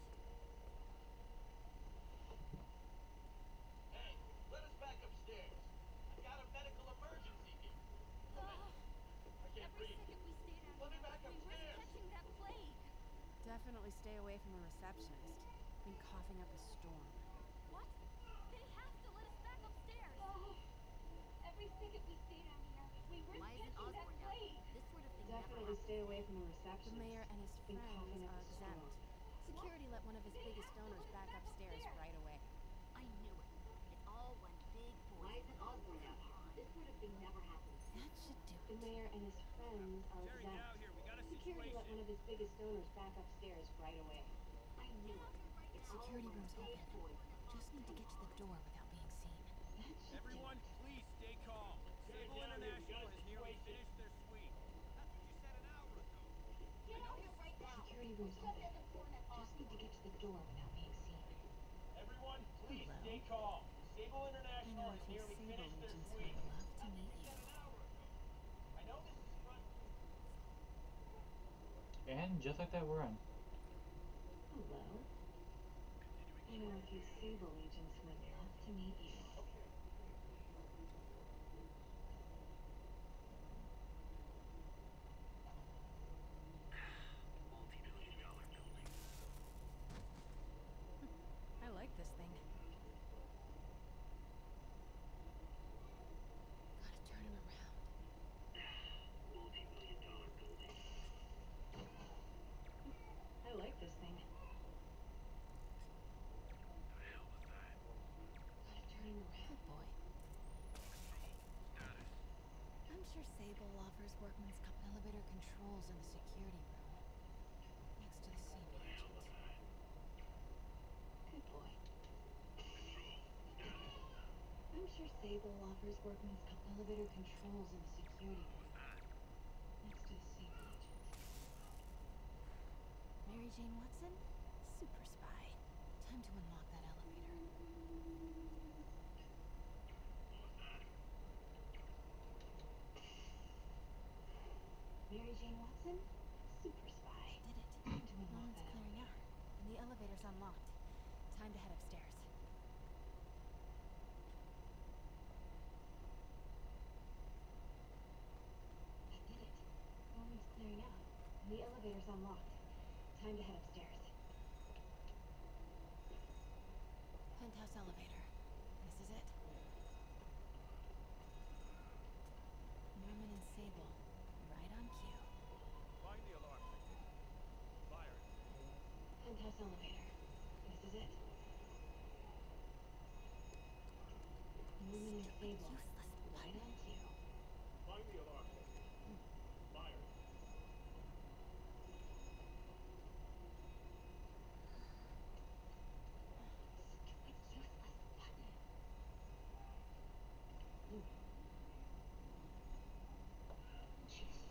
Hey, let us back upstairs. I've got a medical emergency here. Oh, man. I can't breathe. Let me back upstairs. We catching that plague. Definitely stay away from the receptionist. Been coughing up a storm. What? They have to let us back upstairs. Oh, every second we stay down here, we risk Why isn't Osborn down? This sort of thing Definitely stay away from the The mayor and his friends are exempt. Security let one of his biggest donors back upstairs right away. I knew it. It's all one big boy. Why isn't Osborne down here? This sort of thing never happens. That should do it. The mayor and his friends are Jerry, get out exempt. here. We got a Security let one of his biggest donors back upstairs right away. I knew it. It's Security room's open. Just need to get to the door without being seen. That should Everyone, please stay calm. Sable down here. We International got a has nearly situation. finished their sweep. That's what you said an hour ago. Get out here right now. Security. Just need to get to the door without being seen. Everyone, please Hello. stay calm. Sable International know has nearly Sable finished their sweep. love to meet you you. said an hour ago. I know this is front. And just like that, we're in. Hello. I know a few Sable agents would love to meet you. Multi-billion dollar building. I like this thing. Gotta turn him around. Multi-billion dollar building. I like this thing. The hell was that? Gotta turn him around. Good boy. Status. I'm sure Offers Workman's Comp elevator controls in the security room. Next to the Sable agent. Good boy. I'm sure Sable offers Workman's Comp elevator controls in the security room. Next to the Sable agent. Mary Jane Watson? Super spy. Time to unlock that elevator. Mary Jane Watson? Super spy. Did it. Time to unlock Norman's clearing out. And the elevator's unlocked. Time to head upstairs. I did it. Norman's clearing out. And the elevator's unlocked. Time to head upstairs. Penthouse elevator. This is it. Norman and Sable. Right on cue. Find the alarm technician. Fire it. Penthouse elevator. This is it. Norman and Sable. Right on cue. Find the alarm technician. Fire. Stupid, useless button. Hmm. Jeez.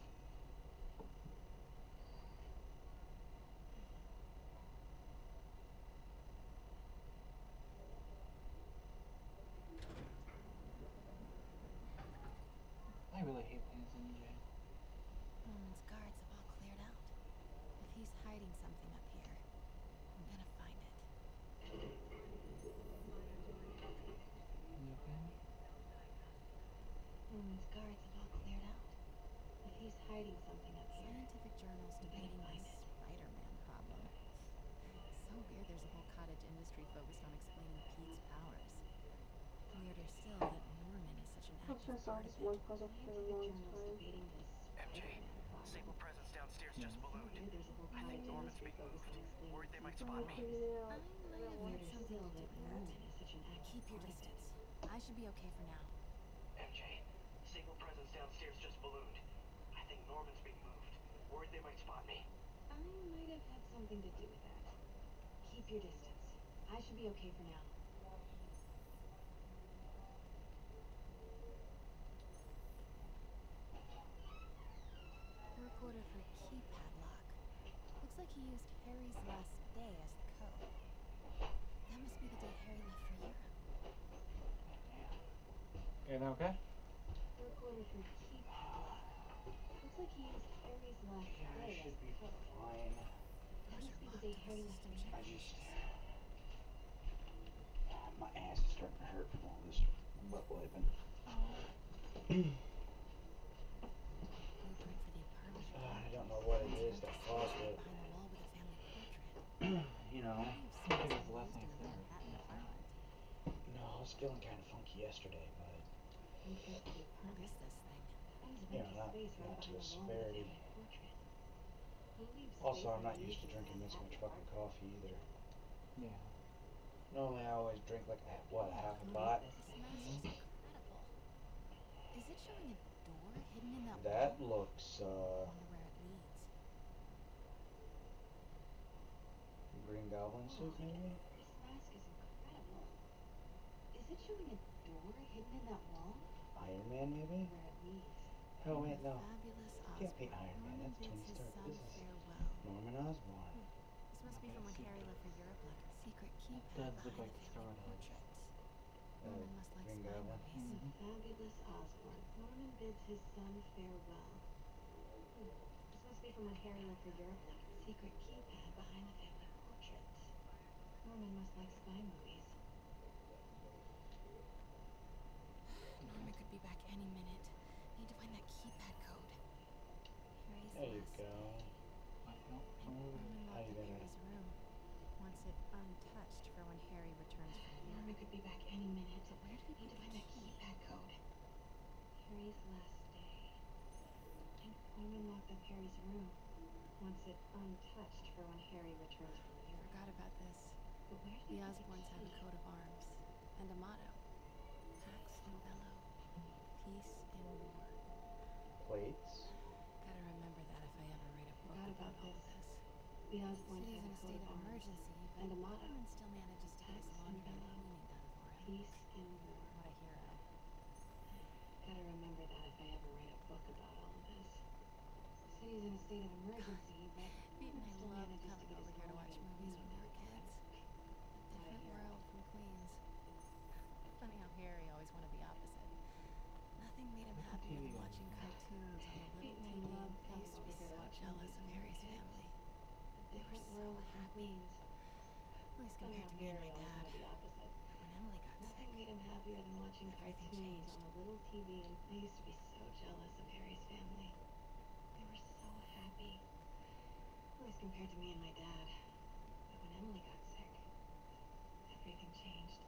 I really hate when it's something up here. I'm gonna find it. You okay? Norman's guards have all cleared out. If he's hiding something up here, Scientific journals we better debating find this it. Spider-Man problem. So weird there's a whole cottage industry focused on explaining Pete's powers. Weirder still that Norman is such an I'm active just solve this one puzzle for a long time. MJ, Spider-Man. Sable presence downstairs just ballooned. weird there's a whole I think Norman's being moved. Worried they might spot me. figured it out. I might have Weirder had something still to do that with that. Norman is such an active Keep your part of it. distance. I should be okay for now. MJ, Sable presence downstairs just ballooned. I think Norman's being moved. Worried they might spot me. I might have had something to do with that. Keep your distance. I should be okay for now. Work order for keypad lock. Looks like he used Harry's last day as the code. That must be the day Harry left for Europe. Everything okay? Work for keypad lock. Looks like he used Harry's last Yeah, I day should as be the code. fine. That must be the day Harry left for Europe. my ass is starting to hurt from all this butt wiping. Blueprint oh for the apartment. Uh, I don't know what it is that caused it. Behind the wall with a family portrait. you know, I think it was the last thing I in a said. Manhattan apartment. no, I was feeling kind of funky yesterday, but Interest in the What apartment. is this thing? You know, not not to a the wall with the severity. family portrait. Who leaves Also, I'm not used to drinking this much fucking coffee either. Yeah. Normally, I always drink like a, what half a pot. This this mask space? is it showing a door hidden in that That looks uh Wonder where it leads. Green Goblin suit maybe. This mask is incredible. Is it showing a door hidden in that wall? Iron Man maybe. Where it leads? Oh wait, no. Fabulous Can't be Iron Man. That's bids Tony his Stark. This is farewell. Norman Osborn. This must be from when Harry secret. left for Europe, like a secret keypad does look behind like the Star family Wars. portrait. Norman must like spy Goblin. movies. Mhm. Fabulous Osborn. Norman bids his son farewell. Hmm. This must be from when Harry left for Europe, like a secret keypad behind the family portrait. Norman must like spy movies. Norman could be back any minute. Need to find that keypad code. Harry's There you go. I don't know. Norman How locked you up gonna- Harry's room. Wants it untouched for when Harry returns from Norman Europe. could be back any minute. But where did he Need to find that keypad code. Harry's last day. Norman locked up Harry's room. Wants it untouched for when Harry returns from Europe. I forgot about this. But where did The he put Osborns have a coat of arms and a motto. Pax and bellum. Peace in war. Plates. Gotta remember that if I ever write a book Forgot about about all this. of this. The Osborns City's have in a a state of of arms emergency, but and a motto. Norman still manages to get his Pax and laundry and cleaning done for him. Peace in war. What a hero. Gotta remember that if I ever write a book about all of this. The city's in a state of emergency, but Pete and I still manages to coming get over his here to watch laundry and movies when we cleaning were done. kids. A What a different hero. world from Queens. Funny how Harry always wanted the opposite. Nothing made him What's the happier than TV on? watching cartoons on the Pete little and I TV. loved They used to be so jealous of when we were Harry's family. They were so happy. At least compared to me and my dad. wanted the opposite. But when Emily got sick, Nothing made him happier than watching Everything cartoons changed. on a little TV, I used to be so jealous of Harry's family. They were so happy. At least compared to me and my dad. But when Emily got sick, everything changed.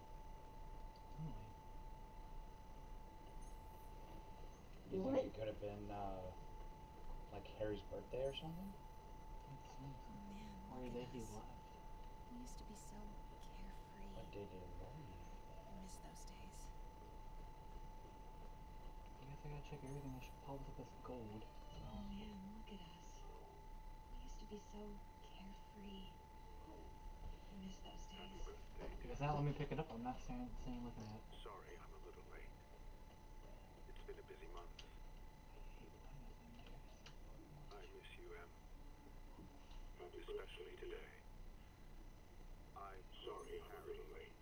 Emily. You What? think it could have been uh, like Harry's birthday or something? Oh man, Or look that he us. left. We used to be so carefree. What did he leave? I miss those days. I guess I gotta check everything that pops up as gold. So. Oh man, look at us. We used to be so carefree. I miss those days. Because now let me pick it up. I'm not saying, saying looking at it. Sorry I'm a little late. It's been a busy month. I miss you, Em. Especially today. I'm sorry I'm a little late.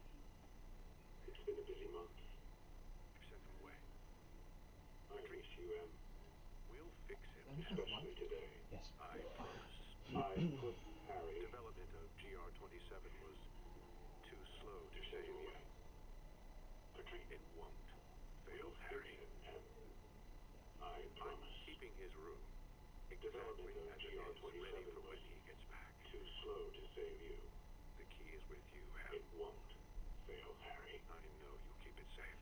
It's been a busy month. Except for Wayne. I miss you, Em. We'll fix him. Is that his Especially today. Yes. I promise. I put Harry Developing the GR-27 ready for when he gets back. Too slow to save you. The key is with you, Hal. It won't fail, Harry. I know you keep it safe.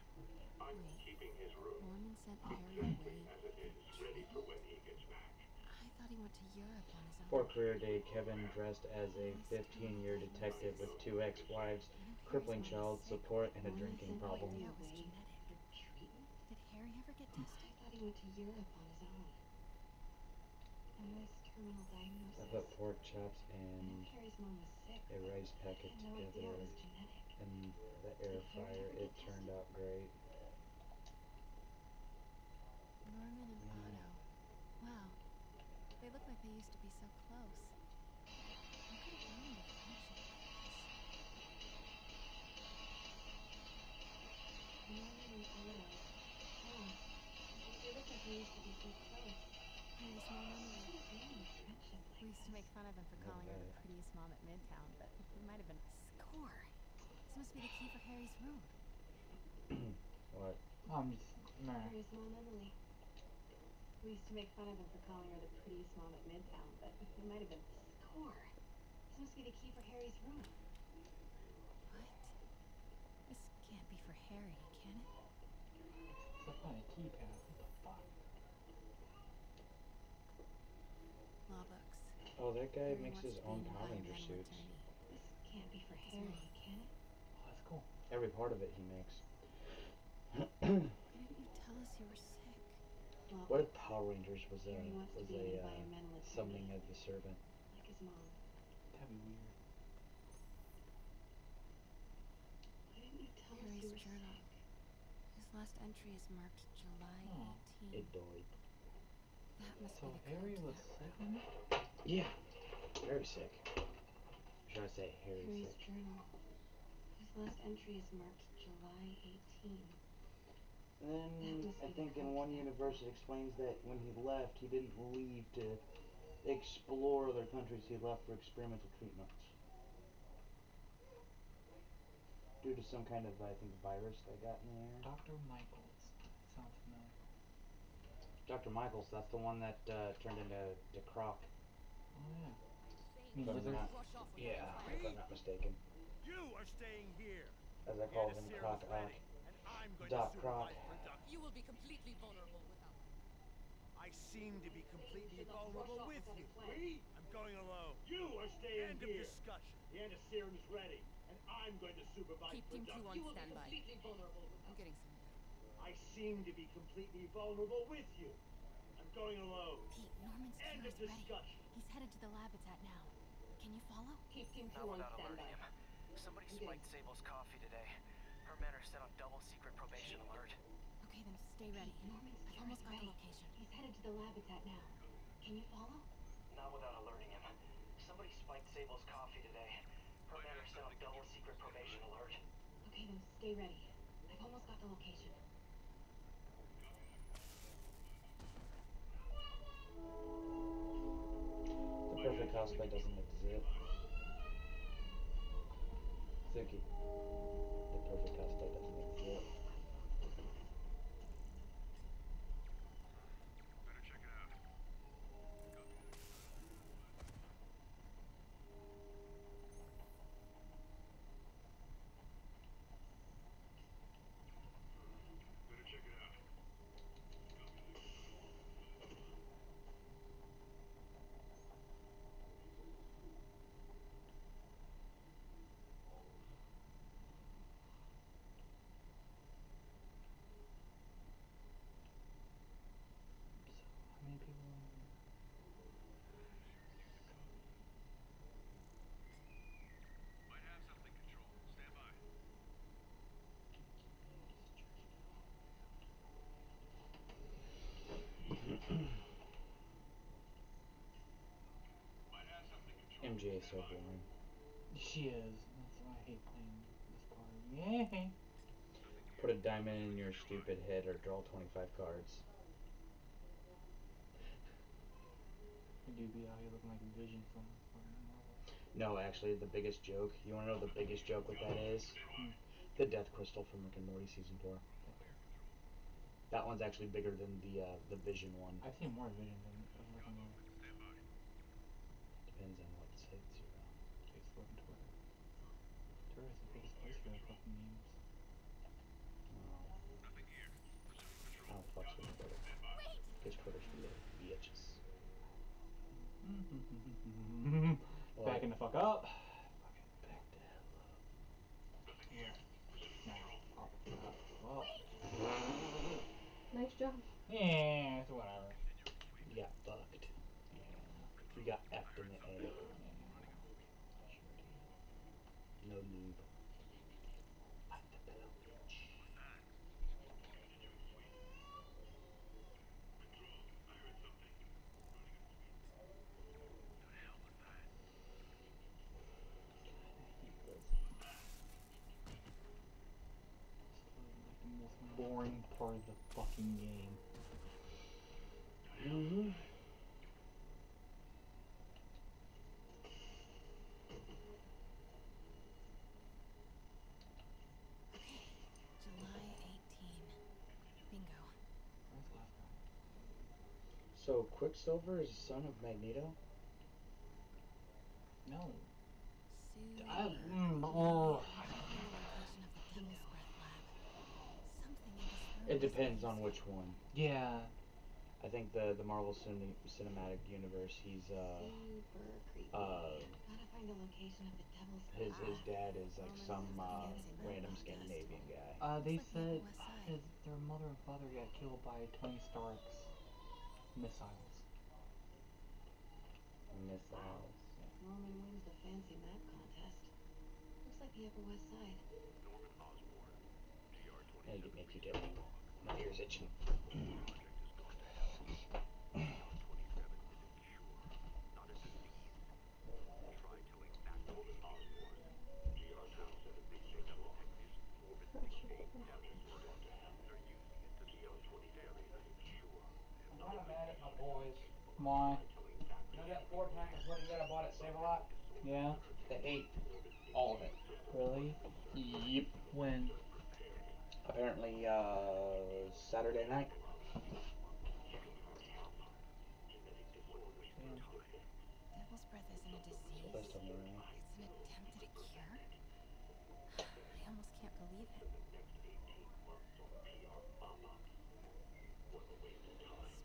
I'm Wait. keeping his room Norman sent Harry away. as it is, ready for when he gets back. I thought he went to Europe on his own. For career day, Kevin dressed as a 15-year detective with two ex-wives, crippling child support, and a drinking problem. That was genetic. Did Harry ever get I thought he went to Europe on his own. And this terminal diagnosis. I put pork chops I and Harry's mom was sick. a rice packet no together it was genetic. in the air fryer. It turned out great. Mm. Norman and. Otto. Wow. They look like they used to be so close. How could have ruined a friendship like this? Norman and Otto. Huh. They look like they used to be so close. Harry's small memory. What could have ruined a friendship like We used to make fun of him for calling her the prettiest mom at Midtown, but it might have been a score. This must be the key for Harry's room. What? I'm just nah. Harry's mom, Emily. We used to make fun of him for calling her the prettiest mom at Midtown, but it might have been a score. This must be the key for Harry's room. What? This can't be for Harry, can it? It's not a keypad. What the fuck? Law books. Oh, that guy Harry makes his own an Power Ranger suits. This can't be for Like Harry, can it? Oh, that's cool. Every part of it he makes. Why didn't you tell us you were sick? Well, what if Power Rangers was a Harry wants to was a an uh, summoning of the servant? like his mom. That'd be weird. Why didn't you tell us Harry's you were journal. sick? His last entry is marked July Oh. 18. It died. That must So be the Harry code was sick room. Yeah. Very sick. I'm trying to say Harry Harry's sick? journal. His last entry is marked July 18. And then I think in one universe it explains that when he left, he didn't leave to explore other countries. He left for experimental treatments due to some kind of I think virus that got in the air. Dr. Michaels. Sounds familiar. Dr. Michaels, that's the one that uh, turned into to Croc. Oh yeah. If I'm not, yeah, if I'm not mistaken. You are staying here. As I call him, Anna Croc Searon's ready, and I'm going Doc to Croc. You will be completely vulnerable without me. I seem to be completely should not rush vulnerable with you. a. I'm going alone. You are staying End here. of discussion. The anti-serum is ready, and I'm going to supervise Keep Team 2 on You will standby. I'm getting some air. I seem to be completely vulnerable with you. I'm going alone. Pete, Norman's End of is ready. discussion. He's headed to the lab it's at now. Can you follow? Keep Team 2 Not without standby. alerting him. Somebody I'm spiked Sable's coffee today. Her men are set on double secret probation alert. Okay, then stay ready. Norman's I've almost is got the ready. location. He's headed to the lab it's at now. Can you follow? Not without alerting him. Somebody spiked Sable's coffee today. Her men are set on double secret probation alert. Okay, then stay ready. I've almost got the location. The perfect cosplay doesn't exist. Suki. The perfect cosplay doesn't exist. Better check it out. Better check it out. So how many people are in there? Might have something, Control. Stand by. Might have something, Control. MJ is so boring. She is. That's why I hate playing this. Yeah. Put a diamond in your stupid head or draw 25 cards. Dude be out here looking like a vision from fucking. No, actually, the biggest joke. You wanna know the biggest joke what that is? Hmm. The Death Crystal from Rick and Morty season four. That one's actually bigger than the uh, the Vision one. I've seen more vision than of Rick and Morty. Fuck up. Fucking back the hell up. Yeah. Nah, I'll up. Nice job. Yeah, it's whatever. You got fucked. You got effed in the A. No lube. What the bell, bitch. Like the most boring part of the fucking game. Mm-hmm. July 18. Bingo. Where's the last one? So Quicksilver is the son of Magneto? No. I, mm, oh. Location of the Devil's Breath Lab. Something in this room. It depends on which one. Yeah. I think the the Marvel Cine- Cinematic Universe. He's uh Super creepy. uh Gotta find the location of the devil's his his dad is like some uh random Scandinavian guy. Uh, they like said the his, their mother and father got killed by Tony Stark's missiles. Missiles. Norman wins the fancy map contest. Looks like the Upper West Side. I need to make you dip. My ears itching. I'm not mad at my boys. Why? You know that four pack of that I bought at Save a Lot? Yeah. They ate all of it. Really? Yep. When? Apparently, uh, Saturday night. Devil's Breath isn't a disease. Last time around. It's an attempt at a cure. I almost can't believe it.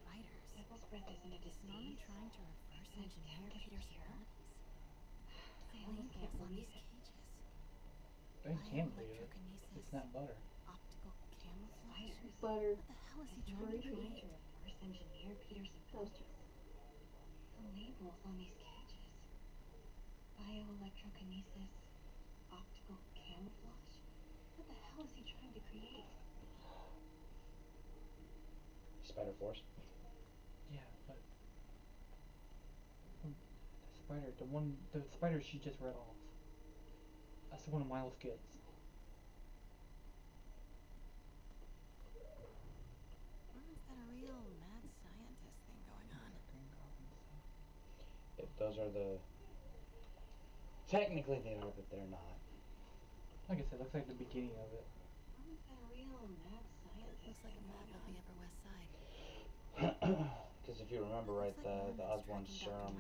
Spiders. Devil's breath isn't a Is Norman trying to reverse engineer Peter's abilities? The I almost can't on these believe it. cages. I can't believe it. It's not butter. Optical camouflage. Spiders. Butter. What the hell is he trying to create? to reverse engineer Peter's Toaster. The labels on these cages. Bioelectrokinesis. Optical camouflage. What the hell is he trying to create? Spider Force. Yeah, but um, the spider, the one, the spider she just read off. That's the one Miles gets. Norman's got a real mad scientist thing going on. Green Goblin stuff. If those are the. Technically, they are, but they're not. Like I said, looks like the beginning of it. Norman's real mad scientist. Looks like a map of the. Upper West Side. Because if you remember right, like the the Norman's Osborn serum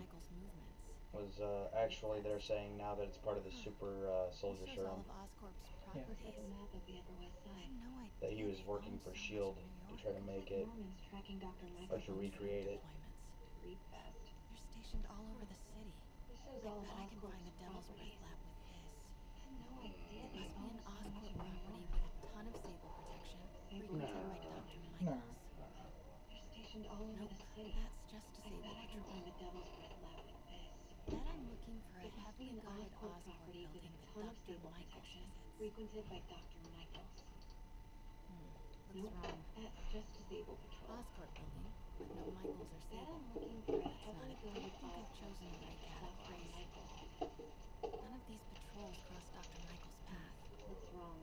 was uh, actually they're saying now that it's part of the super uh, soldier shows all serum of Oscorp's Yeah. Properties. like a map of the Upper West I Side. had no idea that he was working for Shield of New to try to make it Norman's tracking Dr. or to recreate it. Stationed all over the city. This shows all I can find the Devil's. Breath lab with this. No idea It must be an owned so much Oscorp property with a ton of Sable protection, frequented by Dr. Michaels. They're stationed all over Nope, the city. that's just a I Sable bet I can patrol. find the Devil's Breath lab with this. Bet I'm looking for a It must be heavily guarded Oscorp with building that Dr. Michaels visits. frequented by Dr. Michaels. Hmm, looks Nope, wrong. that's just a Sable patrol. Oscorp building, but no Michaels or Sable. I'm looking for a That's not heavily it. I guarded think I've chosen the right Oscorp Dr. categories. Michaels. None of these patrols cross Dr. Michaels' path. What's wrong?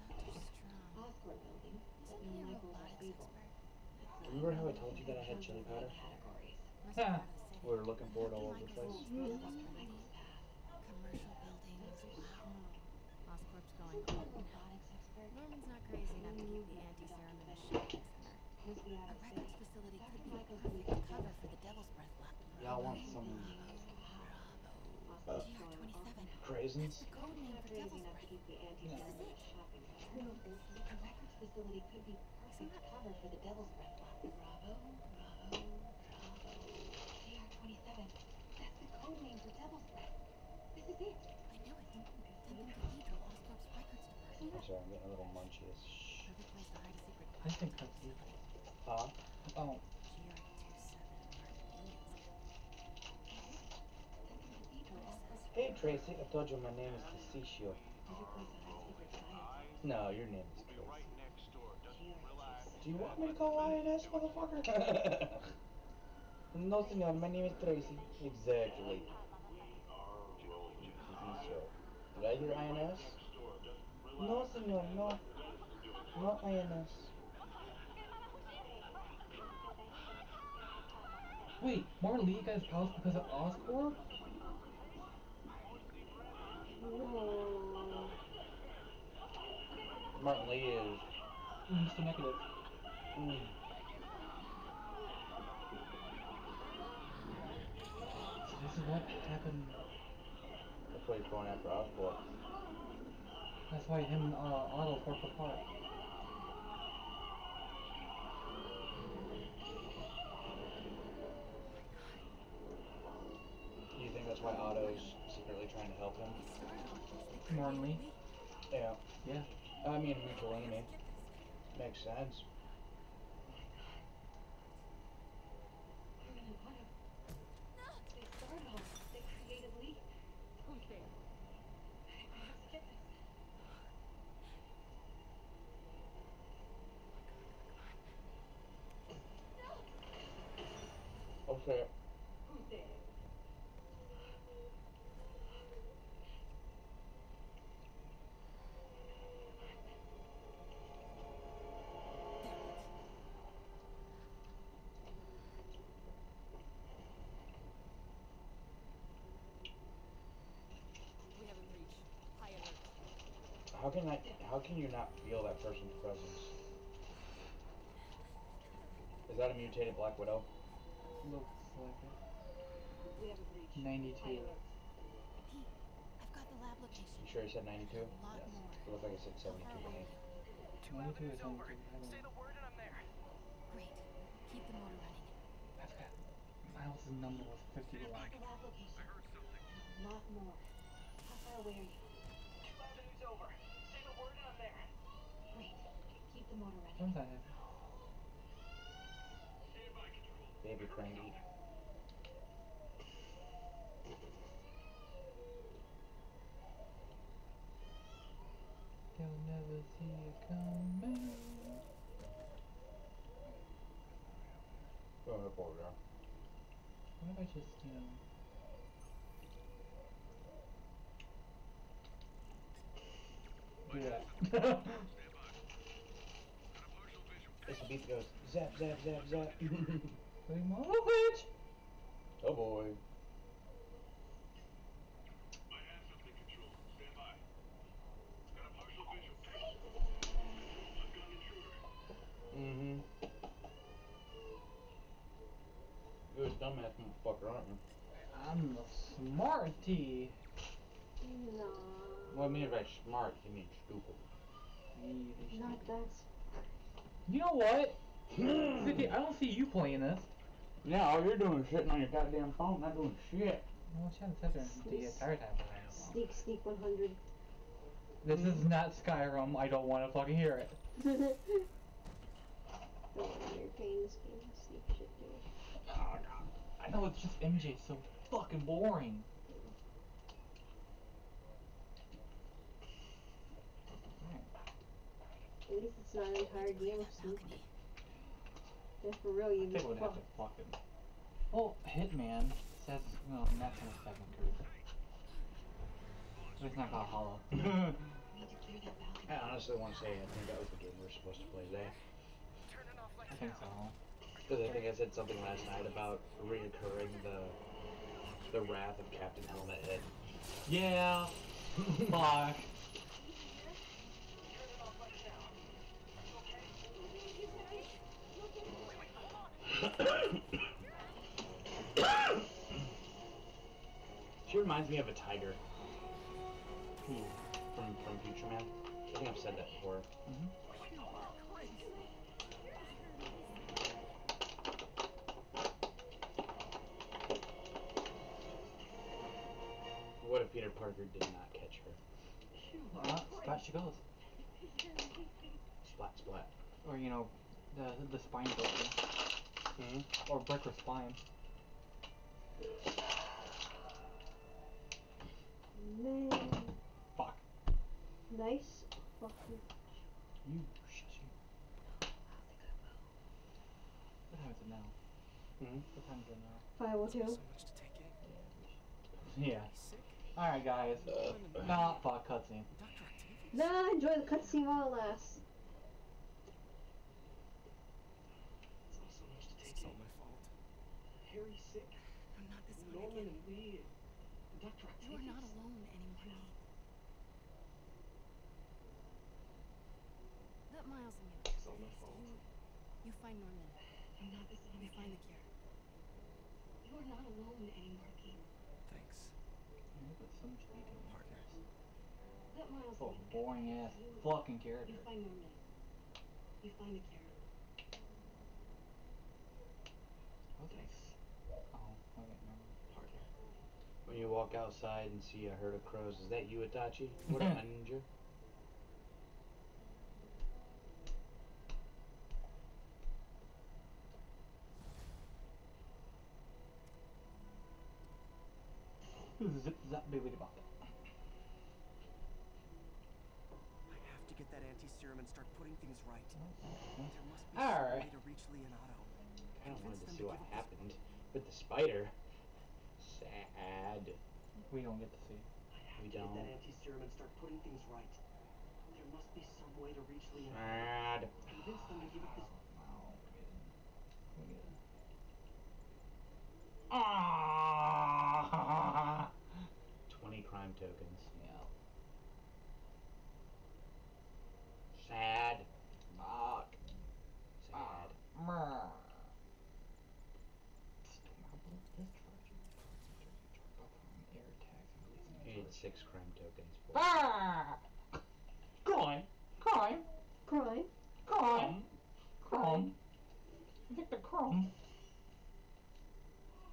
Dr. Strong. Oscorp building, but Isn't no he a Michaels or robotics Sable. expert? That's not Remember how I told you that I had chili powder? categories. Yeah. part of the city. We were looking for it all over the place. rules Dr. Dr. Michaels' path. Commercial buildings. Wow. Oscorp's going You're a all in. robotics expert. Norman's not crazy enough to keep the anti-serum in a shipping center. A records facility could be a perfect cover for the Devil's Breath lab. Y'all want some Oscorp's going open. GR27. craisins? The code name for Devil's Breath. keep the anti-serum in a shopping center. A records facility could be perfect cover for the Devil's Breath lab. Bravo, bravo, bravo. GR27. That's the code name for Devil's Breath. This is it. I knew it. Temple Cathedral, Oscorp's records department. I'm sorry, I'm getting a little munchies. Perfect place to hide a secret I think that's you. Huh? Oh, Hey Tracy, I told you my name is Dececio. No, your name is Tracy. Do you want me to call INS, motherfucker? no, senor, my name is Tracy. Exactly. Dececio. Did I hear INS? No, senor, no. No INS. wait, Martin Li got his powers because of Oscorp? No. Martin Li is. Mm, Mr. Negative. So this is what happened. That's why he's going after Oscorp. That's why him and uh, Otto broke apart. Do you think that's why Otto's secretly trying to help him? Li? Yeah. Yeah. I mean, mutual enemy. Makes sense. Herman and Otto. They started all this. They created Li. Who's there? I have to get this. Okay. Who's there? We have him reach. High alert. How can I? How can you not feel that person's presence? Is that a mutated Black Widow? Looks like We have him reach. 92. Pete, I've got the lab location. You sure you said 92? A lot Yes. more. It looked like it said 72 How to far me. away are you? Two 92 avenues is over. 92, I don't Say the word and I'm there. Great. Keep the motor running. That's bad. Miles' number was 51. Got the lab location. A lot more. How far away are you? Two avenues over. Say the word and I'm there. Great. Keep the motor running. Sometimes I have Baby cranky. They'll never see it coming. Going up over there. What if I just, you know... Do that. This beat goes zap zap zap zap. Big mama bitch! oh boy. Mm-hmm. You're a dumbass motherfucker, aren't you? I'm the smarty. No. What do you mean by smart? You mean stupid. Not that. You know what? Hmm. Vicky, I don't see you playing this. Yeah, all you're doing is sitting on your goddamn phone, not doing shit. Well, she hasn't sat there the entire time. Sneak, sneak 100. This is not Skyrim. I don't want to fucking hear it. Don't want to hear playing this game. Sneak shit, dude. Oh, God. I know it's just MJ so fucking boring. At least it's not an entire game of sneak. If for real, you'd think be we'd have to fucked. fucking. Well, oh, Hitman says no, not for the second crew. But it's not Valhalla. I honestly want to say I think that was the game we were supposed to play today. I think so. Because I think I said something last night about reoccurring the the wrath of Captain Helmet Head. Yeah. Fuck. She reminds me of a tiger. From from Future Man. I think I've said that before. What if Peter Parker did not catch her. Uh, splat she goes. Splat, splat. Or you know, the the spine broken. Or break her spine. Man. Fuck. Nice fucking. You shut you. What time is it now? Mhm. What time is it now? 502. So much to take in. Yeah. Alright guys. nah, fuck cutscene. Nah, enjoy the cutscene while it lasts. It's all my fault. Harry's sick. No, not this one Norman again. and Lee and Dr. You are not alone anymore, Nate. Let Miles and me look It's all my this. fault. You, you find Norman. I'm not the same You find the cure. You are not alone anymore, Pete. Thanks. You put so much detail into Partner. this. Let Miles Oh, and me look boring ass this. You- fucking You find Norman. You find the cure. What's this? Oh, okay, never mind. Partner. When you walk outside and see a herd of crows, is that you, Itachi? What am I, ninja? Zip zap bibbidi bop. I have to get that anti-serum and start putting things right. Mm, mm, mm. There must be Alright. some way to reach Leonardo. I kind of wanted to see what happened with the spider. Sad. We don't get to see. I have We to get don't. that anti-serum and start putting things right. There must be some way to reach Leonardo. Sad. Convince them to give up this we get it. We get it. Ah! 20 crime tokens. Yeah. Sad. Fuck. Sad. Brr. Air attacks and releasing You need six crime tokens. For Ah! Crime! Crime! Crime. Crime! Crime! Victor Crumb!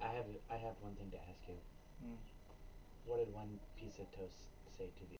I have I have one thing to ask you. Hmm. What did one piece of toast say to the